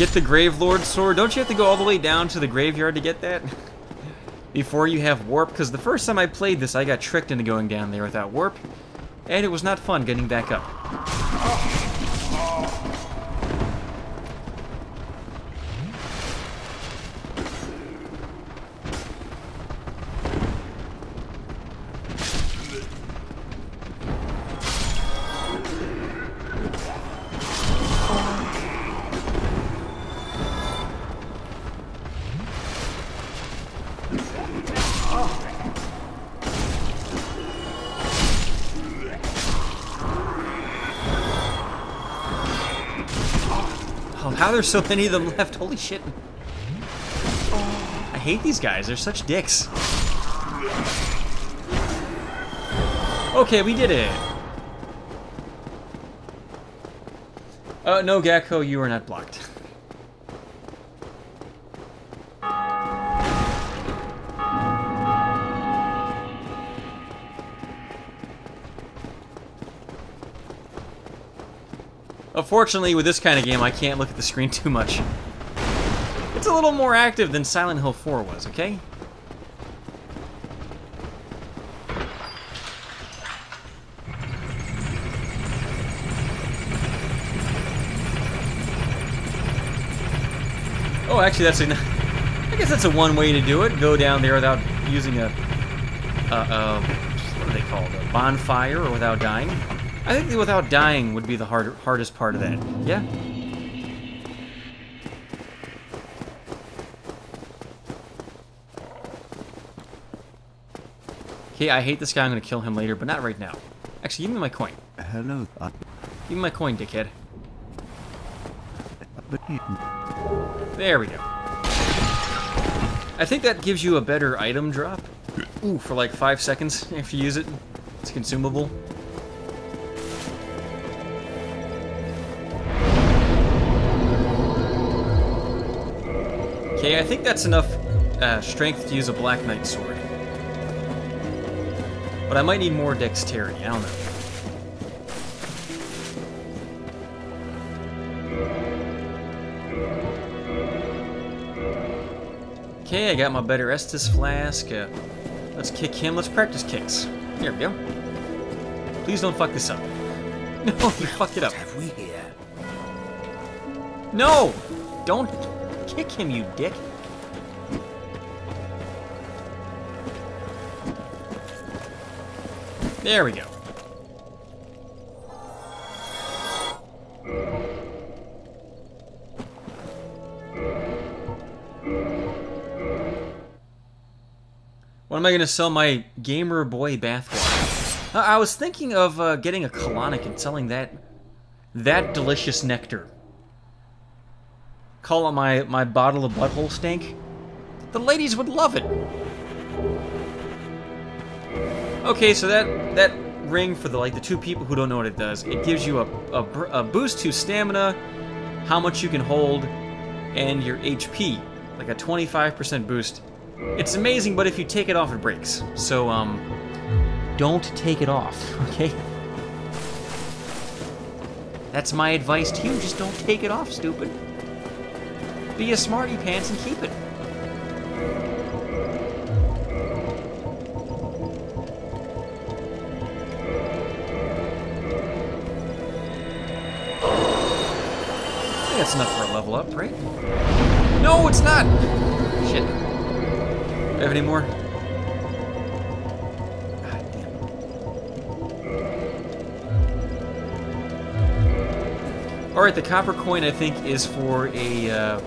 Get the Grave Lord sword. Don't you have to go all the way down to the graveyard to get that? Before you have warp? Because the first time I played this, I got tricked into going down there without warp. And it was not fun getting back up. There's so many of them left? Holy shit. I hate these guys. They're such dicks. Okay, we did it. Uh, no, Gecko, you are not blocked. Unfortunately, with this kind of game, I can't look at the screen (laughs) too much. It's a little more active than Silent Hill 4 was, okay? Oh, actually, that's a. (laughs) I guess that's a one way to do it. Go down there without using a. Uh, uh, what are they called? A bonfire or without dying? I think the without dying would be the hard, hardest part of that. Yeah? Okay, I hate this guy. I'm going to kill him later, but not right now. Actually, give me my coin. Hello. Uh, Give me my coin, dickhead. There we go. I think that gives you a better item drop. Ooh, for like five seconds (laughs) after you use it. It's consumable. Okay, I think that's enough uh, strength to use a Black Knight sword. But I might need more dexterity, I don't know. Okay, I got my better Estus flask. Uh, let's kick him. Let's practice kicks. Here we go. Please don't fuck this up. (laughs) No, you fucked it up. Have we here? No! Don't kick him, you dick. There we go. When am I going to sell my Gamer Boy bathwater? I was thinking of uh, getting a colonic and selling that that delicious nectar. Call it my, my bottle of butthole stank. The ladies would love it. Okay, so that that ring for the like the two people who don't know what it does, it gives you a, a, a boost to stamina, how much you can hold, and your HP, like a 25% boost. It's amazing, but if you take it off, it breaks. So um, don't take it off, (laughs) okay? That's my advice to you. Just don't take it off, stupid. Be a smarty pants and keep it. That's enough for a level up, right? No, it's not! Shit. Do I have any more? God damn. Alright, the copper coin, I think, is for a uh,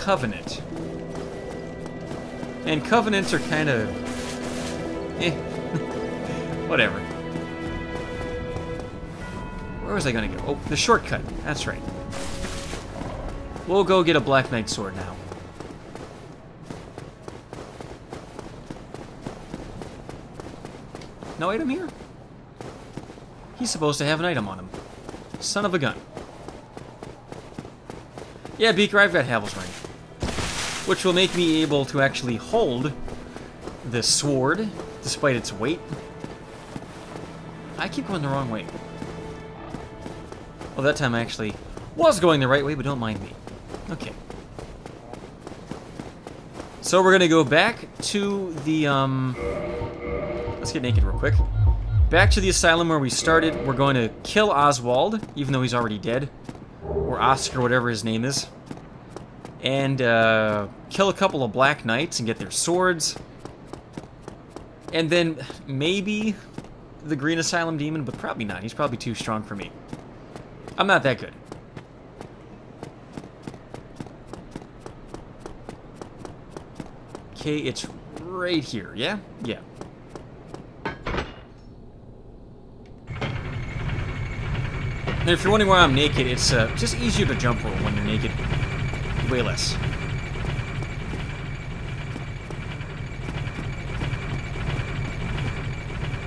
covenant. And covenants are kind of. Eh. (laughs) Whatever. Where was I gonna go? Oh, the shortcut. That's right. We'll go get a Black Knight sword now. No item here? He's supposed to have an item on him. Son of a gun. Yeah, Beaker, I've got Havel's Ring. Which will make me able to actually hold the sword, despite its weight. I keep going the wrong way. Well, that time I actually was going the right way, but don't mind me. Okay. So we're gonna go back to the, um... Let's get naked real quick. Back to the asylum where we started. We're going to kill Oswald, even though he's already dead. Or Oscar, whatever his name is. And, uh, kill a couple of Black Knights and get their swords. And then, maybe the Green Asylum Demon, but probably not. He's probably too strong for me. I'm not that good. Okay, it's right here, yeah? Yeah. And if you're wondering why I'm naked, it's uh, just easier to jump when you're naked. Way less.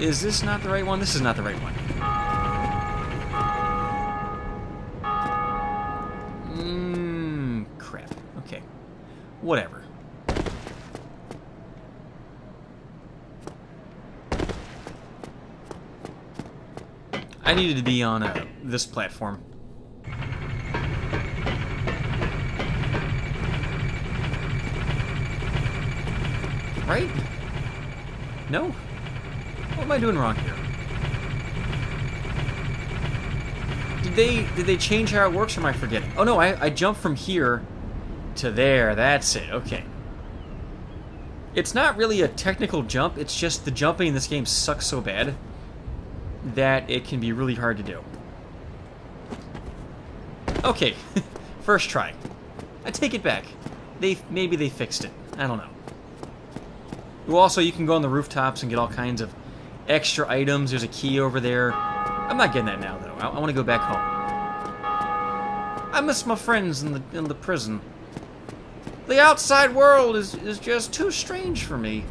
Is this not the right one? This is not the right one. Mmm, crap. Okay. Whatever. I needed to be on uh, this platform. Right? No? What am I doing wrong here? Did they did they change how it works or am I forgetting? Oh no, I, I jumped from here to there. That's it. Okay. It's not really a technical jump, it's just the jumping in this game sucks so bad that it can be really hard to do. Okay, (laughs) first try. I take it back. They Maybe they fixed it. I don't know. Also, you can go on the rooftops and get all kinds of extra items. There's a key over there. I'm not getting that now, though. I, I want to go back home. I miss my friends in the in the prison. The outside world is, is just too strange for me.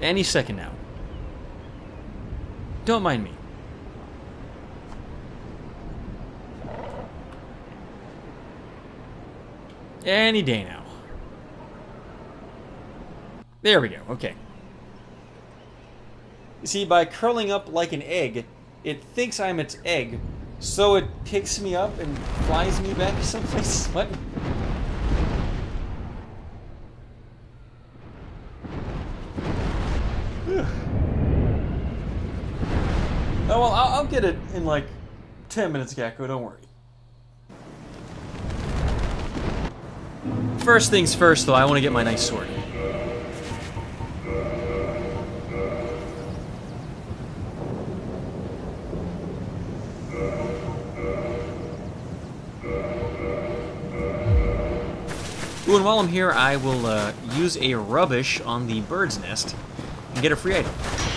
Any second now. Don't mind me. Any day now. There we go, okay. You see, by curling up like an egg, it thinks I'm its egg, so it picks me up and flies me back (laughs) someplace. What? Oh, well, I'll, I'll get it in like 10 minutes, Gakko, don't worry. First things first, though, I want to get my nice sword. Ooh, and while I'm here, I will uh, use a rubbish on the bird's nest and get a free item.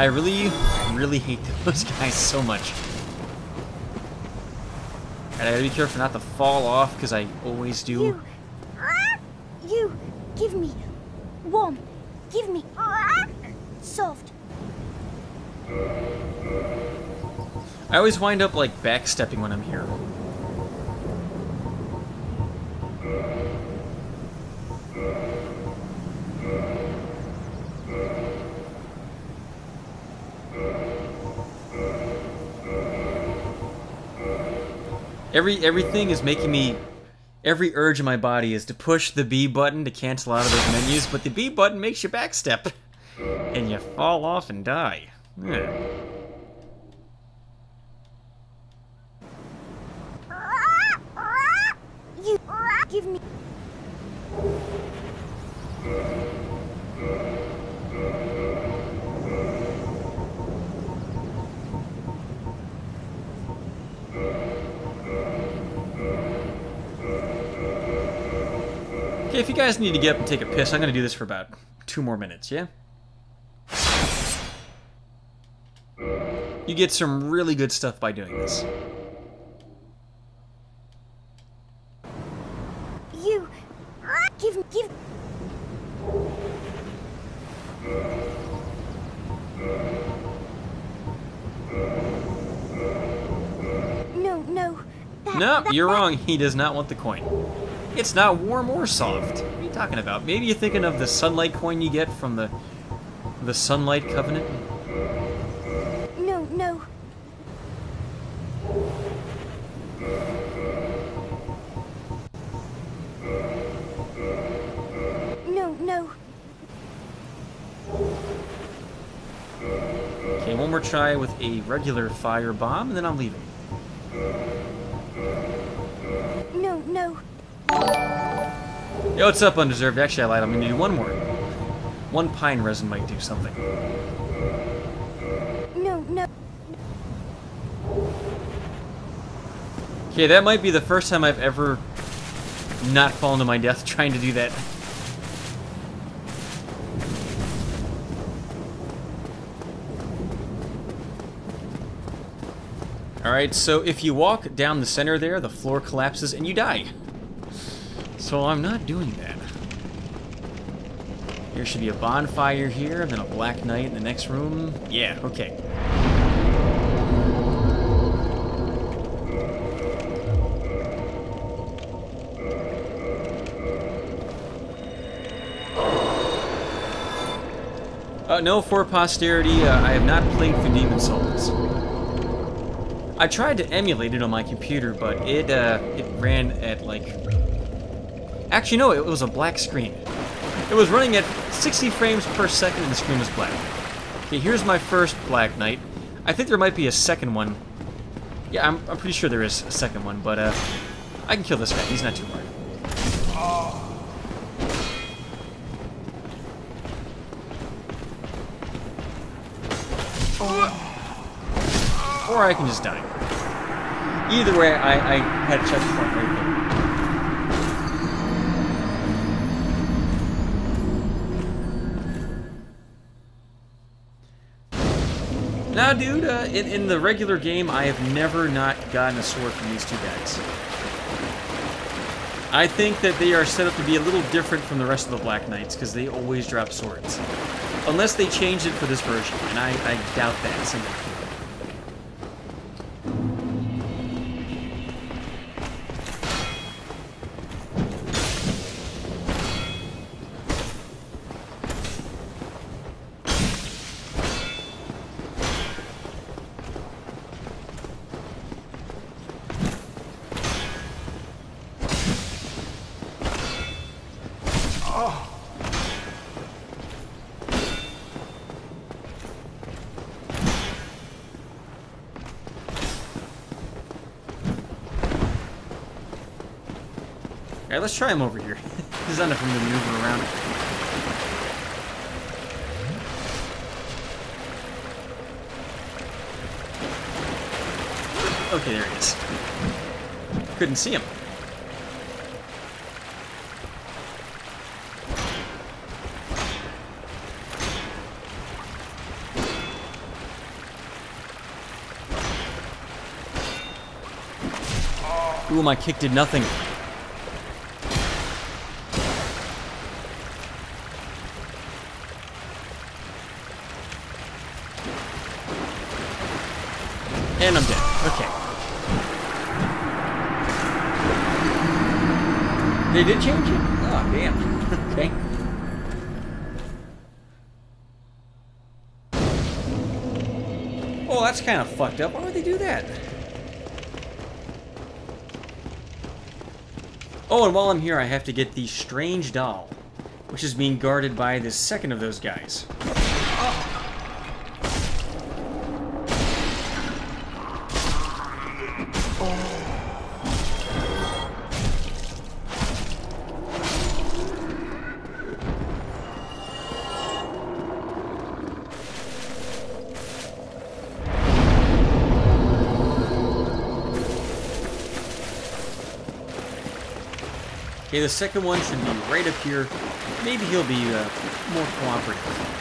I really, really hate (laughs) those guys so much. And I gotta be careful not to fall off, because I always do. You. Ah, you. Give me. Warm. Give me. Ah, soft. I always wind up, like, backstepping when I'm here. Every everything is making me every urge in my body is to push the B button to cancel out of those menus, but the B button makes you backstep. And you fall off and die. Guys need to get up and take a piss, I'm gonna do this for about two more minutes, yeah? You get some really good stuff by doing this. You. Give. Give. No, no. That, No, that- you're that- wrong. He does not want the coin. It's not warm or soft. What are you talking about? Maybe you're thinking of the sunlight coin you get from the the sunlight covenant? No, no. No, no. Okay, one more try with a regular fire bomb, and then I'm leaving. Yo, what's up, Undeserved? Actually, I lied. I'm gonna do one more. One pine resin might do something. No, no. Okay, that might be the first time I've ever not fallen to my death trying to do that. Alright, so if you walk down the center there, the floor collapses and you die. So I'm not doing that. There should be a bonfire here, and then a black knight in the next room. Yeah, okay. Uh, no, for posterity, uh, I have not played for Demon Souls. I tried to emulate it on my computer, but it uh, it ran at like. Actually, no, it was a black screen. It was running at 60 frames per second, and the screen was black. Okay, here's my first Black Knight. I think there might be a second one. Yeah, I'm, I'm pretty sure there is a second one, but uh, I can kill this guy. He's not too hard. Or I can just die. Either way, I, I had a checkpoint right there. Now, dude, uh, in, in the regular game, I have never not gotten a sword from these two guys. I think that they are set up to be a little different from the rest of the Black Knights, because they always drop swords. Unless they changed it for this version, and I, I doubt that. Alright, let's try him over here. There's enough room to maneuver around. Okay, there he is. Couldn't see him. Ooh, my kick did nothing. And I'm dead. Okay. They did change it? Oh, damn. (laughs) okay. Oh, that's kind of fucked up. Why would they do that? Oh, and while I'm here, I have to get the strange doll, which is being guarded by the second of those guys. Okay, the second one should be right up here. Maybe he'll be uh, more cooperative.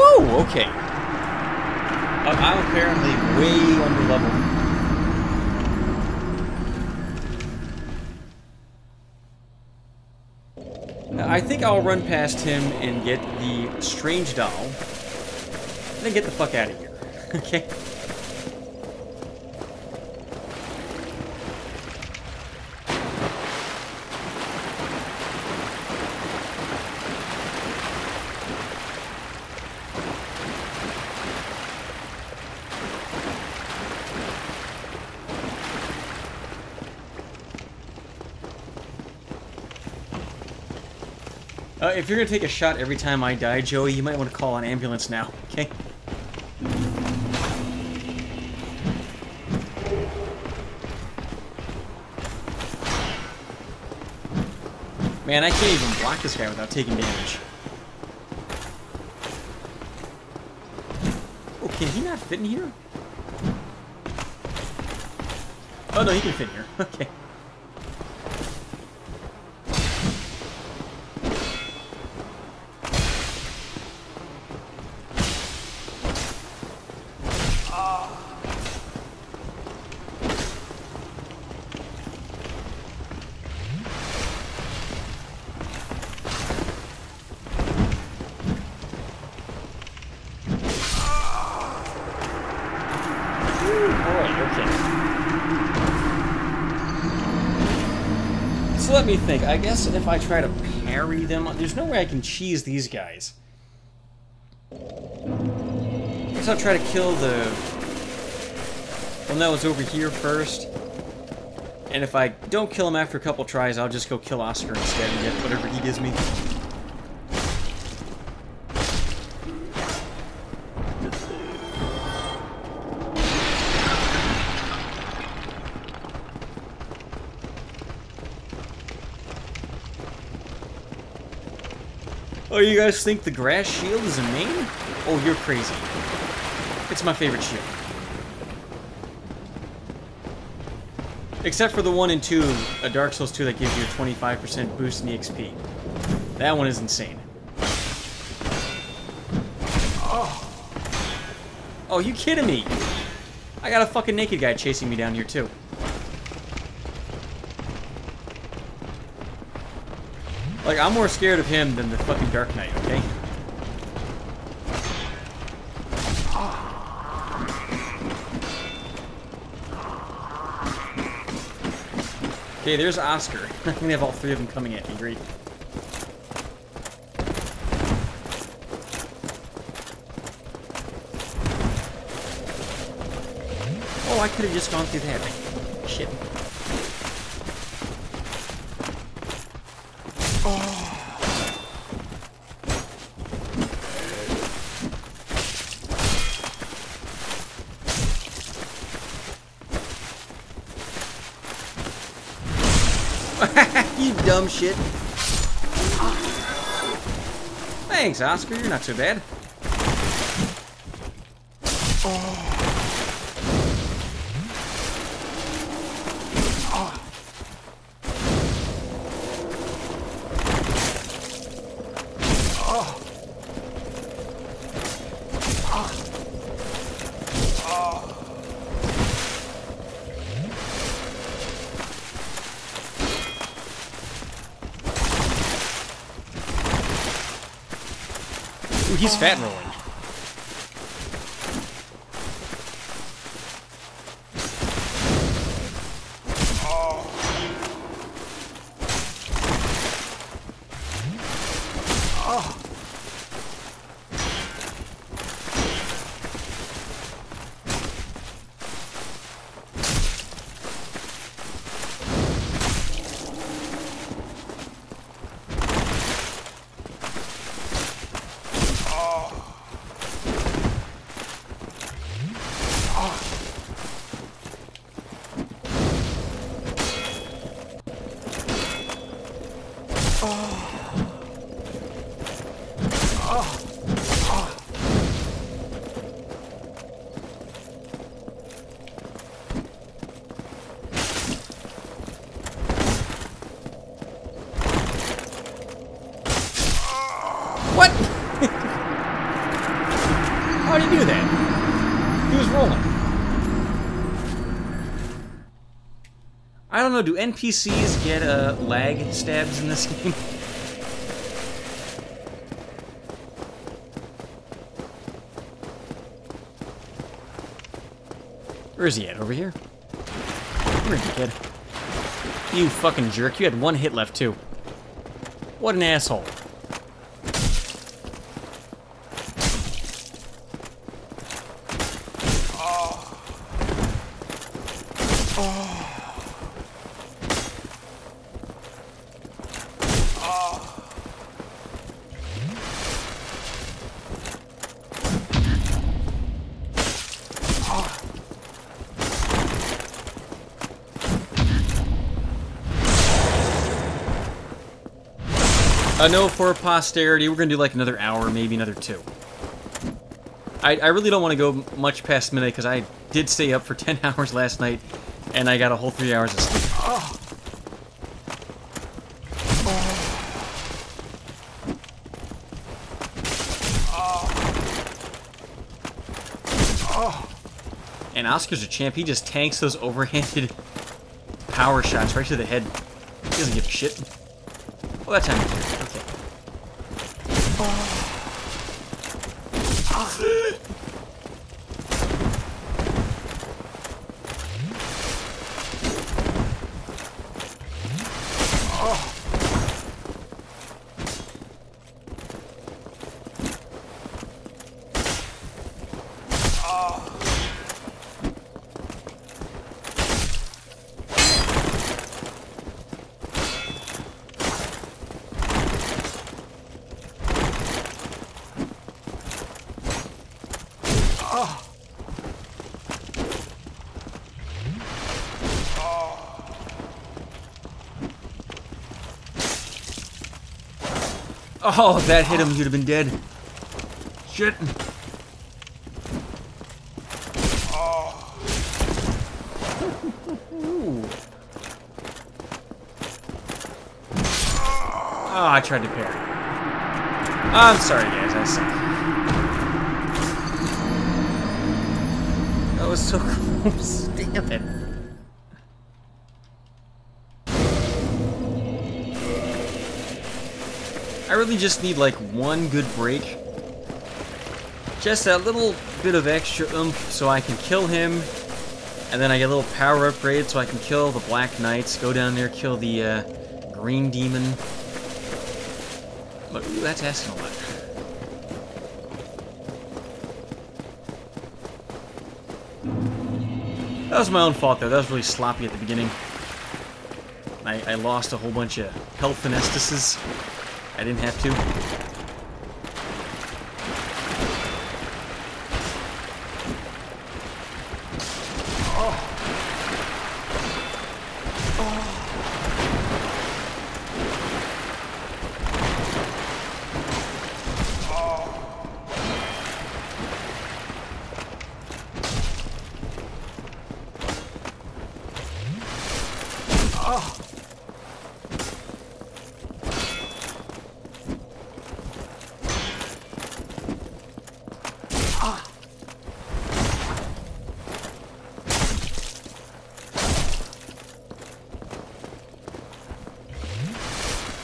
Whoa, okay. I- I'm apparently way under level. Now, I think I'll run past him and get the strange doll, and then get the fuck out of here. (laughs) okay? Uh, if you're gonna take a shot every time I die, Joey, you might want to call an ambulance now, okay? Man, I can't even block this guy without taking damage. Oh, can he not fit in here? Oh no, he can fit in here. (laughs) Okay. Think. I guess if I try to parry them, there's no way I can cheese these guys. I guess I'll try to kill the... Well, no, it's over here first. And if I don't kill him after a couple tries, I'll just go kill Oscar instead and get whatever he gives me. Oh, you guys think the grass shield is a main? Oh, you're crazy. It's my favorite shield. Except for the 1 and 2, a Dark Souls 2 that gives you a 25% boost in EXP. That one is insane. Oh, you kidding me? I got a fucking naked guy chasing me down here too. Like, I'm more scared of him than the fucking Dark Knight, okay? Okay, there's Oscar. (laughs) I think gonna have all three of them coming at me, great. Oh, I could have just gone through that. Shit. you dumb shit. Thanks, Oscar. You're not so bad. Ooh, he's know, do NPCs get uh, lag stabs in this (laughs) game? Where is he at? Over here? Where is he, kid? You fucking jerk. You had one hit left, too. What an asshole. I know for posterity, we're gonna do like another hour, maybe another two. I, I really don't want to go much past midnight because I did stay up for (laughs) 10 hours last night, and I got a whole three hours of sleep. And Oscar's a champ. He just tanks those (laughs) overhanded power shots right to the head. He doesn't give a shit. Well, that time he did. Okay. Oh, if that hit him, you'd have been dead. Shit. Oh, I tried to parry. I'm sorry, guys. I suck. That was so (laughs) close. Damn it. Really just need like one good break. Just that little bit of extra oomph so I can kill him. And then I get a little power upgrade so I can kill the Black Knights, go down there, kill the uh, Green Demon. But ooh, that's asking a lot. That was my own fault though, that was really sloppy at the beginning. I, I lost a whole bunch of health anestises. I didn't have to.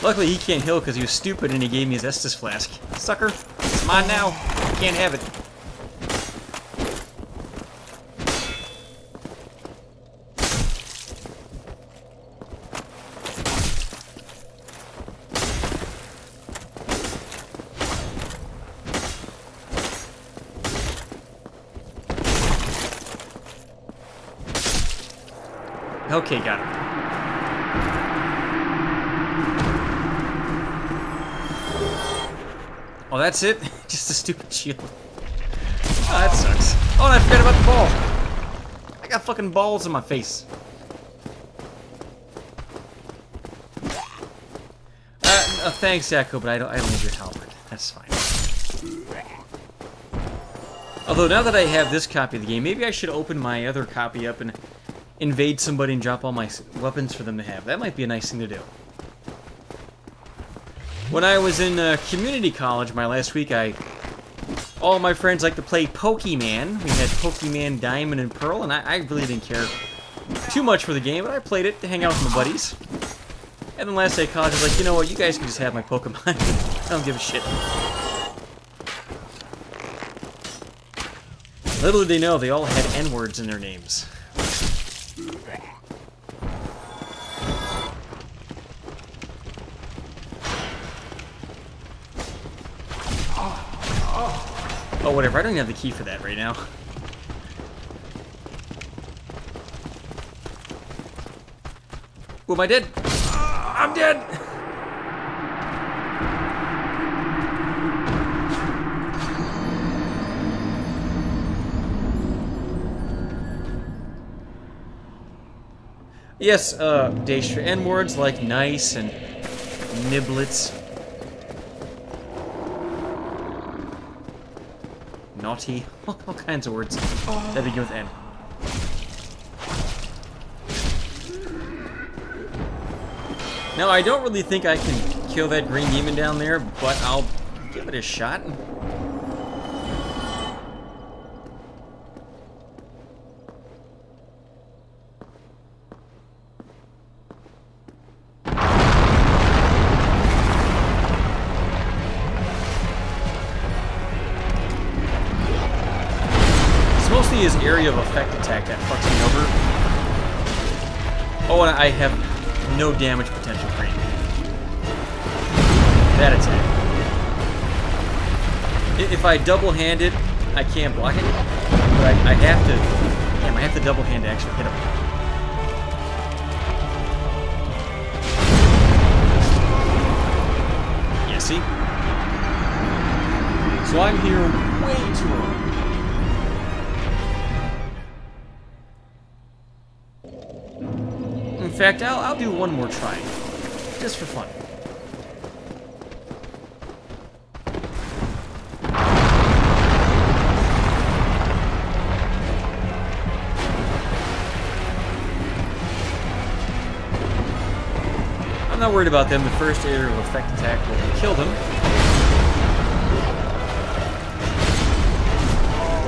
Luckily, he can't heal because he was stupid and he gave me his Estus flask. Sucker, it's mine now. Can't have it. That's it? (laughs) Just a stupid shield. Oh, that sucks. Oh, and I forgot about the ball. I got fucking balls in my face. Uh, thanks, Echo, but I don't, I don't need your help. That's fine. Although, now that I have this copy of the game, maybe I should open my other copy up and invade somebody and drop all my weapons for them to have. That might be a nice thing to do. When I was in uh, community college my last week, I all my friends like to play Pokemon. We had Pokemon Diamond and Pearl, and I, I, really didn't care too much for the game, but I played it to hang out with my buddies. And then last day of college, I was like, you know what, you guys can just have my Pokemon. (laughs) I don't give a shit. Little did they know, they all had N-words in their names. Oh, whatever. I don't even have the key for that right now. Oh, am I dead? I'm dead! Yes, uh, Daystra N-words like nice and niblets. Naughty, (laughs) all kinds of words that begin with N. Now, I don't really think I can kill that green demon down there, but I'll give it a shot. I have no damage potential for him. That attack. If I double hand it, I can't block it. But I, I have to. Damn, I have to double hand to actually hit him. See? So I'm here way too early. Fact, I'll, I'll do one more try. Just for fun. I'm not worried about them. The first area of effect attack will kill them.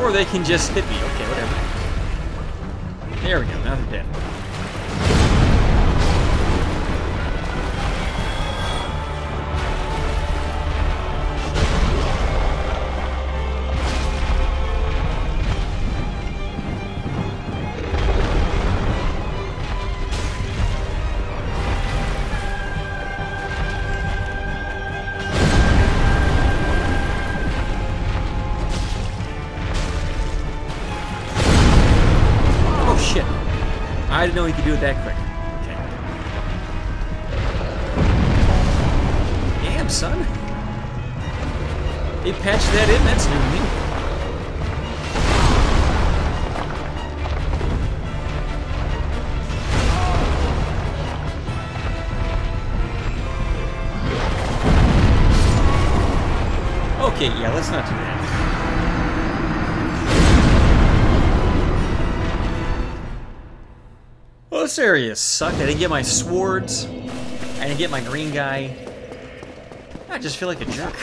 Or they can just hit me. Okay, whatever. Sucked. I didn't get my swords. I didn't get my green guy. I just feel like a jerk.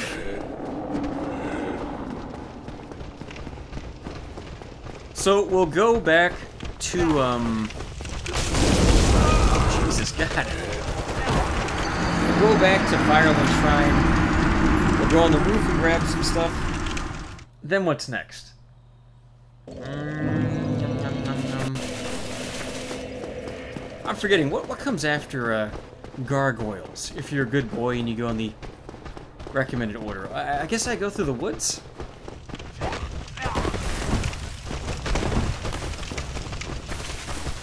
So we'll go back to um. Jesus God. We'll go back to Firelink Shrine. We'll go on the roof and grab some stuff. Then what's next? Mm, I'm forgetting what what comes after uh, gargoyles. If you're a good boy and you go in the recommended order, I, I guess I go through the woods.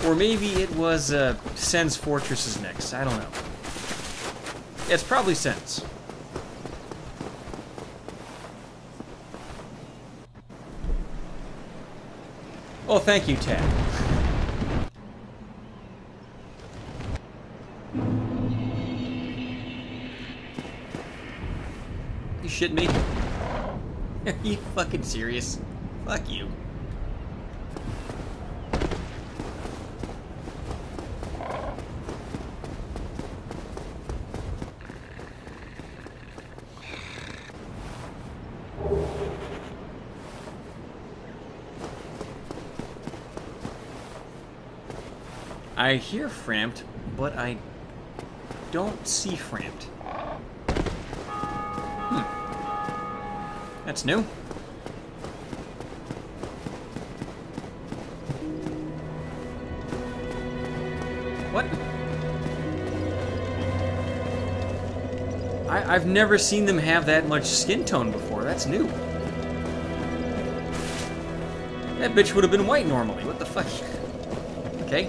Or maybe it was uh, Sen's Fortress is next. I don't know. It's probably Sen's. Oh, thank you, Tad. (laughs) You shit me? (laughs) Are you fucking serious? Fuck you. I hear Frampt, but I don't see Frampt. That's new. What? I, I've never seen them have that much skin tone before. That's new. That bitch would have been white normally. What the fuck? Okay.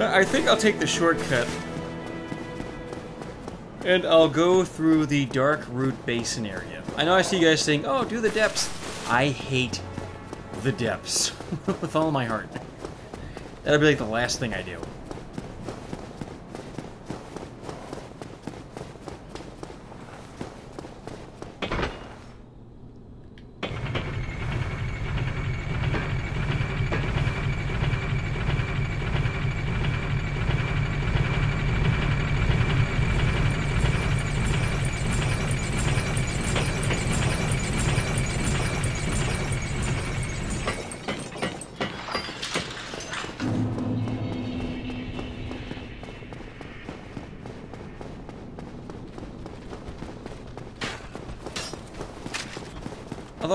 Uh, I think I'll take the shortcut. And I'll go through the Darkroot Basin area. I know I see you guys saying, oh, do the depths. I hate the depths (laughs) with all my heart. That'll be like the last thing I do.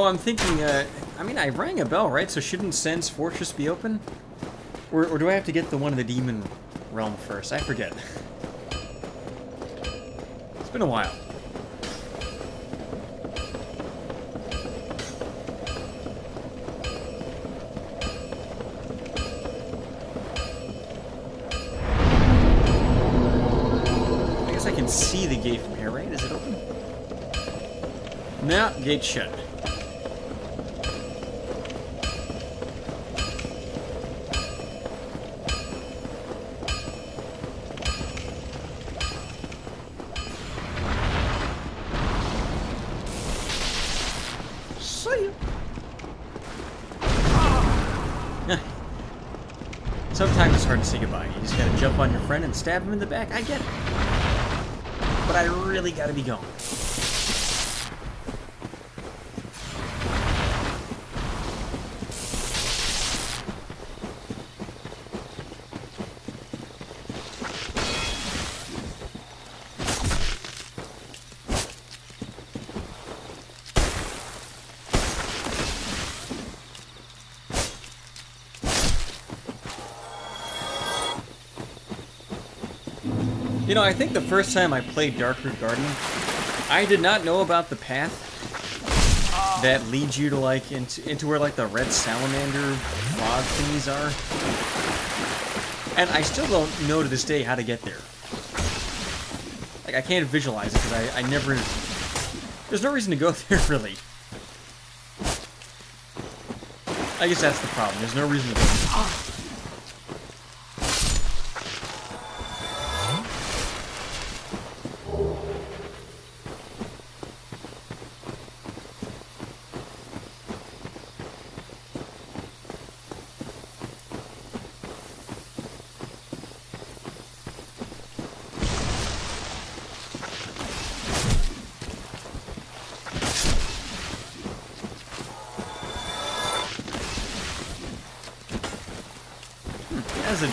I'm thinking, uh, I mean, I rang a bell, right? So shouldn't Sen's Fortress be open? Or, or do I have to get the one in the Demon Realm first? I forget. (laughs) It's been a while. I guess I can see the gate from here, right? Is it open? No, gate shut. See ya. Sometimes it's hard to say goodbye. You just gotta jump on your friend and stab him in the back. I get it. But I really gotta be going. Know, I think the first time I played Darkroot Garden, I did not know about the path that leads you to like into, into where like the red salamander frog thingies are. And I still don't know to this day how to get there. Like I can't visualize it because I, I never there's no reason to go (laughs) there really. I guess that's the problem. There's no reason to go. It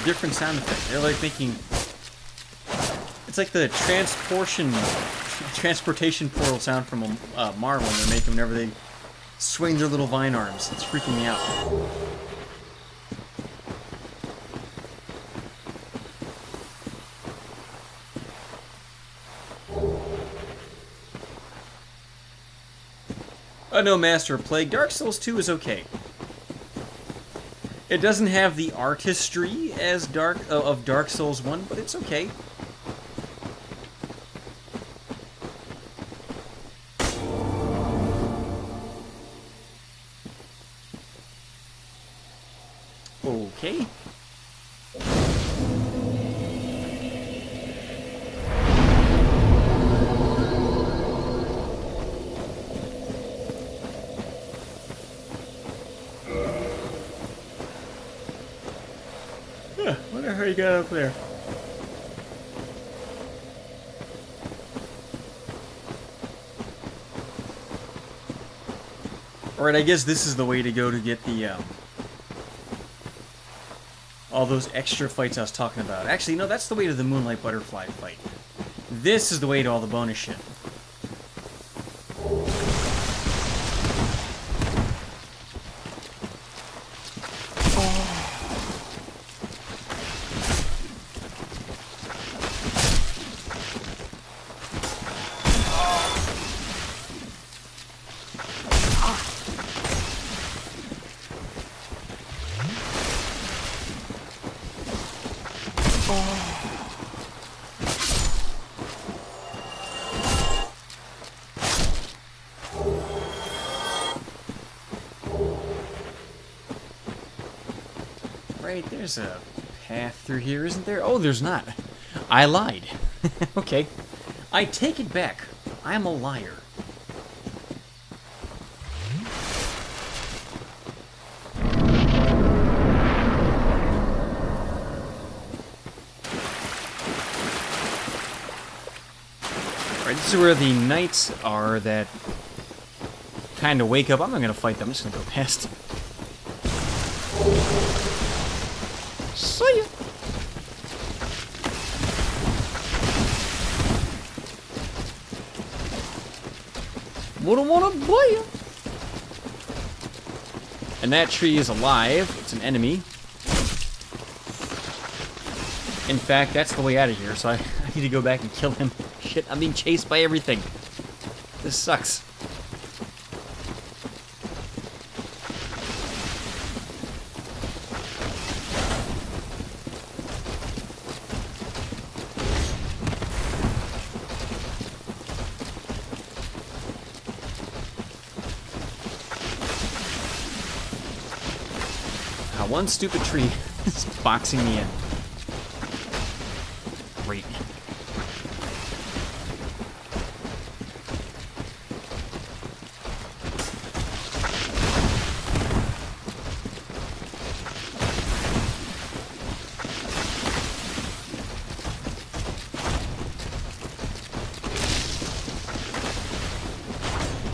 different sound effect. They're like making. It's like the transportation, transportation portal sound from uh, Marvel. They're making whenever they swing their little vine arms. It's freaking me out. Oh no, Master of Plague. Dark Souls 2 is okay. It doesn't have the artistry as Dark uh, of Dark Souls 1, but it's. Okay. Got up there. Alright, I guess this is the way to go to get the, um, all those extra fights I was talking about. Actually, no, that's the way to the Moonlight Butterfly fight. This is the way to all the bonus shit. There's a path through here, isn't there? Oh, there's not. I lied. (laughs) okay. I take it back. I'm a liar. Alright, this is where the knights are that kind of wake up. I'm not going to fight them. I'm just going to go past. Oh, boy. And that tree is alive. It's an enemy. In fact, that's the way out of here, so I, (laughs) I need to go back and kill him. Shit, I'm being chased by everything. This sucks. One stupid tree is boxing me in. Great.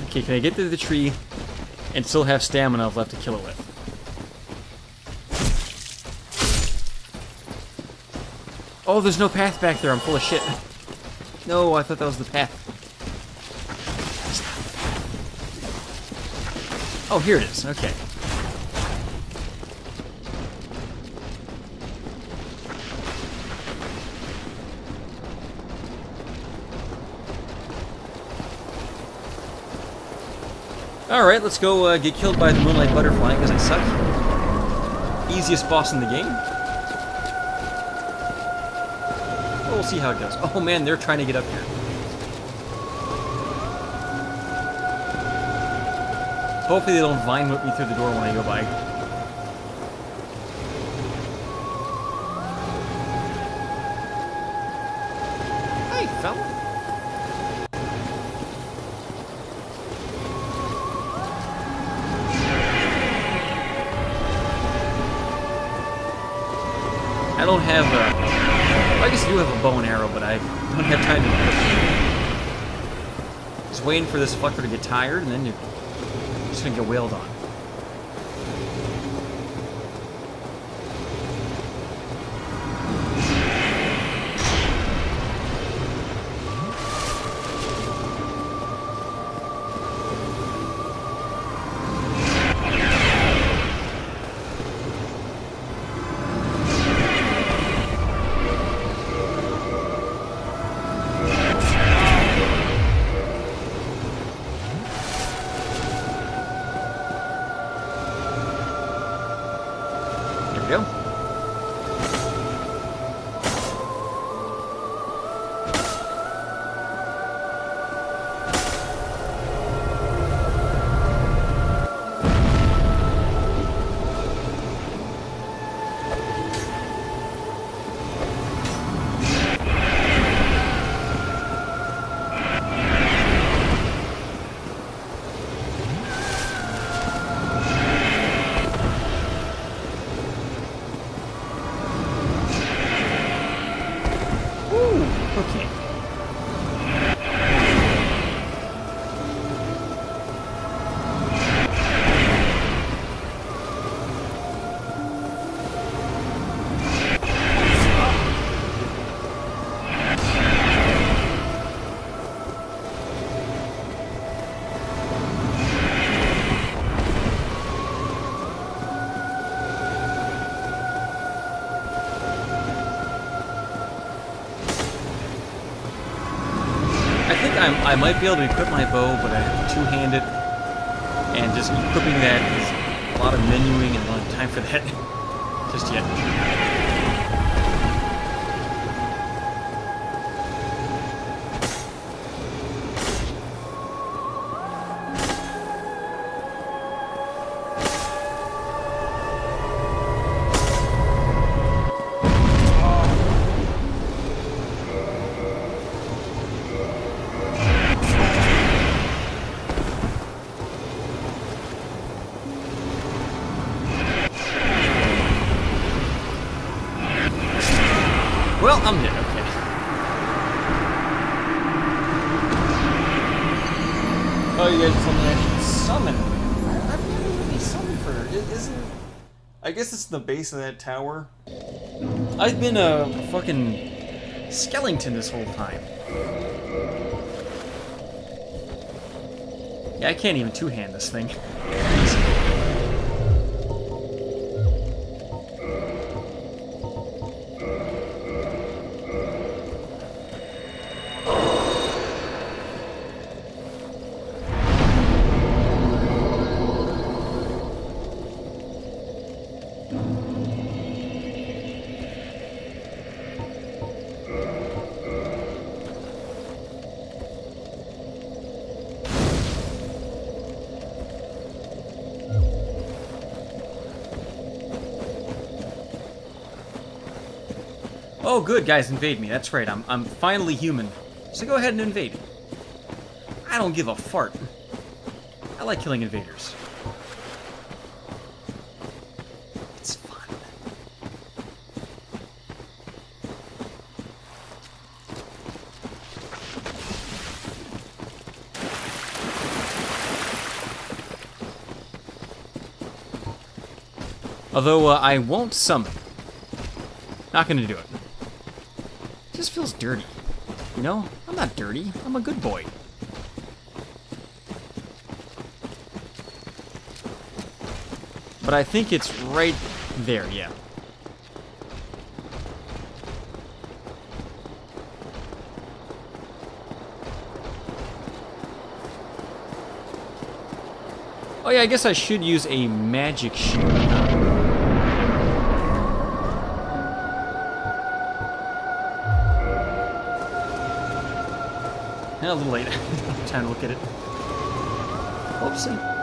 Okay, can I get to the tree and still have stamina left to kill it with? Oh, there's no path back there. I'm full of shit. No, I thought that was the path. Oh, here it is. Okay. Alright, let's go uh, get killed by the Moonlight Butterfly because I suck. Easiest boss in the game. Well, see how it goes. Oh man, they're trying to get up here. Hopefully they don't vine whip me through the door when I go by. Waiting for this fucker to get tired, and then you're just gonna get wailed on. There I might be able to equip my bow, but I have two-handed, and just equipping that is a lot of menuing and a lot of time for that (laughs) just yet. Base of that tower. I've been a fucking skeleton this whole time. Yeah, I can't even two-hand this thing. (laughs) good, guys, invade me. That's right, I'm, I'm finally human. So go ahead and invade. I don't give a fart. I like killing invaders. It's fun. Although uh, I won't summon. Not gonna do it. Just feels dirty. You know? I'm not dirty. I'm a good boy. But I think it's right there, yeah. Oh yeah, I guess I should use a magic shield. A little late. Time to look at it. Whoopsie.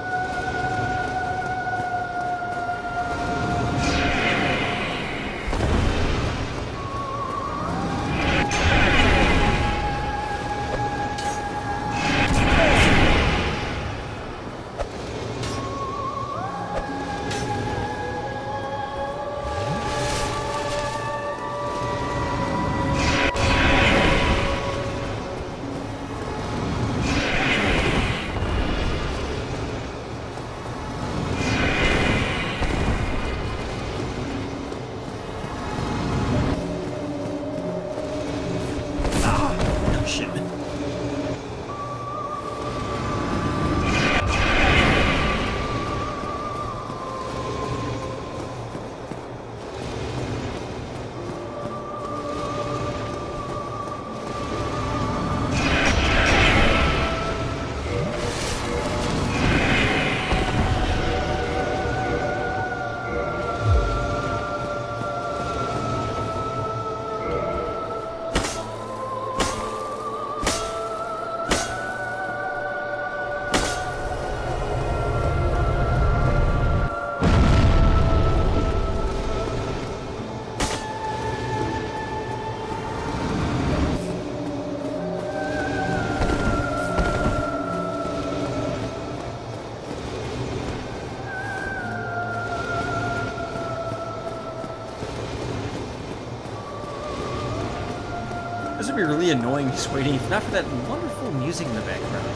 Be really annoying just waiting, not for that wonderful music in the background.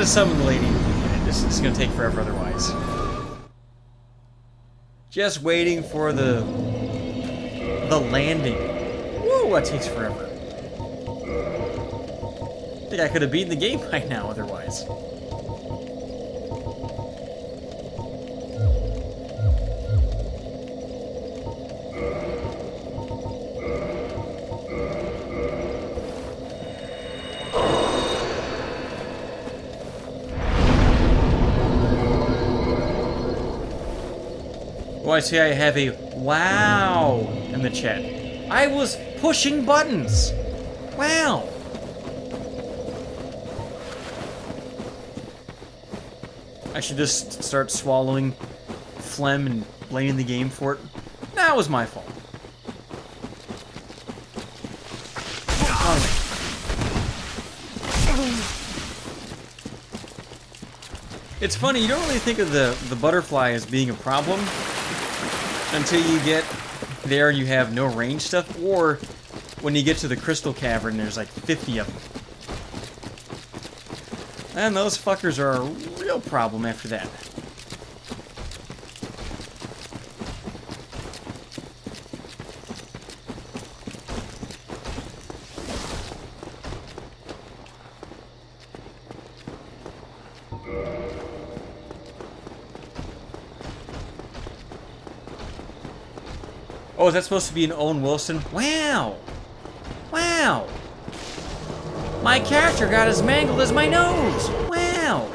Gonna summon the lady. This is gonna take forever otherwise. Just waiting for the the landing. Woo, that takes forever. I think I could have beaten the game (laughs) by now otherwise. I see I have a wow in the chat. I was pushing buttons. Wow. I should just start swallowing phlegm and blaming the game for it. That was my fault. It's funny, you don't really think of the, the butterfly as being a problem until you get there you have no range stuff, or when you get to the crystal cavern there's like 50 of them. And those fuckers are a real problem after that. Is that supposed to be an Owen Wilson? Wow! Wow! My character got as mangled as my nose! Wow!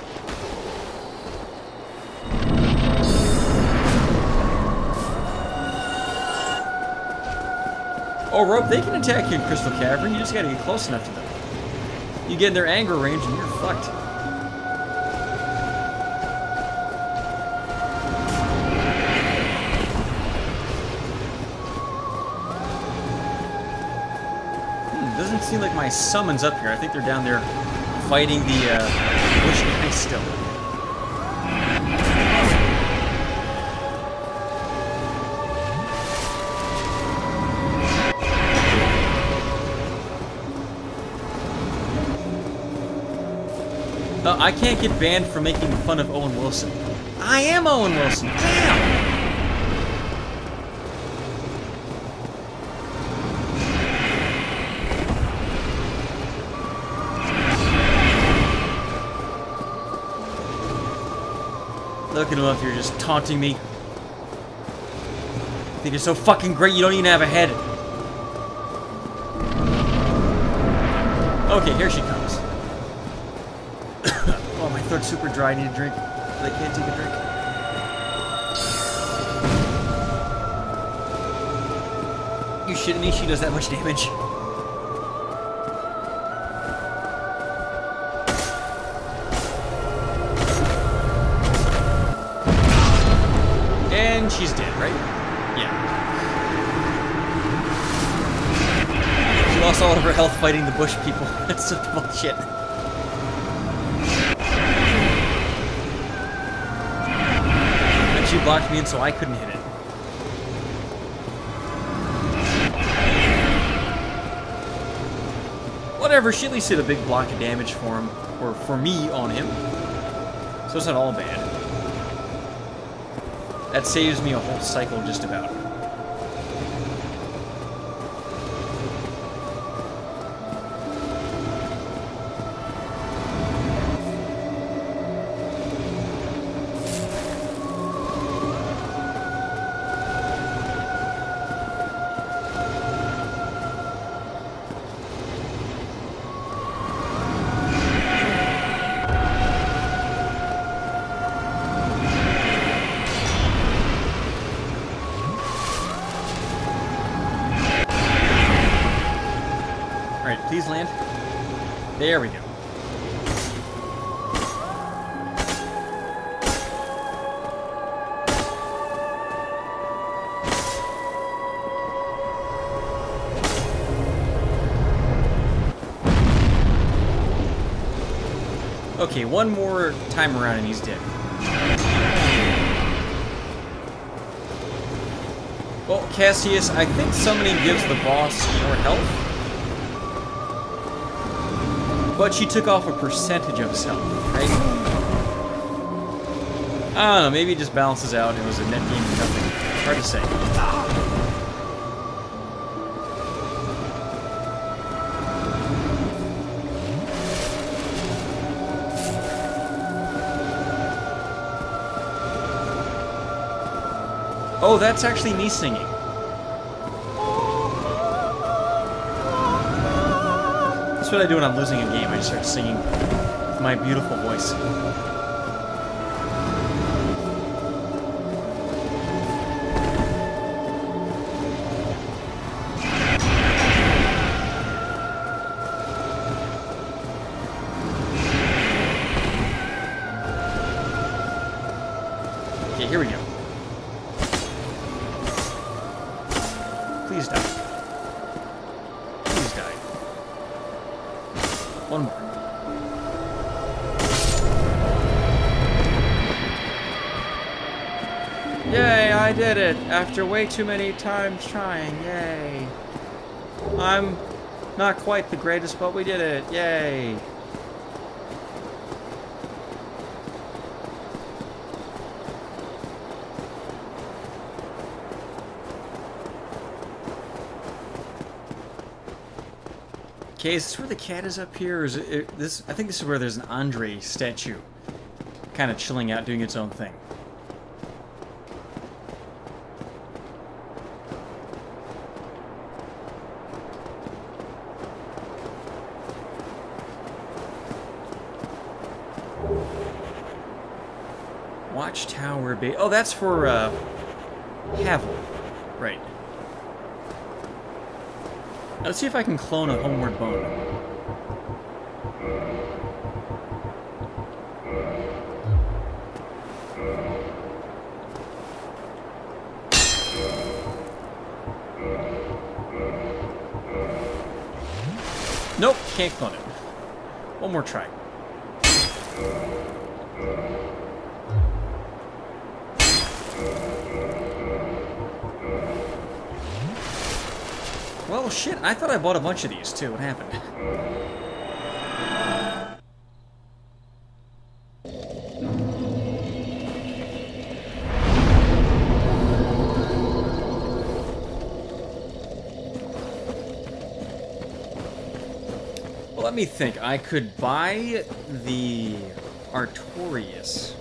Oh, Rope, they can attack you in Crystal Cavern. You just gotta get close enough to them. You get in their anger range and you're fucked. Seem like my summons up here. I think they're down there fighting the uh, bush still. Uh, I can't get banned for making fun of Owen Wilson. I am Owen Wilson. Damn! Up here just taunting me. I Think you're so fucking great you don't even have a head. Okay, here she comes. (coughs) oh, my throat's super dry. I need a drink. I can't take a drink. You shitting me? She does that much damage. Fighting the bush people. (laughs) That's such bullshit. And she blocked me in so I couldn't hit it. Whatever, she at least did a big block of damage for him, or for me on him. So it's not all bad. That saves me a whole cycle just about. Okay, one more time around and he's dead. Well, Cassius, I think summoning gives the boss more health. But she took off a percentage of his health, right? I don't know, maybe it just balances out and it was a net gain of nothing. Hard to say. Oh, that's actually me singing. That's what I do when I'm losing a game. I just start singing with my beautiful voice. After way too many times trying. Yay. I'm not quite the greatest, but we did it. Yay. Okay, is this where the cat is up here? Is it, it this? I think this is where there's an Andre statue, kind of chilling out, doing its own thing. Oh, that's for uh, Havel, right? Let's see if I can clone a homeward bone. Nope, can't clone it. One more try. I thought I bought a bunch of these, too. What happened? Let me think. I could buy the Artorias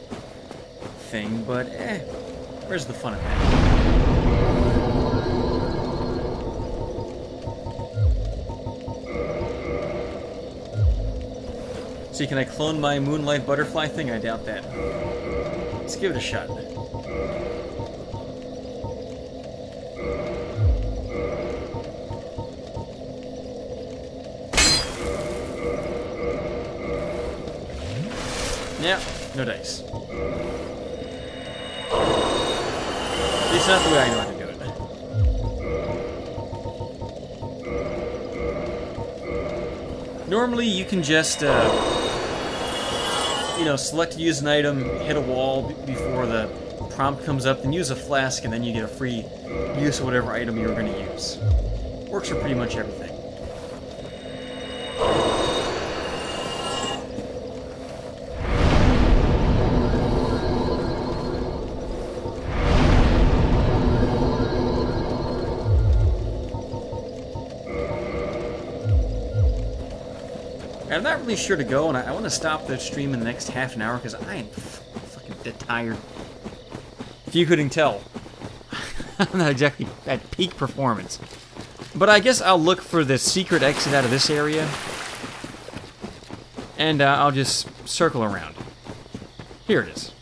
thing, but eh, where's the fun of that? See, can I clone my Moonlight Butterfly thing? I doubt that. Let's give it a shot. Yeah, no dice. At least not the way I know how to do it. Normally, you can just, uh, you know, select to use an item, hit a wall before the prompt comes up, then use a flask, and then you get a free use of whatever item you were going to use. Works for pretty much everything. And I'm not really sure to go, and I, I want to stop the stream in the next half an hour because I am fucking dead tired. If you couldn't tell, (laughs) I'm not exactly at peak performance. But I guess I'll look for the secret exit out of this area, and uh, I'll just circle around. Here it is.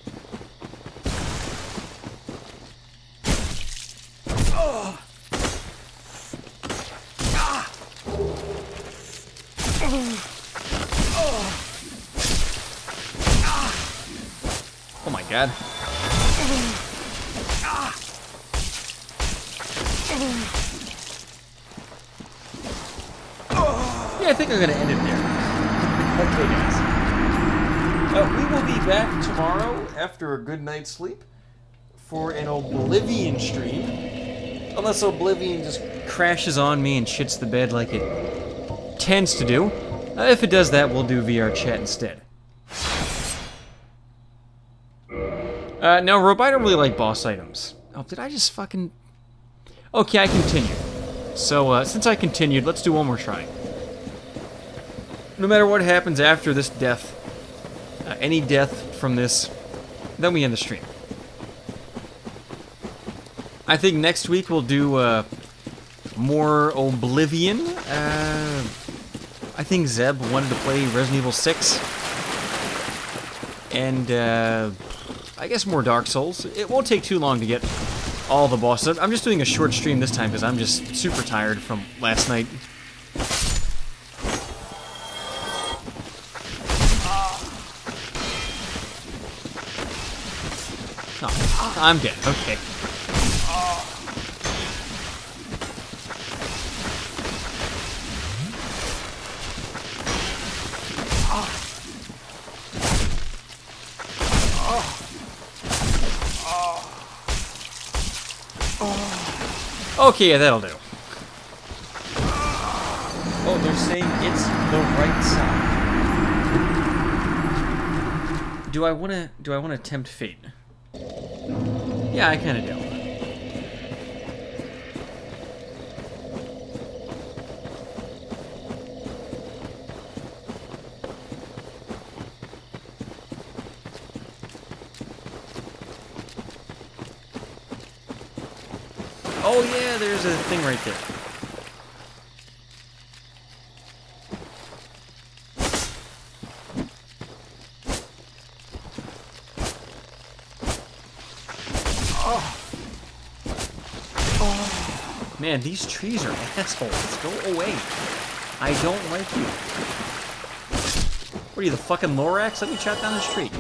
A good night's sleep for an Oblivion stream. Unless Oblivion just crashes on me and shits the bed like it tends to do. Uh, if it does that, we'll do VR chat instead. Uh, now, Rob, I don't really like boss items. Oh, did I just fucking... Okay, I continue. So, uh, since I continued, let's do one more try. No matter what happens after this death, uh, any death from this, then we end the stream. I think next week we'll do uh, more Oblivion. Uh, I think Zeb wanted to play Resident Evil 6. And uh, I guess more Dark Souls. It won't take too long to get all the bosses. I'm just doing a short stream this time because I'm just super tired from last night. I'm dead. Okay. Okay, yeah, that'll do. Oh, they're saying it's the right side. Do I want to? Do I want to tempt fate? Yeah, I kind of do. Oh yeah, there's a thing right there. Man, these trees are (laughs) assholes. Go away. I don't like you. What are you, the fucking Lorax? Let me chop down this tree.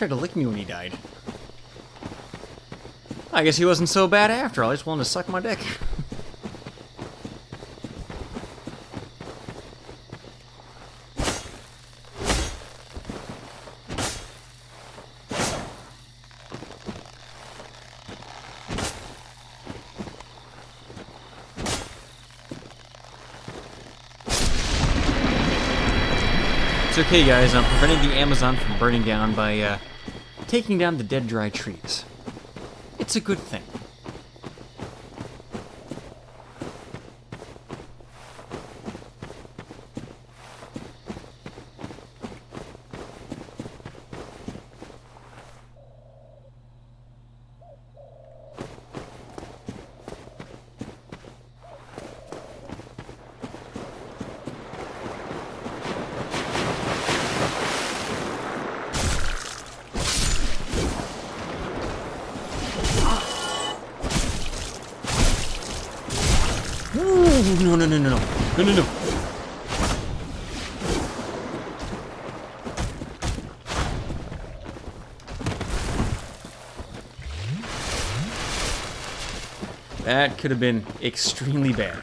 Tried to lick me when he died. I guess he wasn't so bad after all. He just wanted to suck my dick. Okay, guys. I'm preventing the Amazon from burning down by uh, taking down the dead, dry trees. It's a good thing. Ooh, no, no, no, no, no. No, no, no. That could have been extremely bad.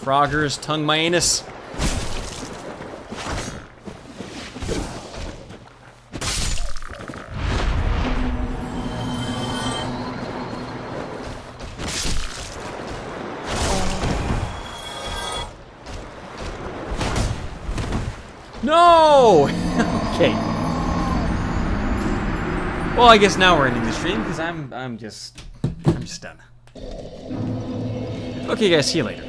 Froggers, tongue my anus. Well, I guess now we're ending the stream because I'm I'm just I'm just done. Okay, guys, see you later.